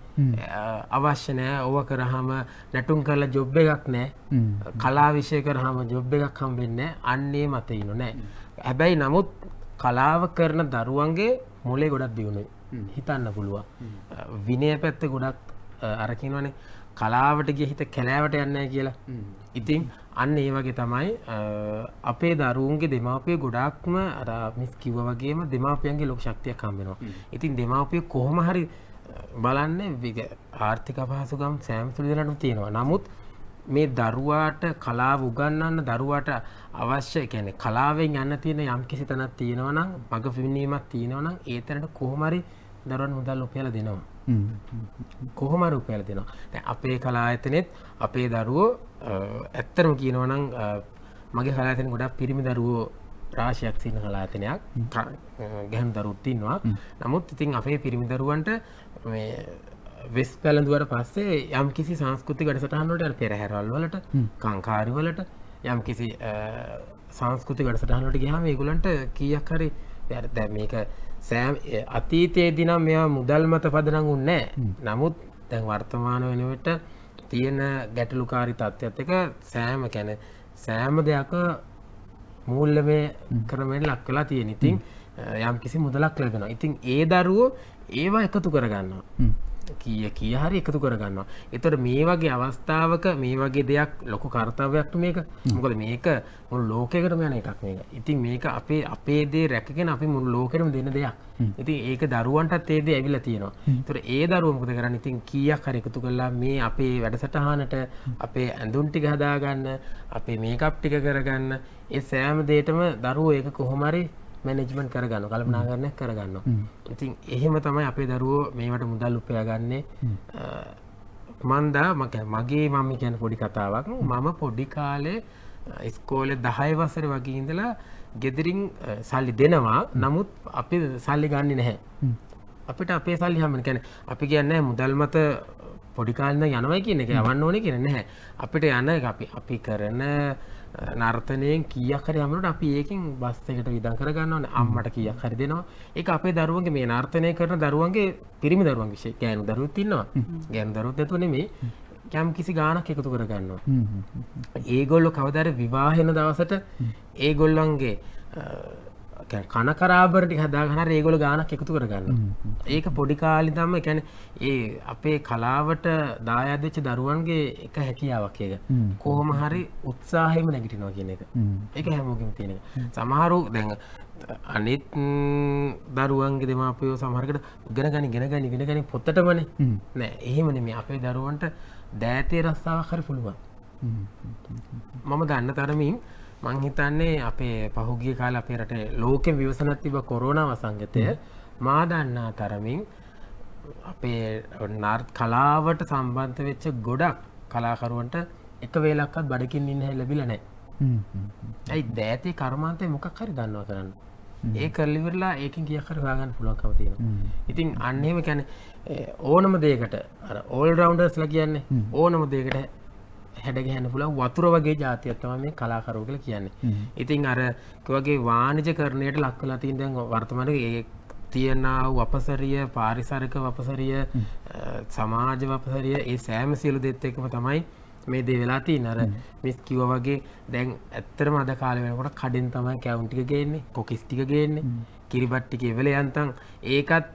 අවශ්‍ය නෑ. ඕව කරහම නැටුම් කරලා ජොබ් එකක් නෑ. කලා විෂය කරහම ජොබ් එකක් හම්බෙන්න අන්නේ මත ඉනු නෑ. හැබැයි නමුත් කලාව කරන දරුවන්ගේ මොලේ ගොඩක් දියුණුයි. හිතන්න පුළුවන්. විනය පැත්ත ගොඩක් අරකිනවනේ කලාවට ගිය හිත කැලෑවට යන්න කියලා. ඉතින් අන්න ඒ වගේ තමයි අපේ දරුවන්ගේ දෙමාපිය ගොඩක්ම අර මිස් කිව්ව වගේම දෙමාපියන්ගේ ලොක ශක්තියක් හම්බෙනවා ඉතින් දෙමාපිය කොහොම හරි බලන්න ආර්ථික පහසුගම් සෑම් සුළිදලනු තියෙනවා. නමුත් මේ දරුවාට කලාව උගන්නන්න දරුවාට අවශ්‍ය කැනෙ කලාවෙන් යන්න තියෙන යම් කිසි තැනත් තියෙනවනම් මඟ පිනීමක් තියෙනවනම් ඒ තැනට කොහොමරි දරුවන් මුදල් උපයල දෙනවා. කොහොම රුපයල දෙනවා. දැන් අපේ කලාඇතනෙත් අපේ දරුවෝ ඇත්තරම කියනවනං මගේ කලාතන ගොඩක් පිරිමි දරුවෝ රාශයක් සින්න කලාතනයක් ගැහන් දරුත්තින්නවා නමුත් ඉතින් අපේ පිරිමි දරුවන්ට මේ වෙස් පැළඳුවට පස්සේ යම් කිසි සංස්කෘති ගඩසටහන්වට පෙරහැරල් වලට කංකාරිවලට යම් කිසි සංස්කෘති ගඩසටහන්ලට ගහම ඒගුලන්ට කියක් හරි පැරද මේක සෑම් ඒ අතීතයේ දිනම් මෙයා මුදල් මත පදනං උන්නෑ නමුත් දැන් වර්තමාන වෙනවට තියෙන ගැටලුකාරි තත්ත්වත් එක සෑම කැන සෑම දෙයක් මූල්ලමය කරමෙන් ලක් වෙලා තියෙන. ඉතින් යම් කිසි මුදලක් ලැබෙනවා. ඉතින් ඒ දරුවෝ ඒවා එකතු කරගන්නවා කිය කිය හරි එකතු කරගන්නවා. එතට මේ වගේ අවස්ථාවක මේ වගේ දෙයක් ලොකු කර්තාවයක් මේක. මොකද මේක මුල් ලෝකෙකටම යන එකක් මේක. ඉතින් මේක අපේ අපේ දේ රැකගෙන අපි මුල් ලෝකෙටම දෙන දෙයක්. ඉතින් ඒක දරුවන්ටත් ඒද ඇවිල තියෙනවා. තොර ඒ දරුවමකද කරන්න? ඉතින් කියක් හරි එකතු කල්ලා මේ අපේ වැඩසටහනට අපේ ඇඳුන් ටික හදාගන්න අපේ මේකප් ටික කරගන්න. ඒ සෑම දේටම දරුවෝ ඒක කොහොමරි මැනෙජ්මන්ට් කරගන්න කල්පනාගරණයක් කරගන්න ඉතින් එහෙම තමයි අපේ දරුවෝ මේවට මුදල් උපයාගන්නේ. මන්දා මක මගේ මම කියන පොඩි කතාවක්. මම පොඩි කාලේ ඉස්කෝල දහය වසර වගේ ඉඳලා ගෙදරින් සල්ලි දෙනවා. නමුත් අපි සල්ලි ගන්න නැහැ. අපිට අපේ සල්ලි හමන කැන අපි කියන්න මුදල් මත පොඩිකාලන්න යනවයි කියන එක යවන්න ඕන කියන නැහැ. අපිට යන්න අපි අපි කරන නර්තනයෙන් කියක් හරි අමට අපි ඒකින් බස් එකට විදන් කරගන්නවන. අම්මට කියක් හරි දෙනවා. එක අපේ දරුවන්ගේ මේ නර්තනය කරන දරුවන්ගේ පිරිමි දරුවන් විශෂය ගෑනු දරුත් තින්නවා ගැන් දරුත් ඇතුන මේ කැම් කිසි ගානක් එකතු කරගන්නවා. ඒගොල්ලො කවදර විවාහෙන දවසට ඒගොල්ලන්ගේ කනකරාබරටි හදාගන රේගොල ගානක් එකතු කරගන්න ඒක පොඩි කාලි තම එකැන ඒ අපේ කලාවට දායදච්ච දරුවන්ගේ එක හැකියාවක් ඒක. කොහොම හරි උත්සාහයම නැගිටිනවා කියන එක. එක හැමෝගම තියෙන සමහරු දැඟ අනිත් දරුවන්ගේ දෙමාපයෝ සමහරකට ගෙන ගනි ගෙන ගනි ගෙන ගනි පොත්තටමන නෑ එහෙමන මේ අපේ දරුවන්ට දෑතේ රස්සාාවක් හරි පුළුවන්. මම. දන්න තරමින් මංහිතන්නේ අපේ පහුගිය කාල අපේ රට ලෝකෙ විවසනත් තිබ කොරෝණ වසංගතය මා දන්නා තරමින් අපේ නර්ත් කලාවට සම්බන්ධ වෙච්ච ගොඩක් කලාකරුවන්ට එක වේලක්කත් බඩකින් ඉන්න ලැබිලනෑ ඇයි දෑතේ කර්මාන්තය මොකක් හරි දන්නවා කරන්න? ඒ කරලිවරලා ඒකින් කියකර වාගන්න පුළුවන්කම තියෙන ඉතින් අන්නේම කැන ඕනම දේකට ඕල් රවන්ඩර්ස් ල කියන්නේ ඕනම දේකට හැඩගැහන්න පුළ වතුර වගේ ජාතියත්තම මේ කලාකරු කල කියන්නේ. ඉතින් අර වගේ වානිජ කරණයට ලක්කලා තින් දැන් වර්තමන ඒ තියෙනාව අපසරිය පාරිසරක වපසරිය සමාජ වපසරිය ඒ සෑම සියලු දෙත් එකම තමයි මේ දේ වෙලා තිී නර මිස් කිව වගේ දැන් ඇත්තරම අද කාල වෙනකොට කඩින් තමයි කැවුන්ටික ගේන්නේ කොකිස්ටික ගේන්නේ කිරිබට්ටික එවල යන්තන් ඒකත්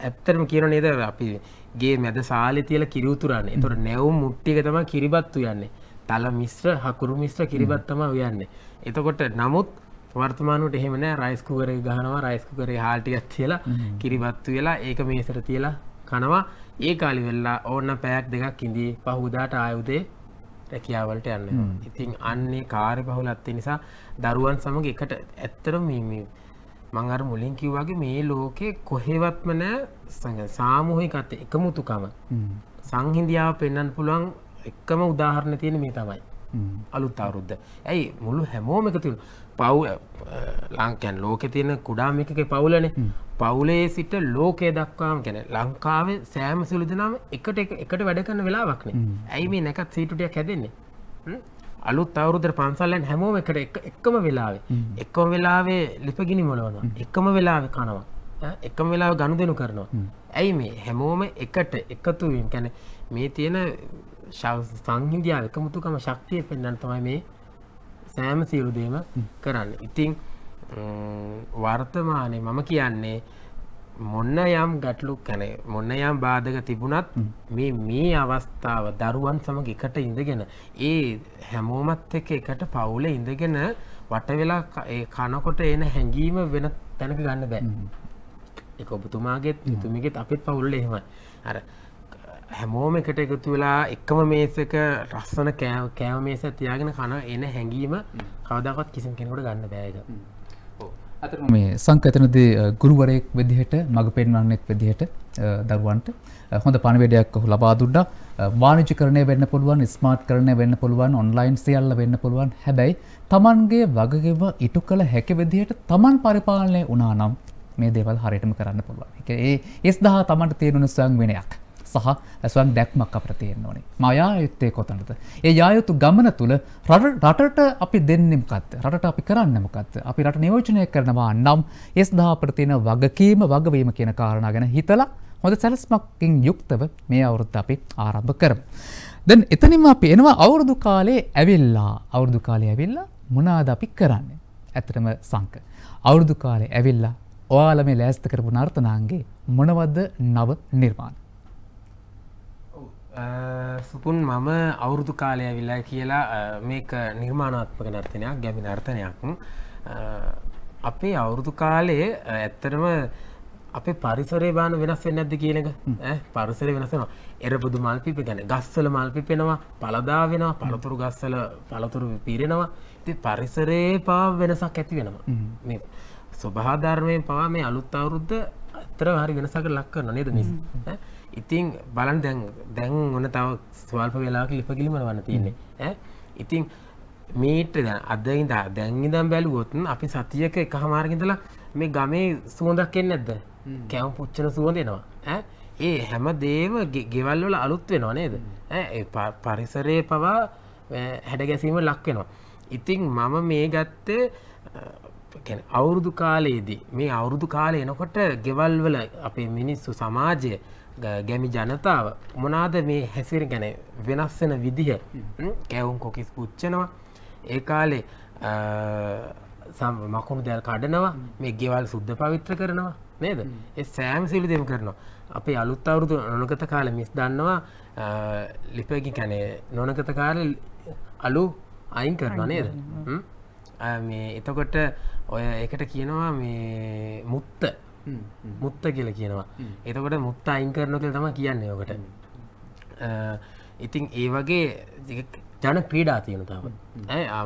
ඇත්තරම කියන නේද අපි ගේ මැද සාලි තියල කිරවතුරන්න එතොට නැවුම් මුට්ටික තම කිරිබත්තු යන්නේ තල මිස්ත්‍ර හකුරු මිස්ත්‍ර කිරිබත්තම යන්නේ එතකොට නමුත් වර්තමානුට එහෙමන රයිස්කුකර ගහනවා. රයිස්කුකර හාටිකත් කියලා කිරිබත්තු වෙලා ඒක මේසර තියලා කනවා. ඒ කාලි වෙල්ලා ඕන්න පැයක් දෙකක් ඉදී පහුදාට ආයුදේ රැකියාවලට යන්න. ඉතින් අන්නේ කාරය පහුල අත්තේ නිසා දරුවන් සමඟ එකට ඇත්තරම මීමී මංගර මුලින් කිව්වාගේ මේ ලෝකෙ කොහෙවත්ම නෑ සාමූහිකත් එකමුතුකම. සංහින්දියාව පෙන්න්න පුළුවන් එක්කම උදාහරණ තියෙන මේ තමයි. අලුත් අවරුද්ධ ඇයි මුළු හැමෝම එකතුන් පව් ලංකැන් ලෝක තියෙන කුඩාමිකක පවුලන. පවුලේ සිට ලෝකය දක්වාම ගැන ලංකාවේ සෑම සුළු දෙනාම එකට එකට වැඩ කරන්න වෙලාවක්නේ ඇයි මේ නැකත් සීටුටියක් හැදෙන්නේ අලුත් අවුරුදර පන්සල්ලන් හැමෝම එකට එක්කම වෙලාවේ. එක්කම වෙලාවේ ලිපගිනි මොලවනවා එකම වෙලාව කනවා. එකම වෙලාව ගණු දෙනු කරනවා ඇයි මේ? හැමෝම එකට එකතුවීම් කැන මේ තියෙන සංහිදියාව එකමුතුකම ශක්තිය පෙන්න්න තමයි මේ සෑම සියලු දේම කරන්න. ඉතිං වර්තමානය මම කියන්නේ මොන්න යම් ගැටලු කැන මොන්න යම් බාධක තිබුණත් මේ මේ අවස්ථාව දරුවන් සමඟ එකට ඉඳගෙන ඒ හැමෝමත් එක එකට පවුල ඉඳගෙන වට වෙලා කනකොට එන හැඟීම වෙන තැනක ගන්න බෑ. එක ඔබතුමාගේත් තුමිගෙත් අපිත් පවුල්ල එහෙම අර හැමෝම එකට එකතු වෙලා එක්කම මේසක රස්සන කෑව කෑව මේස තියාගෙන කන එන හැඟීම කවදකත් කිසිම් කෙනෙකුට ගන්න බෑක අතර මේ සංකතනද ගුරුවරයෙක් විදිහට මඟ පෙන්වන්නෙක් විදිහට දරුවන්ට හොඳ පණවිඩයක් ඔහු ලබා දුන්නා. වානිජ කරණය වෙන්න පුළුවන් ස්මාර්ට් කරණය වෙන්න පුළුවන් ඔන්ලයින් සියල්ල වෙන්න පුළුවන්. හැබැයි තමන්ගේ වගගෙව ඉටු කළ හැකි විදිහට තමන් පරිපාලනය වනා නම් මේ දේවල් හරිටම කරන්න පුළුවන්. එක ඒ එස් දහා තමන්ට තේරුණු සංවෙනයක් සහ ඇස්වන් දැක්මක් අපට තියෙන්න ඕනේ මයා යුත්තේ කොතනද. ඒ යායුතු ගමන තුළ රටට අපි දෙන්නෙමකත් රට අපි කරන්නමකත් අපි රට නියෝජනය කරනවා නම් එස් දාපට තියෙන වගකීම වගවීම කියන කාරණ ගැන හිතලා හොඳ සැලස්මක්කින් යුක්තව මේ අවුරුද්ධ අපි ආරම්භ කරම. දැන් එතනිම අපි එනවා අවුරුදු කාලේ ඇවිල්ලා අවුරුදු කාලය ඇවිල්ලා මොනාද අපි කරන්නේ ඇතරම සංක. අවුරුදු කාලේ ඇවිල්ලා ඔයාල මේ ලෑස්ත කරපු නර්තනාන්ගේ මොනවද්ද නව නිර්මාණ. සුපුන් මම අවුරුදු කාලය විලා කියලා මේක නිර්මාණාත්මක නර්තනයක් ගැමි නර්තනයක්. අපේ අවුරුදු කාලයේ ඇත්තරම අපේ පරිසරේ බාන වෙනස් වෙන්න ඇද කියනක පරිසර වෙනසෙනවා එරබුදු මල්පිපි ගැන ගස්සල මල්පිපෙනවා පලදා වෙනවා පළතුරු ගස්සල පළතුරු පිරෙනවා. ති පරිසරේ පා වෙනසක් ඇති වෙනවා. ස්වභාධර්මයෙන් පවා මේ අලුත් අවුරුද්ධ අතර හරි වෙනසක ලක්කරන නේද නිස් ඉතින් බලන් දැන් දැන් ඕන තව ස්වල්ප වෙලාක ලිපගිලිමන වන්න තියන්නේ. ඉතින් මීට දැන් අදයිද දැන්ගිදම් බැලුවොත්න් අපි සතියක එක හමාරගිඳලා මේ ගමේ සුවඳක් එන්න ඇද කැවම් පුච්චන සුවඳෙනවා ඒ හැම දේව ගෙවල් වල අලුත් වෙනවා නේද? පරිසරය පවා හැඩ ගැසීම ලක් වෙනවා. ඉතිං මම මේ ගත්තේ අවුරුදු කාලයේදී. මේ අවුරුදු කාලය එනකොට ගෙවල් වල අපේ මිනිස්සු සමාජය ගැමි ජනතාව මොනාද මේ හැසිර ගැන වෙනස්සෙන විදිහ? කැවුම් කොකිස් පුච්චනවා. ඒ කාලේ මකුණු දැල් කඩනවා. මේ ගෙවල් සුද්ධ පවිත්‍ර කරනවා. නේද? ඒ සෑම් සිලි දෙම කරනවා. අපේ අලුත් අවුරුදු නොනගත කාල මිස් දන්නවා ලිපකි කැනේ නොනගත කාල අලු අයින් කරනවා නේද? මේ එතකොට ඔය එකට කියනවා මේ මුත්ත මුත්ත කියල කියනවා. එතකොට මුත්ත අයින් කරන කළ තම කියන්නේ ඔකට. ඉතින් ඒ වගේ ජන ක්‍රීඩා තියෙන තම.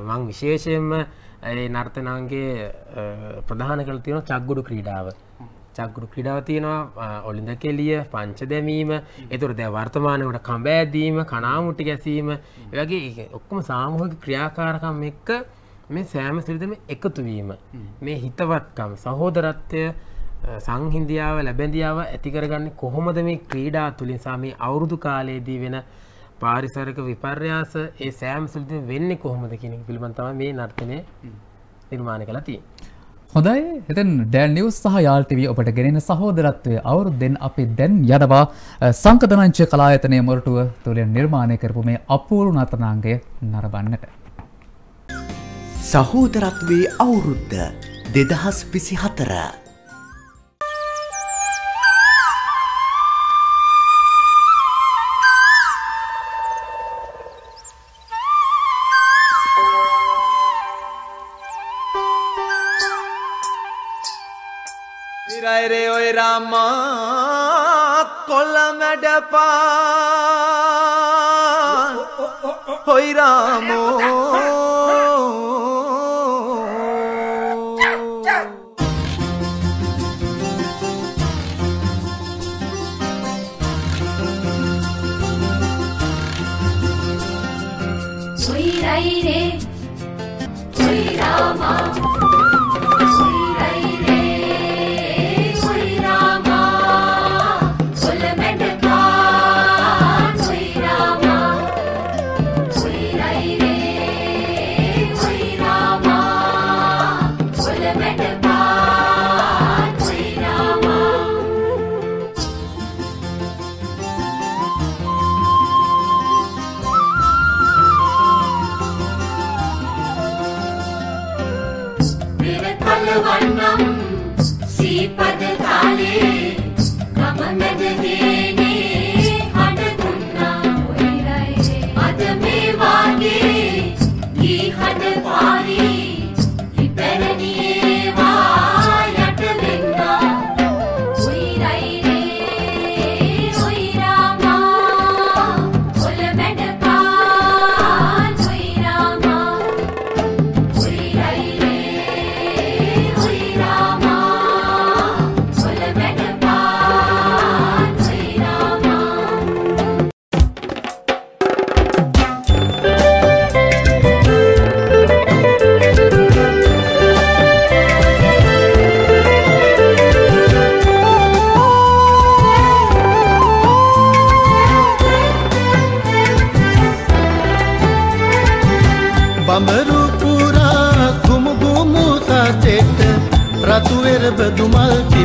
මං විශේෂයෙන්ම ඒ නර්තනන්ගේ ප්‍රධාන කළ තියෙන චක්ගුඩු ක්‍රීඩාව. චක්ගුරු ක්‍රඩාව තියෙනවා ඔලින්ද කෙලිය පංච දැමීම. එතුර දැ වර්තමානයට කම්බෑදීම කනාමුටි ගැසීම. වගේ ඔක්කොම සාමහක ක්‍රියාකාරකම් එක්ක මේ සෑම සිරිතම එකතුවීම මේ හිතවත්කම් සහෝදරත්වය සංහින්දියාව ලැබැඳියාව ඇතිකරගන්න කොහොමද මේ ක්‍රීඩා තුළින් සාමී අවුරුදු කාලයේදී වෙන පාරිසරක විපර්යාස ඒ සෑම් සුල්ති වෙන්න කොහොමද කියන පිළිබඳව මේ නර්තනය නිර්මාණ කළතිී. හොඳයි එතන් ඩැන් නිවස් සහ යාල්ටව ඔබට ගෙනෙන සහෝදරත්වය අවුරුද්දෙන් අපි දැන් යදවා සංකතනංච කලායතනය මොරටුව තුළින් නිර්මාණය කරපු මේ අපූරු නතනාන්ගේ නරබන්නට. සහෝදරත්වයේ අවුරුද්ධ දෙදහස් විසි හතර. ඔය රාමා කොල්ල මැඩපා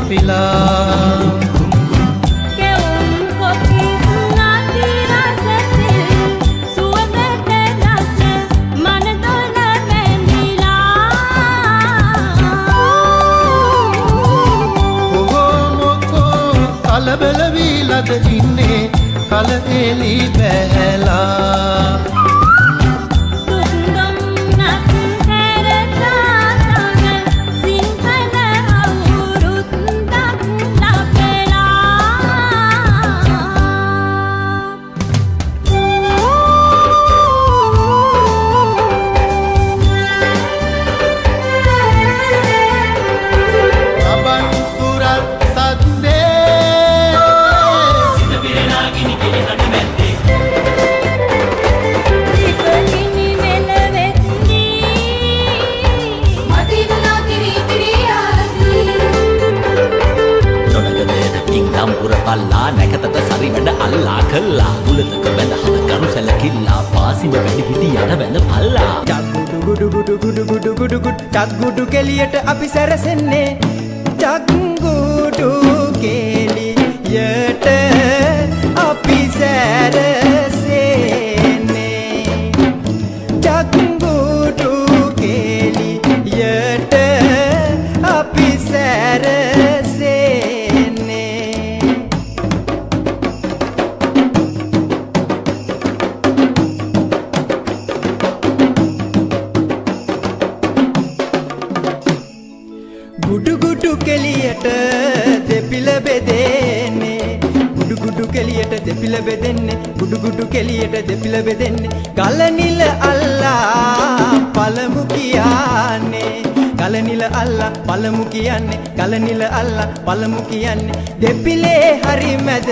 පිලා කලබලවී ලද ඉන්නේ කල එලි බැහැලා ඉංගම්පුර පල්ලා නැකතට සරි වැඩ අල්ලා කල්ලා ගුලතක වැඳ හද කරු සැලකිල්ලා පාසිම වැඩි පිටි යන වැඳ පල්ලා. ගුඩු ගුඩු ගුඩු ගුඩු ගුඩු ගුඩ් චක්ගුඩු කෙලියට අපි සැරසෙන්නේ. චක්ගුඩු කෙලියට අපි සැරසෙන්නේ. කියන්නේ. ගලනිල අල්ලා පළමු කියන්නේ. දෙපිලේ හරි මැද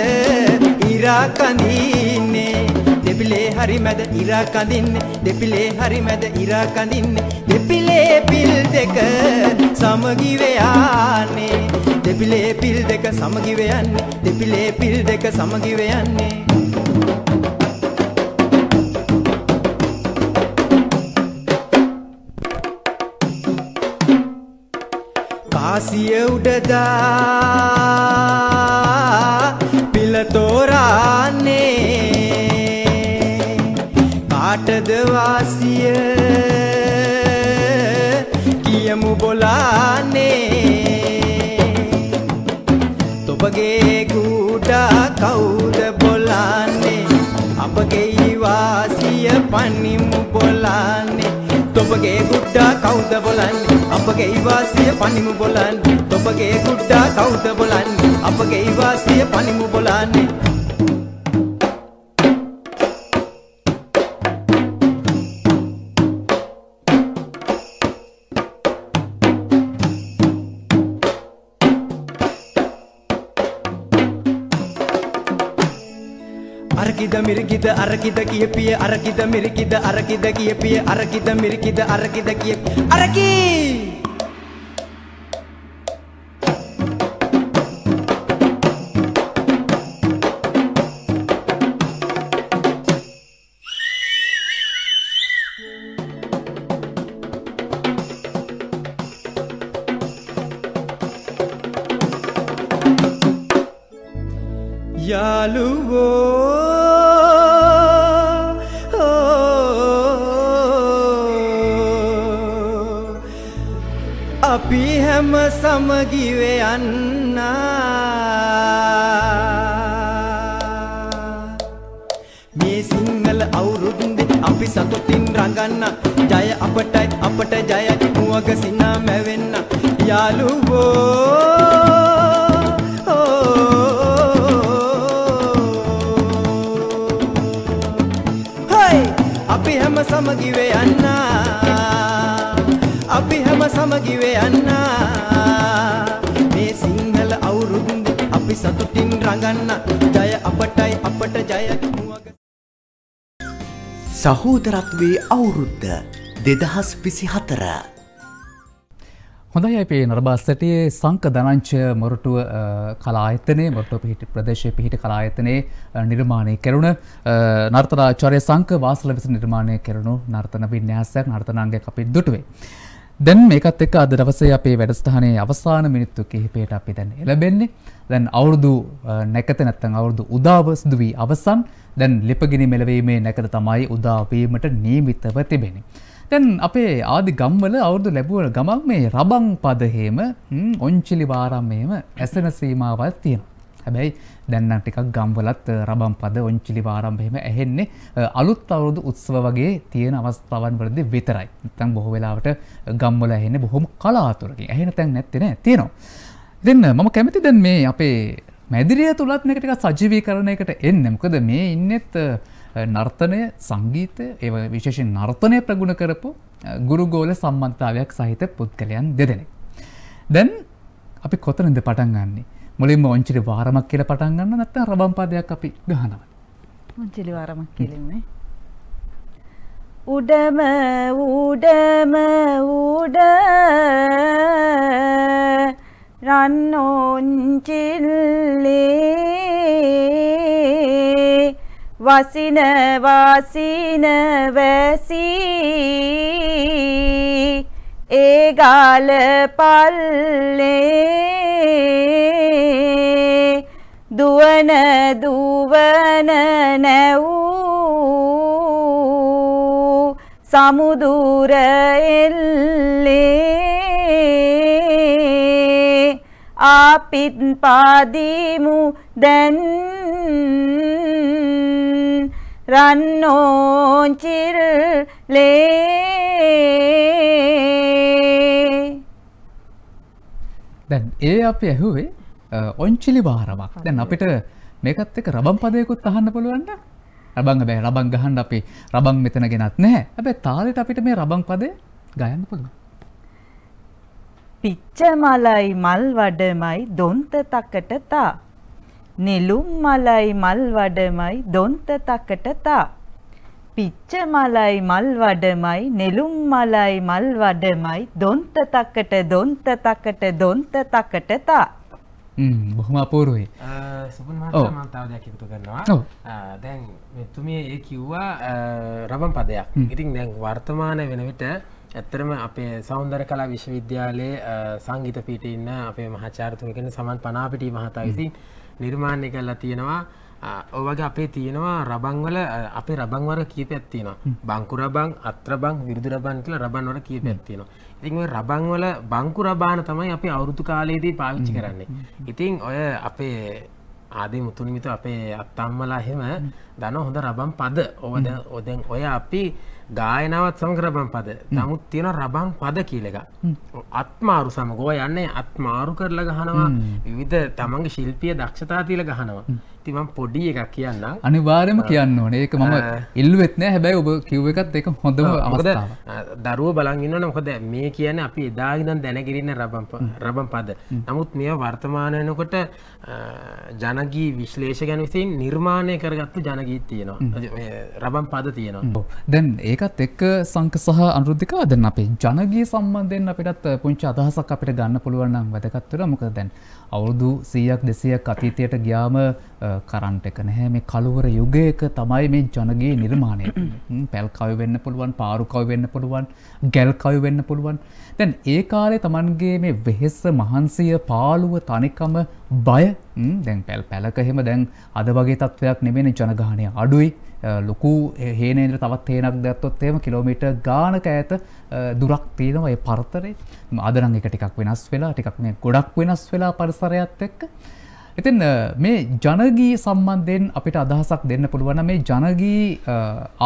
ඉරා කඳින්නේ. දෙපිලේ හරි මැද ඉරා කඳින්නේ. දෙපිලේ හරි මැද ඉරා කඳින්නේ. දෙපිලේ පිල් දෙක සමගි වෙයානේ දෙපිලේ පිල් දෙක සමගි වෙයන්නේ දෙපිලේ පිල් දෙක සමගි වෙයන්නේ උඩදා පිල තෝරන්නේ කාටද වාසිය? කියමු බොලානේ තොපගේ ගුඩා කවුද බොලාන්නේ? අපගේ වාසිය පනිමු බොලාන්නේ. තොපගේ ගුඩ්ඩා කවුද බොලන්නේ? අපගේ වාසිය පනිමු බොලන්නේ. තොපගේ ගුඩ්ඩා කවුද බොලන්නේ? අපගේ වාසිය පනිමු බොලන්නේ. අරකිද මිරිකිද අරකිද කියපිය? අරකිද මිරිකිද අරකිද කියපිය? අරකිද මිරිකිද අරකිද කිය අරකී! සහෝදරත්වයේ අවුරුද්ද දෙදහස් විසි හතර. හොඳයි අපේ නරබාස්සටේ සංක දනංච මොරටුව කලායතනය මොට්ටෝ පිහිටි ප්‍රදේශය පිහිටි කලායතනයේ නිර්මාණය කෙරුණ නර්තනාචරය සංක වාසල විස නිර්මාණය කෙරුණු නර්තන වින්‍යාසයක් නර්තනන්ගේ අපිත් දුටුවේ. දැන් මේකත් එක්ක අද දවසේ අපේ වැඩස්ථානයේ අවසාන මිනිත්තු කිහිපයට අපි දැන් එළබෙන්නේ. දැන් අවුරුදු නැකත නැත්තම් අවුරුදු උදාව සිදු වී අවසන්. දැන් ලිපගිනි මෙලවීමේ නැකත තමයි උදා වීමට නියමිතව තිබෙන්නේ. දැන් අපේ ආදි ගම්වල අවුරුදු ලැබුව ගමන් මේ රබන් පද හේම ඔංචිලි වාරම්මේම ඇසෙන සීමාවල් තියෙනවා. හැබැයි දැන්නම් ටිකක් ගම්වලත් අ, රබම් පද ඔංචිලි වාරම්භ එහෙම ඇහෙන්නේ අ, අලුත් අවුරුදු උත්සව වගේ තියෙන අවස්ථාවන් වලදී විතරයි. නැත්නම් බොහෝ වෙලාවට ගම්වල ඇහෙන්නේ බොහොම කලාතුරකින්. ඇහෙන තැන් නැත්තේ නෑ තියෙනවා. ඉතින් මම කැමති දැන් මේ අපේ මැදිරිය තුලත් මේක ටිකක් සජීවීකරණයකට එන්න. මොකද මේ ඉන්නෙත් අ, නර්තනය සංගීතය ඒ වගේ විශේෂයෙන් නර්තනය ප්‍රගුණ කරපු අ, ගුරුගෝල සම්බන්ධතාවයක් සහිත පුද්ගලයන් දෙදෙනෙක්. දැන් අපි කොතනද පටන් ගන්නෙ? මුලින්ම ඔංචිලි වාරමක් කියලා පටන් ගන්න නැත්නම් රබම් පදයක් අපි ගහනවා. මොන්චිලි වාරමක් කෙලින්නේ. උඩම උඩම උඩ රන්නොංචිල්ලේ වසින වාසින වැසී ඒ ගාල පල්ලේ දුවන දුවන නැවූ සමුදුර එල්ලේ අපිත් පාදිමු දැන් රන්නෝංචිල්ලේ දැන් ඒ අපි ඇහුවේ ඔංචිලි වාරමක්. දැන් අපිට මේකත් එක්ක රබම් පදයකුත් අහන්න පුළුවන් නම් රබන් හැබැයි රබන් ගහන්න අපි රබන් මෙතන ගෙනත් නැහැ. හැබැයි තාලෙට අපිට මේ රබන් පදය ගයන්න පුළුවන්. පිච්ච මලයි මල් වඩමයි දොන්ත තකට තා නෙළුම් මලයි මල් වඩමයි දොන්ත තකට තා පිච්ච මලයි මල් වඩමයි නෙළුම් මලයි මල් වඩමයි දොන්ත තකට දොන්ත තකට දොන්ත තකට තා හ්ම් බොහොම අපූර්වයි. සුපන් ඔව්. මහතා මම තව දෙයක් එකතු කරනවා දැන් මෙතුමිය ඒ කිව්වා රබම් පදයක්. ඉතින් දැන් වර්තමාන වෙන විට ඇත්තරම අපේ සෞන්දර කලා විශ්වවිද්‍යාලයේ සංගීත පීට ඉන්න අපේ මහාචාරතුමකෙන සමන් පනාපිටි මහතා විසින් නිර්මාණය කරලා තියෙනවා. අ, ඔය වගේ අපේ තියෙනවා රබංවල අපේ රබංවර කීපයක් තියෙනවා. බංකු රබං අත්‍ර බං විරුදු රබන් කියලා රබන් වල කීපයක් තියෙනවා. ඉතින් ඔය රබන් වල බංකු රබාන තමයි අපි අවුරුදු කාලයේදී පාවිච්චි කරන්නේ. ඉතින් ඔය අපේ ආදී මුතුනිමිතු අපේ අත්තම්මලා එහෙම දන හොඳ රබම් පද. ඔව දැන් ඔ දැන් ඔය අපි ගායනාවත් සමග රබම් පද. නමුත් තියෙන රබම් පද කියල එක අත්මාරු සමගෝ. යන්නේ අත්මාරු කරලා ගහනවා. විවිධ තමන්ගේ ශිල්පිය දක්ෂතා තියල ගහනවා තිමම් පොඩි එකක් කියන්න අනිවාර්යයෙන්ම කියන්න ඕනේ. ඒක මම ඉල්ලුවෙත් නෑ. හැබැයි ඔබ කිව්ව එකත් ඒක හොඳම අවස්ථාවක්. දරුව බලගන්න මොකද මේ කියන අපි එදාගිදන් දැනගරන්න රබම් පද. නමුත් මෙය වර්තමානයනකොට ජනගී විශ්ලේෂ ගැන විසින් නිර්මාණය කරගත්තු ජනගීත් තියෙනවා. රබම් පද තියෙනවා. දැන් ඒකත් එක්ක සංක සහ අනුරුද්ධිකා දැන් අපේ ජනගී සම්බන්ධයෙන් අපිටත් පුංචි අදහසක් අපිට ගන්න පුළුවන් නම් වැදගත් වෙනවා. මොකද දැන් අවුරුදු 100ක් 200ක් අතීතයට ගියාම කරන්ට් එක නැහැ. මේ කළුවර යුගයක තමයි මේ ජනගී නිර්මාණය වෙන්නේ. පැල් කවි වෙන්න පුළුවන් පාරු කවි වෙන්න පුළුවන් ගැල් කවි වෙන්න පුළුවන්. දැන් ඒ කාලේ Tamanගේ මේ වෙහෙස මහන්සිය පාළුව තනිකම බය. හ්ම්, දැන් පැල් පැලක එහෙම දැන් අද වගේ තත්ත්වයක් නෙමෙයි ජනගහනය අඩුයි. අ, ලොකු හේනේන්ද්‍ර තවත් හේනක් දැත්තොත් එහෙම කිලෝමීටර් ගානක ඈත අ, දුරක් තියෙනවා ඒ පරතරේ. අද නම් එක ටිකක් වෙනස් වෙලා ටිකක් මේ ගොඩක් වෙනස් වෙලා පරිසරයත් එක්ක. ඉතින් අ, මේ ජනගී සම්බන්ධයෙන් අපිට අදහසක් දෙන්න පුළුවන් නම් මේ ජනගී අ,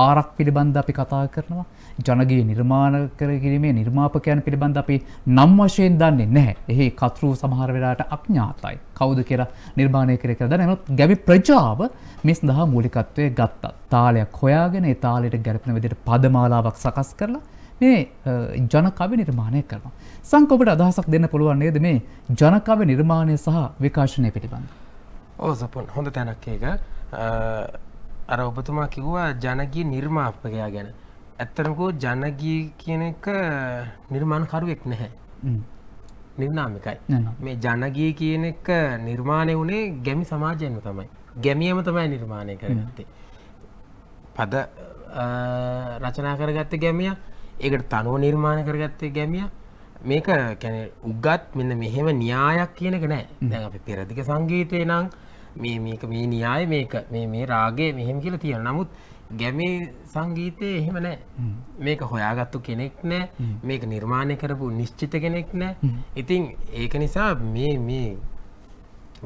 ආරක් පිළිබඳ අපි කතා කරනවා ජනගී නිර්මාණ කර කිරීමේ නිර්මාපකයන් පිළිබඳ අපි නම් වශයෙන් දන්නේ නැහැ. එහි කතෘ සමහර වෙලාවට අඥාතයි. කවුද කියලා නිර්මාණය කර කියලා දන්නේ නැහැ. නමුත් ගැමි ප්‍රජාව මේ සඳහා මූලිකත්වයේ ගත්තා. තාලයක් හොයාගෙන ඒ තාලෙට ගැලපෙන විදිහට පදමාලාවක් සකස් කරලා මේ ජනකවි නිර්මාණය කරනවා. සංක ඔබට අදහසක් දෙන්න පුළුවන් නේද මේ ජනකවි නිර්මාණය සහ විකාශනය පිළිබඳ. ඕ සපුන්. හොඳ තැනක් ඒක. අර ඔබතුමා කිව්වා ජනගී නිර්මාපකයා ගැන. ඇත්තරකෝ ජනගී කියන එක නිර්මාණකරුවෙක් නැහැ. නිර්නාමිකයි. මේ ජනගී කියන එක නිර්මාණය වුණේ ගැමි සමාජයෙන්ම තමයි. ගැමියම තමයි නිර්මාණය කරගත්තේ. පද රචනා කරගත්ත ගැමිය ඒකට තනුව නිර්මාණ කරගත්තේ ගැමිය. මේක කැන උගත් මෙන්න මෙහෙම න්‍යායක් කියනක නෑ. දැන් අපි පෙරදික සංගීතය නම් මේ මේක මේ න්‍යාය මේක මේ මේ රාගේ මෙහෙම කියලා තියෙන නමුත් ගැමේ සංගීතය එහෙම නෑ. මේක හොයාගත්තු කෙනෙක් නෑ. මේක නිර්මාණය කරපු නිශ්චිත කෙනෙක් නෑ. ඉතින් ඒක නිසා මේ මේ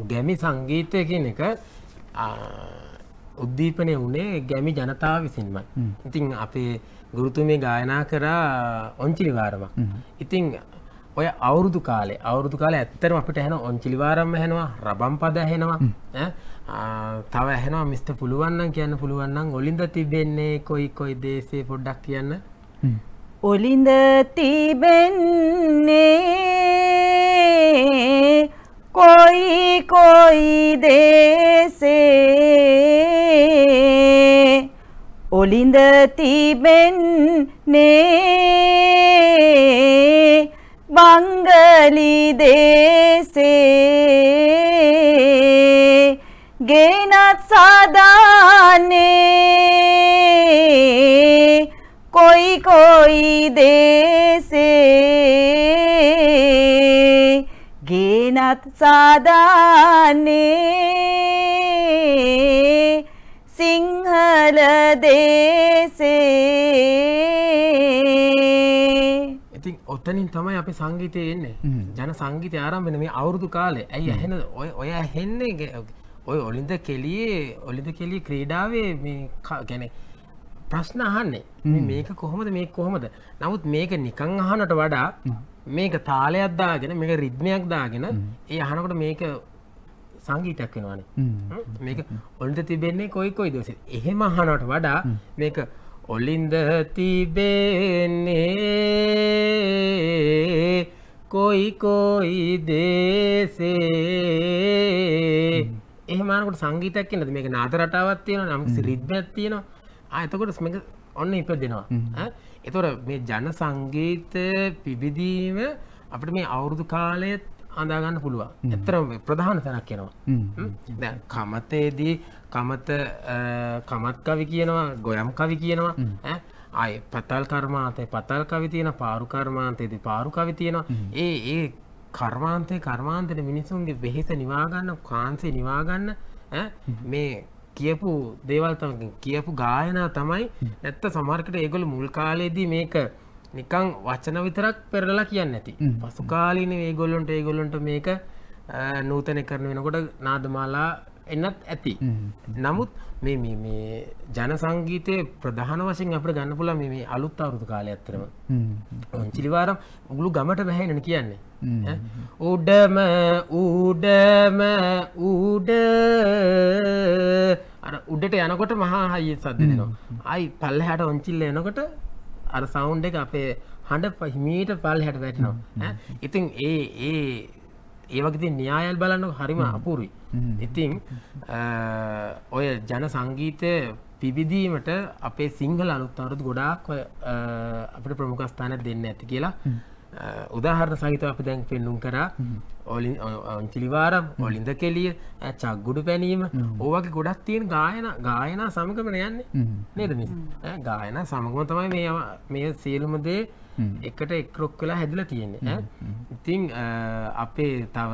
ගැමි සංගීතය කියන එක උද්දීපනය වනේ ගැමි ජනතාව විසින්මයි. ඉතිං අපේ ගුරුතුමේ ගායනා කරා ඔංචිලිවාරමක්. ඉතිං ඔය අවුරුදු කාලේ අවුරුදු කාල ඇත්තරම අපිට හැන ඔංචිලිවාරම්ම හැනවා රබම් පද හැනවා තව ඇහෙනවා මිස්ට පුළුවන්නම් කියන්න පුළුවන්නම් ඔලින්ද තිබෙන්නේ කොයි කොයි දේශේ පොඩ්ඩක් කියන්න? ඔලින්ද තිබෙන්නේ කොයි කොයි දේසේ ඔලින්ද තිබෙන්නේ බංගලි දේසේ ගෙනත් සාදාන්නේ කොයි කොයි දේසේ ගෙනත් සාදාන්නේ සිංහල දේසේ ඉතින් ඔත්තනින් තමයි අපි සංගීතය එන්නේ. ජන සංගීතය ආරම්භන මේ අවුරුදු කාලේ ඇයි ඇහෙන ඔය ඔය හෙන්නේ ඔය ඔලින්ද කෙලියේ ඔලිද කෙලි ක්‍රීඩාවේ මේ ගැන ප්‍රශ්න අහන්නේ. මේක කොහොමද? මේ කොහොමද? නමුත් මේක නිකං අහනට වඩා මේක තාලයක් දාගෙන මේක රිද්මයක් දාගෙන ඒ අහනකොට මේක සංගීතයක් වෙනවානේ. මේක ඔල්ට තිබෙන්නේ කොයි කොයි දස එහෙම අහනට වඩා මේක ඔලින්ද තිබෙන්නේ කොයි කොයි දේසේ. එහෙමනකට සංගීතයක් කියනද මේක නාද රටාවත් තියෙන නම් රිද්මයක් තියෙනවා. ආයතකොට මේක ඔන්න ඉප දෙනවා එතොර මේ ජන සංගීත පිබිදීම අපට මේ අවුරුදු කාලයත් අඳාගන්න පුළුවන්. එතරම් ප්‍රධාන තැනක් කියනවා දැ කමතේදී කමත කමත් කවි කියනවා ගොයම් කවි කියනවා. අය පතල් කර්මාතය පතල් කවි තියෙන පාරු කර්මාන්තයේදී පාරු කවි තියෙනවා. ඒ ඒ කර්මාන්තය කර්මාන්තයට මිනිසුන්ගේ වෙහෙස නිවාගන්න කාන්සේ නිවාගන්න මේ කියපු දේවල්තමකින් කියපු ගායනා තමයි නැත්ත සමර්කට ඒගොල මුල් කාලයේදී මේක නිකං වචන විතරක් පෙරලා කියන්න ඇති. පසු කාලීන ඒගොල්ලොන්ට ඒගොල්ලොන්ට මේක නූතනය කරන වෙනකොට නාදමාලා එන්නත් ඇති. නමුත් මේ මේ ජන සංගීතය ප්‍රධාන වශයෙන් අපට ගන්න පුල මේ අලුත් අවුරුදු කාලය ඇත්තරම ඔංචිලිවාරම් උගුළු ගමට බැහැනන කියන්නේ. උඩම උඩම උඩ. අර උඩට යනකොට මහා හයිය සද්දනවා අයි පල්ල හැට ඔංචිල්ල එනකොට අර සෞන්් එක අපේ හඬ පහිමීට පල් හැට වැටනවා. ඉතින් ඒ ඒ ඒවගති න්‍යායල් බලන්න හරිම අපූරුයි. ඉතිං ඔය ජන සංගීතය පිබිදීමට අපේ සිංහල අනුත්තවරුත් ගොඩාක් අපට ප්‍රමුඛස්ථාන දෙන්න ඇති කියලා උදාහරණ සහිත අපි දැන් පෙන්නුම් කරා. ඔලින් ඔංචිලිවාරම් ඔලින්ද කෙලිය චක්ගුඩු පැනීම. ඕවගේ ගොඩක් තියෙන ගායන ගායනා සමගමන යන්නේ. නේද මිස්? ගායන සමගම තමයි මේ මේ සියලුමදේ එකට එක්රොක් කලා හැදිල තියෙන්නේ. ඉතිං අපේ තව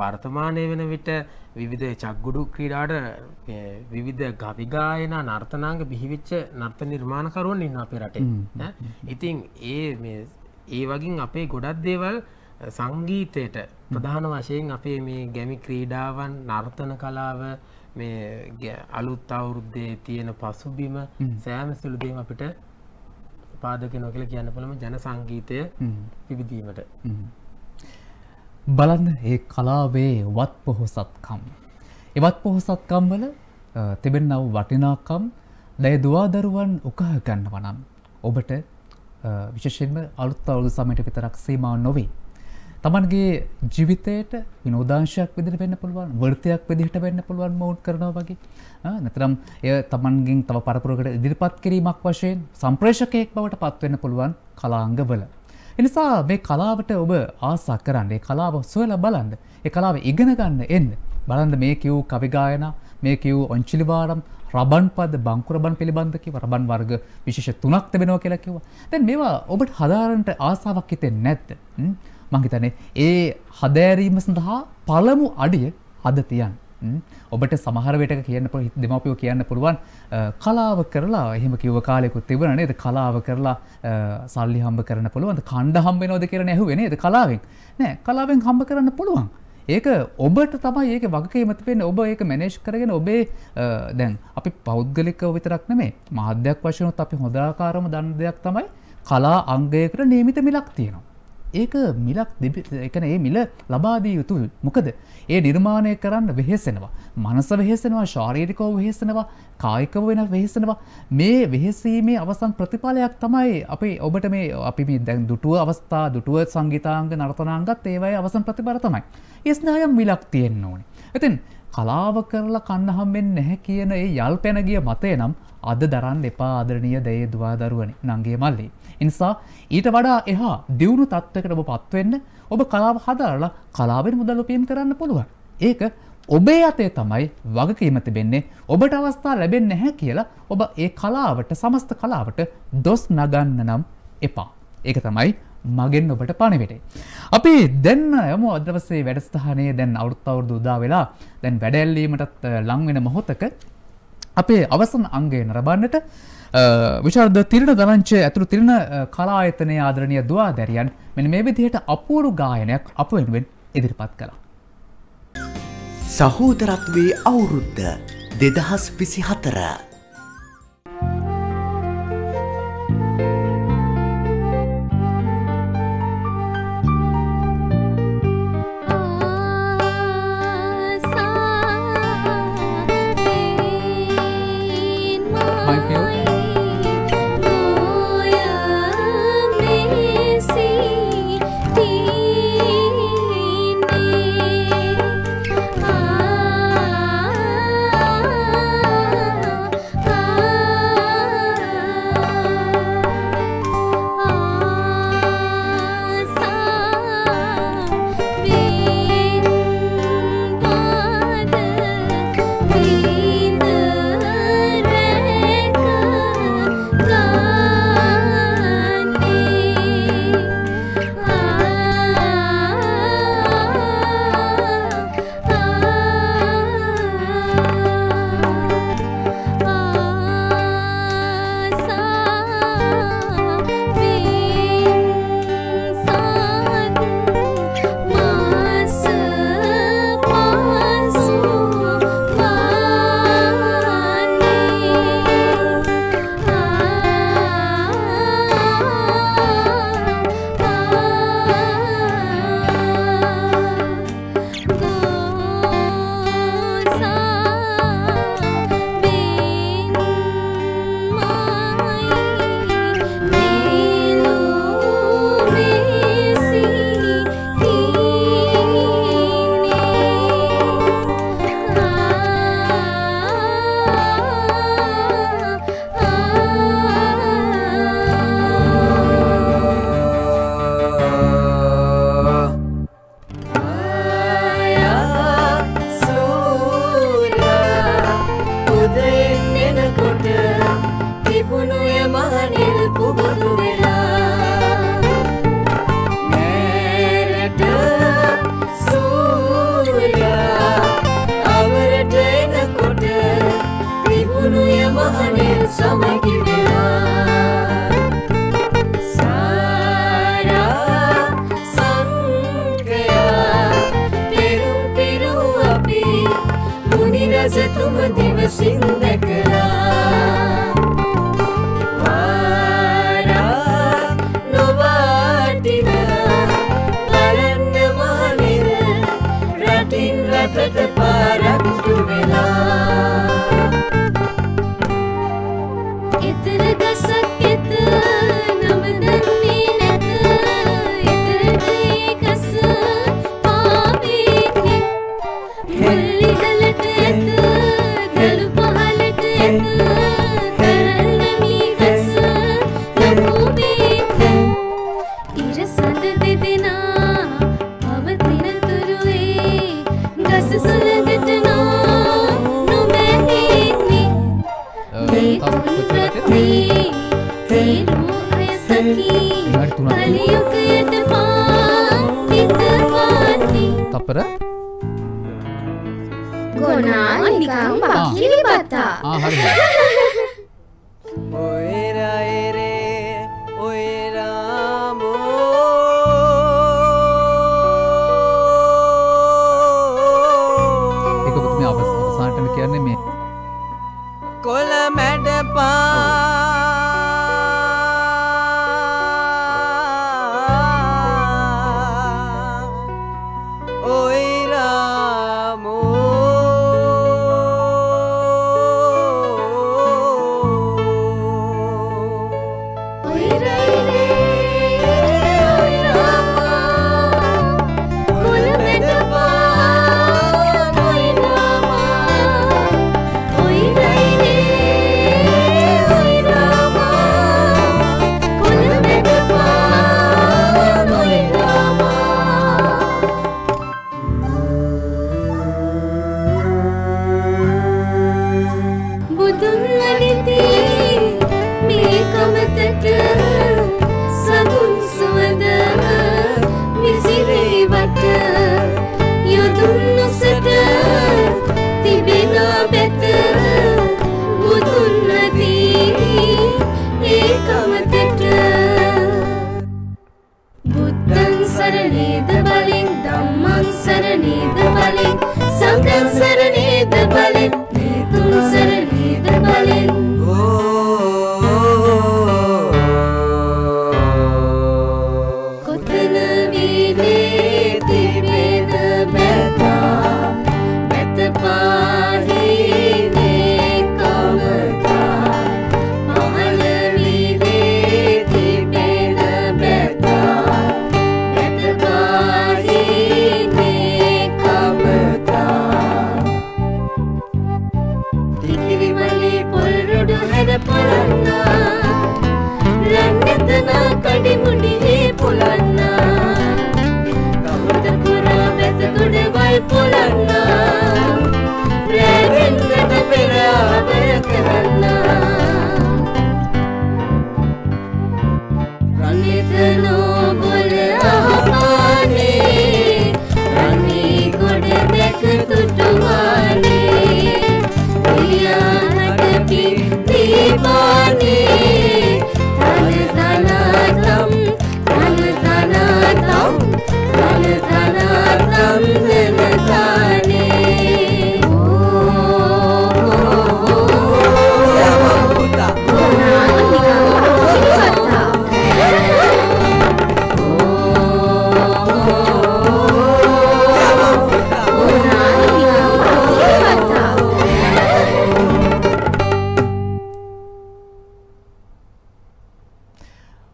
වර්තමානය වෙන විට විවිධ චක්ගුඩු ක්‍රීඩාට විවිධ ගවිගායන නර්තනාංග බිහිවිච්ච නර්ත නිර්මාණකරුවන් ඉන්න අපේ රටේ. ඉතිං ඒ ඒ වගින් අපේ ගොඩක් දේවල් සංගීතයට ප්‍රධාන වශයෙන් අපේ මේ ගැමි ක්‍රීඩාවන් නර්තන කලාව මේ අලුත් අවුරුද්දේ තියෙන පසුබිම සෑම සුළුදීම අපිට පාදක නොකල කියන්න පුළම ජන සංගීතය පිබිදීමට බලන්න ඒ කලාවේ වත් පොහොසත්කම්. එවත් පොහොසත්කම් වල තිබෙන්නව වටිනාකම් දැය දවාදරුවන් උකහ ගන්න වනම් ඔබට විශෂෙන්ම අලුත් අවුදු සමයට විතරක් සීමාව නොවේ. තමන්ගේ ජීවිතයට විනෝදාංශයක් විදිර වෙන්න පුළුවන් වර්තයක් විදිහට වෙන්න පුළුවන් මවුට් කරනවා වගේ නැතරම් එය තමන්ගින් තව පරපුරකට ඉදිරිපත් කිරීමක් වශයෙන් සම්ප්‍රේෂකයෙක් බවට පත්වෙන්න පුළුවන් කලාංගවල. එනිසා මේ කලාවට ඔබ ආසා කරන්න කලාව සොයල බලන්න ඒ කලාව ඉගෙන ගන්න එන්න බලන්ද මේ කිව් කවිගායන මේ කිව් ඔංචිලිවාරම් රබන් පද බංකුරබන් පිළිබඳකි රබන් වර්ග විශේෂ තුනක් තිබෙනවා කියලා කිව්වා. දැන් මේවා ඔබට හදාරන්නට ආසාවක් හිතෙන්නේ නැද්ද? මං හිතන්නේ ඒ හදෑරීම සඳහා පළමු අඩිය අද තියන්. ඔබට සමහර වෙට කියන්න දෙමපියෝ කියන්න පුළුවන් කලාව කරලා එහෙම කිව්ව කාලෙකුත් තිබුණ නේද? කලාව කරලා සල්ලි හම්බ කරන්න පුළුවන් කණ්ඩ හම්බෙනෝද කරන ඇහුවේ නේද? කලාවෙන්. නෑ කලාවෙන් හම්බ කරන්න පුළුවන්. ඒක ඔබට තමයි ඒක වගකීමති වෙන්නේ ඔබ ඒක මැනේජ් කරගෙන ඔබේ අ, දැන් අපි පෞද්ගලිකව විතරක් නෙමෙයි මාධ්‍යයක් වශයෙන් උත් අපි හොදාකාරම දන්න දෙයක් තමයි කලා අංගයකට නියමිත මිලක් තියෙනවා. ඒක මිලක් එකන ඒ මිල ලබාදී යුතු මොකද ඒ නිර්මාණය කරන්න වෙහෙසෙනවා. මනස වෙහෙසෙනවා ශාරීරිකව වෙහෙසෙනවා කායිකව වෙන වෙහෙසෙනවා මේ වෙහෙසීමේ අවසන් ප්‍රතිඵලයක් තමයි අපි ඔබට මේ අපි මේ දැන් දුටුව අවස්ථා දුටුව සංගීතාංග නර්තනාංගත් ඒවයි අවසන් ප්‍රතිඵල තමයි. ඒස්නායම් මිලක් තියෙන්න ඕනේ. ඉතින් කලාව කරලා කන්න හම්බෙන්නේ නැහැ කියන ඒ යල් පැන ගිය මතය නම් අද දරන්න එපා ආදරණීය දයේ දුවා දරුවනි නංගේ මල්ලි. එනිසා ඊට වඩා එහා දියුණු තත්ත්වයකට ඔබ පත්වෙන්න ඔබ කලාව හදාරලා කලාවෙන් මුදල් උපයම් කරන්න පුළුවන්. ඒක ඔබේ අතේ තමයි වගකීම තිබෙන්නේ ඔබට අවස්ථා ලැබෙන්නේ නැහැ කියලා ඔබ ඒ කලාවට සමස්ත කලාවට දොස් නගන්න නම් එපා. ඒක තමයි මගෙන් ඔබට පණිවිඩේ. අපි දැන් යමු අද දවසේ වැඩසටහනේ දැන් අවුරුදු අවුරුදු උදා වෙලා දැන් වැඩැල්ලීමටත් ලං වෙන මොහොතක අපේ අවසන් අංගය නරඹන්නට විශාරද තිරණ දරංච ඇතුළු තිරණ කලායතනය ආදරණය දවා දැරියන් මෙන මේ විදිහට අපූරු ගායනයක් අප වෙනුවෙන් ඉදිරිපත් කළා. සහෝදරත්වයේ අවුරුද්ධ දෙදහස් විසි හතර.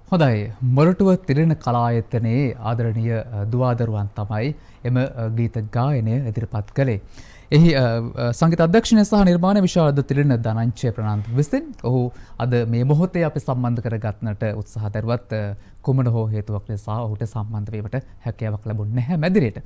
හොඳයි. මොරටුව තිරෙන කලායතනයේ ආදරණීය අ, දුවාදරුවන් තමයි එම අ, ගීත ගායනය ඉදිරිපත් කළේ. එහි අ, අ, සංගීත අධ්‍යක්ෂණය සහ නිර්මාණ විශාරද තිරෙන දනංචය ප්‍රනාන්ත විසින් ඔහු අද මේ මොහොතේ අපි සම්බන්ධ කරගත්නට උත්සාහ දරුවත් අ, කුමන හෝ හේතුවක් නිසා ඔහුට සම්බන්ධ වීමට හැකියාවක් ලැබුණ නැහැ මැදිරියට.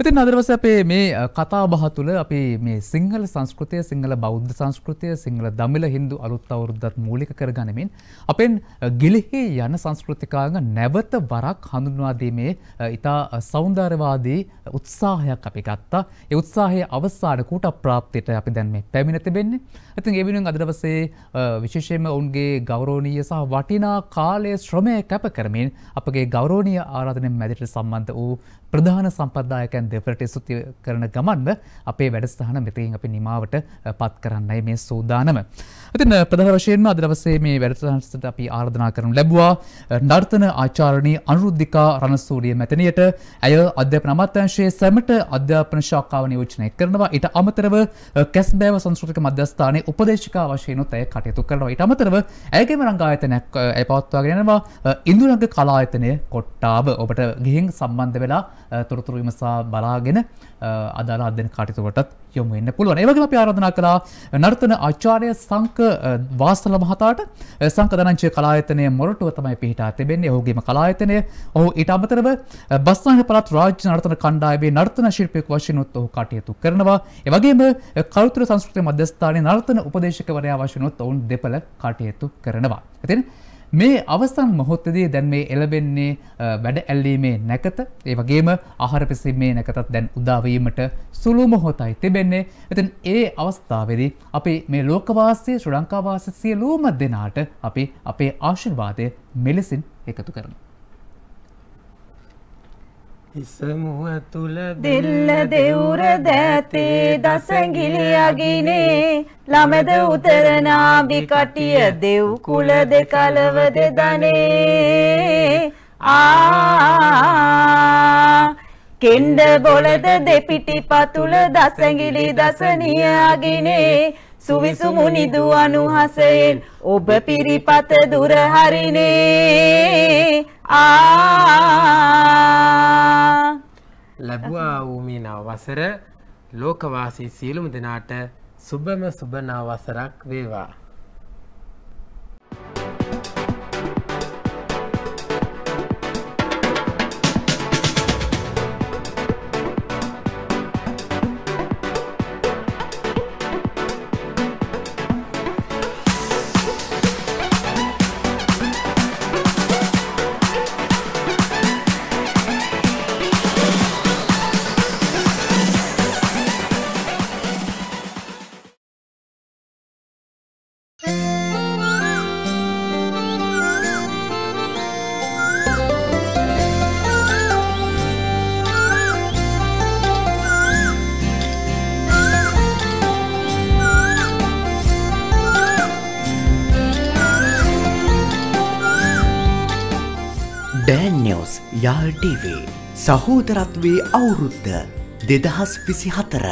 ඉතින් අද දවසේ අපේ මේ අ, කතා බහ තුළ අපි මේ සිංහල සංස්කෘතිය සිංහල බෞද්ධ සංස්කෘතිය සිංහල දමිළ හින්දු අලුත් අවුරුද්දත් මූලික කරගනිමින් අපෙන් අ, ගිලිහි යන සංස්කෘතිකාංග නැවත වරක් හඳුන්වා දීමේ අ, ඉතා අ, සෞන්දර්යවාදී උත්සාහයක් අපි ගත්තා. ඒ උත්සාහයේ අවසාන කූට ප්‍රාප්තියට අපි දැන් මේ පැමිණ තිබෙන්නේ. ඉතින් ඒ වෙනුවෙන් අද දවසේ අ, විශේෂයෙන්ම ඔවුන්ගේ ගෞරවනීය සහ වටිනා කාලයේ ශ්‍රමය කැප කරමින් අපගේ ගෞරවනීය ආරාධනයෙන් මැදිරියට සම්බන්ධ වූ ප්‍රධාන සම්ප්‍රදායකයන් දෙපළට ස්තුති කරන ගමන්ම අපේ වැඩසටහන මෙතකින් අපි නිමාවට අ, පත් කරන්නයි මේ සූදානම. ඉතින් අ, ප්‍රධාන වශයෙන්ම අද දවසේ මේ වැඩසටහනට අපි ආරාධනා කරනු ලැබුවා අ, නර්තන ආචාර්යනී අනුරුද්ධිකා රණසූරිය මැතිනියට ඇය අධ්‍යාපන අමාත්‍යාංශයේ සැමට අධ්‍යාපන ශාඛාව නියෝජනය කරනවා. ඊට අමතරව අ, කැස්බෑව සංස්කෘතික මධ්‍යස්ථානයේ උපදේශිකා වශයෙන් උත් ඇය කටයුතු කරනවා. ඊට අමතරව ඇයගේම රංගායතනයක් අ, ඇය පවත්වාගෙන යනවා අ, ඉන්දුරංග කලායතනය කොට්ටාව ඔබට ගිහින් සම්බන්ධ වෙලා අ, තොරතුරු විමසා බලාගෙන අ, අදාළ අධ්‍යයන කටයුතුවලටත් යොමු වෙන්න පුළුවන්. ඒ වගේම අපි ආරාධනා කළා නර්තන ආචාර්ය සංක අ, වාසල මහතාට අ, සංක දනංචය කලායතනය මොරටුව තමයි පිහිටා තිබෙන්නේ. ඔහුගේම කලායතනය. ඔහු ඊට අමතරව අ, බස්නාහිර පළාත් රාජ්‍ය නර්තන කණ්ඩායමේ නර්තන ශිල්පියෙකු වශයෙන් උත් ඔහු කටයුතු කරනවා. ඒ වගේම අ, කළුතර සංස්කෘතික මධ්‍යස්ථානයේ නර්තන උපදේශකවරයා වශයෙන් උත් ඔවුන් දෙපළ කටයුතු කරනවා. ඉතින් මේ අවසන් මොහොතදී දැන් මේ එළබෙන්නේ අ, වැඩ ඇල්ලීමේ නැකත ඒ වගේම ආහාර පිසීමේ නැකතත් දැන් උදාවීමට සුළු මොහොතයි තිබෙන්නේ. ඉතින් ඒ අවස්ථාවේදී අපි මේ ලෝකවාසී ශ්‍රී ලංකාවාසී සියලුම දෙනාට අපි අපේ ආශිර්වාදය මෙලෙසින් එකතු කරනවා. හිසමුව තුළ දෙල්ල දෙවුර දෑතේ දසගිලි අගිනේ ළමද උතරනාබි කටිය දෙව් කුල දෙකලව දෙදනේ. ආ. කෙන්ඩ බොලද දෙපිටි පතුල දසගිලි දසනිය අගිනේ සුවිසු මුනිදු අනුහසයෙන් ඔබ පිරිපත දුර හරිනේ ආ ලැබුවා වූ මේ නව වසර ලෝකවාසී සියලුම දෙනාට සුබම සුබ නව වසරක් වේවා. යාල් TV සහෝදරත්වයේ අවුරුද්ද දෙදහස් විසි හතර.